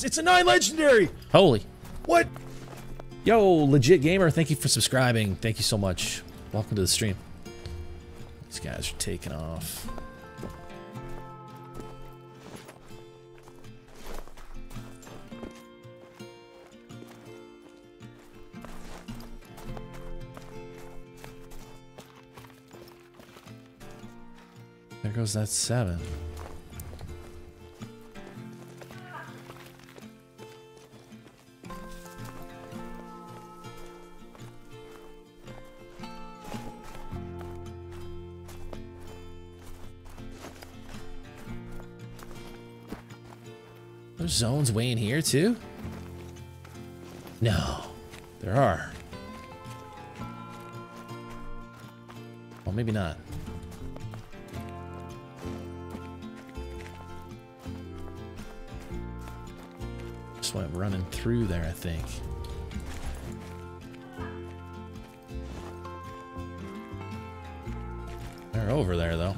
It's a nine legendary. Holy. What? Yo, legit gamer, thank you for subscribing. Thank you so much. Welcome to the stream. These guys are taking off. Goes that seven. There's zones way in here too? No, there are. Think. They're over there, though.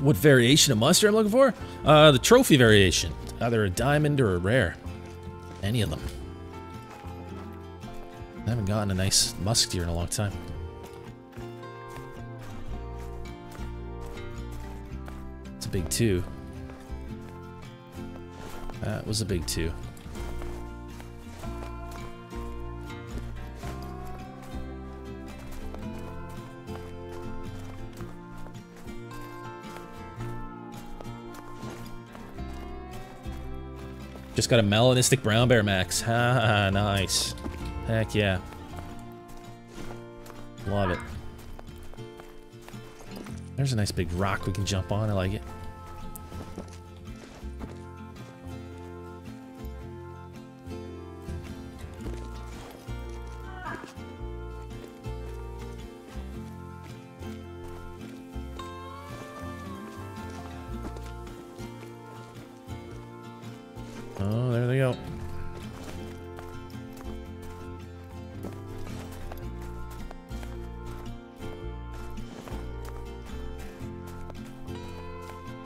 What variation of musk deer I'm looking for? Uh, the trophy variation. Either a diamond or a rare. Any of them. I haven't gotten a nice musk deer in a long time. A big two. Uh, that was a big two. Just got a melanistic brown bear max. Ha, nice. Heck yeah. Love it. There's a nice big rock we can jump on. I like it.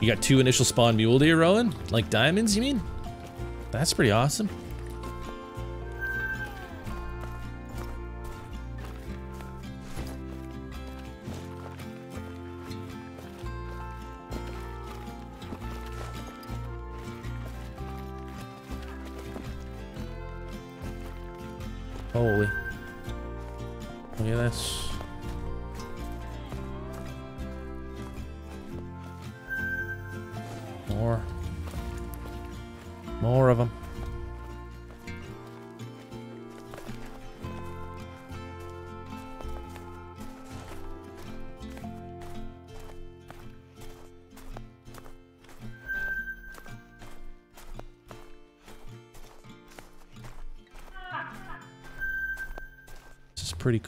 You got two initial spawn mule deer, Rowan? Like diamonds, you mean? That's pretty awesome.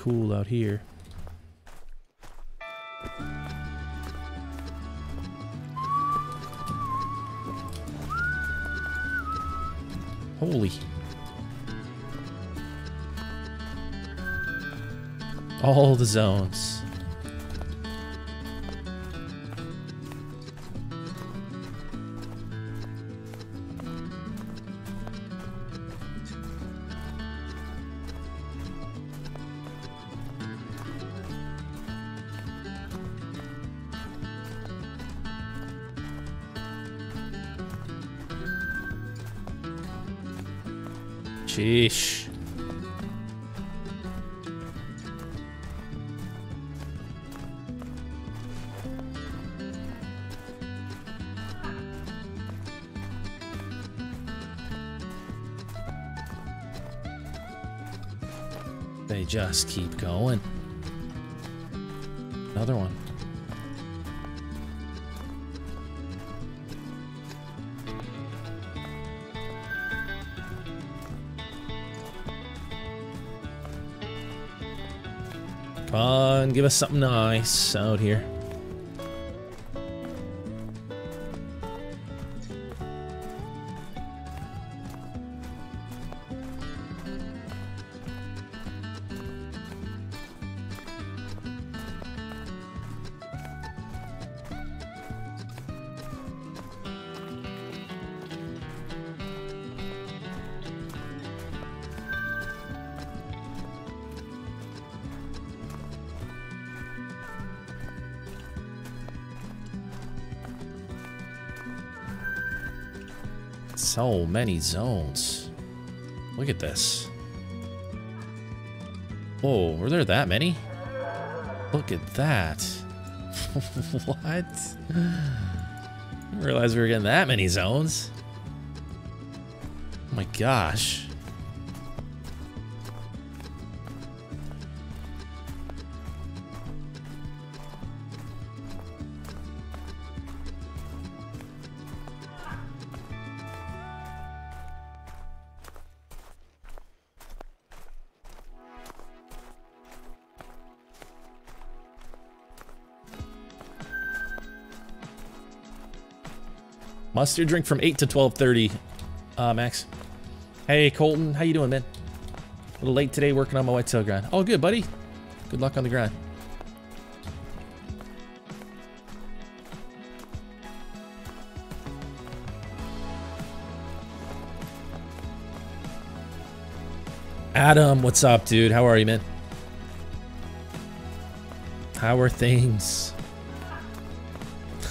Cool out here. Holy. All the zones. Just keep going. Another one. Come on, give us something nice out here. Many zones. Look at this. Whoa, were there that many? Look at that. what? I didn't realize we were getting that many zones. Oh my gosh. Musk deer drink from 8 to 12.30, uh, Max. Hey, Colton. How you doing, man? A little late today working on my whitetail grind. All good, buddy. Good luck on the grind. Adam, what's up, dude? How are you, man? How are things?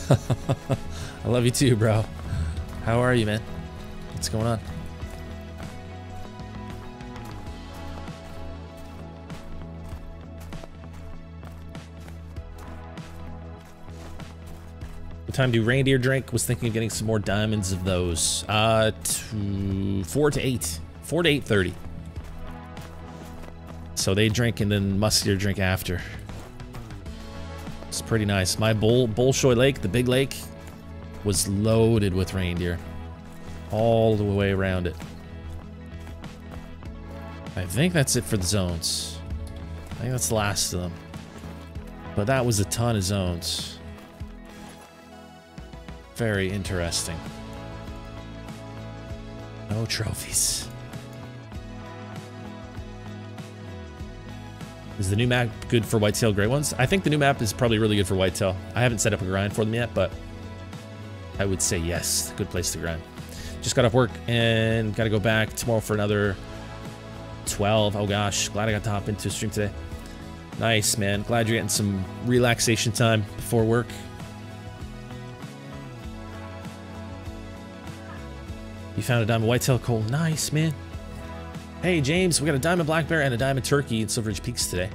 I love you too, bro. How are you, man? What's going on? What time do reindeer drink? Was thinking of getting some more diamonds of those. Uh, two, four to eight. Four to eight thirty. So they drink and then musk deer drink after. It's pretty nice. My Bull Bolshoi Lake, the big lake, was loaded with reindeer. All the way around it. I think that's it for the zones. I think that's the last of them. But that was a ton of zones. Very interesting. No trophies. Is the new map good for whitetail great ones? I think the new map is probably really good for whitetail. I haven't set up a grind for them yet, but I would say yes. Good place to grind. Just got off work and got to go back tomorrow for another 12. Oh gosh, glad I got to hop into stream today. Nice, man. Glad you're getting some relaxation time before work. You found a diamond whitetail coal. Nice, man. Hey, James, we got a diamond black bear and a diamond turkey in Silver Ridge Peaks today.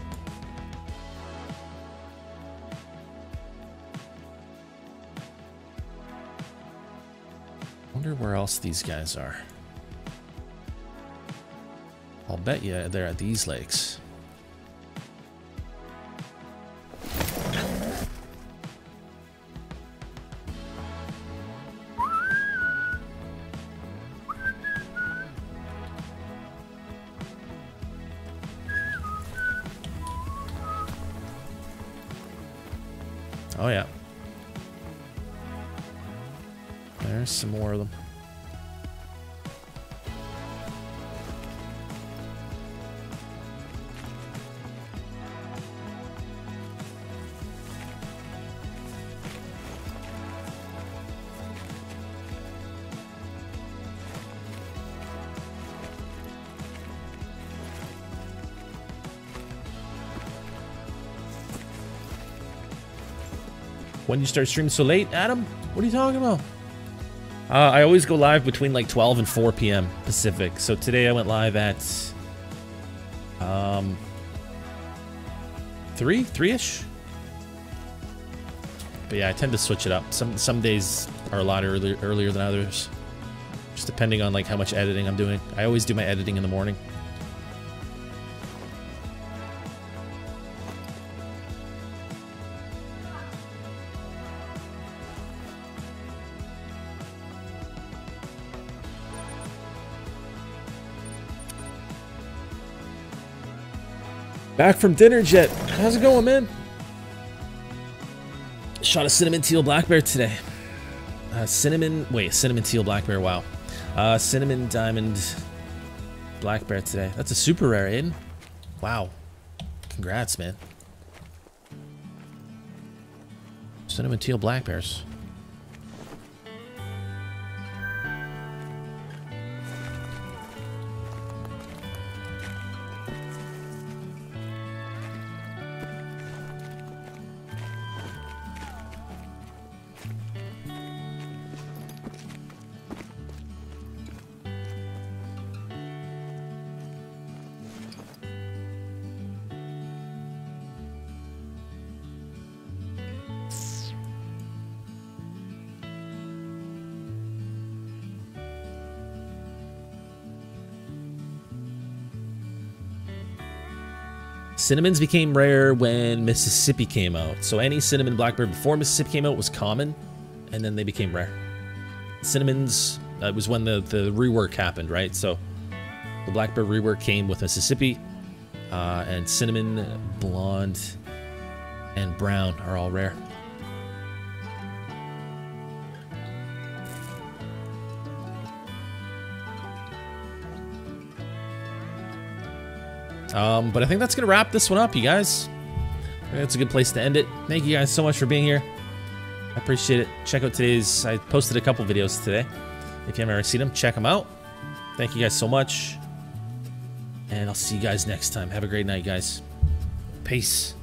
Where else these guys are. I'll bet you they're at these lakes. When you start streaming so late, Adam? What are you talking about? Uh, I always go live between like 12 and 4 p.m. Pacific. So today I went live at um 3, 3ish. But yeah, I tend to switch it up. Some some days are a lot earlier earlier than others. Just depending on like how much editing I'm doing. I always do my editing in the morning. Back from dinner, Jet. How's it going, man? Shot a cinnamon teal black bear today. Uh, cinnamon, wait, cinnamon teal black bear, wow. Uh, cinnamon diamond black bear today. That's a super rare, Aiden. Wow. Congrats, man. Cinnamon teal black bears. Cinnamons became rare when Mississippi came out. So any cinnamon black bear before Mississippi came out was common, and then they became rare. Cinnamons, that was when the, the rework happened, right? So the black bear rework came with Mississippi, uh, and cinnamon, blonde, and brown are all rare. Um, but I think that's going to wrap this one up, you guys. That's a good place to end it. Thank you guys so much for being here. I appreciate it. Check out today's... I posted a couple videos today. If you haven't already seen them, check them out. Thank you guys so much. And I'll see you guys next time. Have a great night, guys. Peace.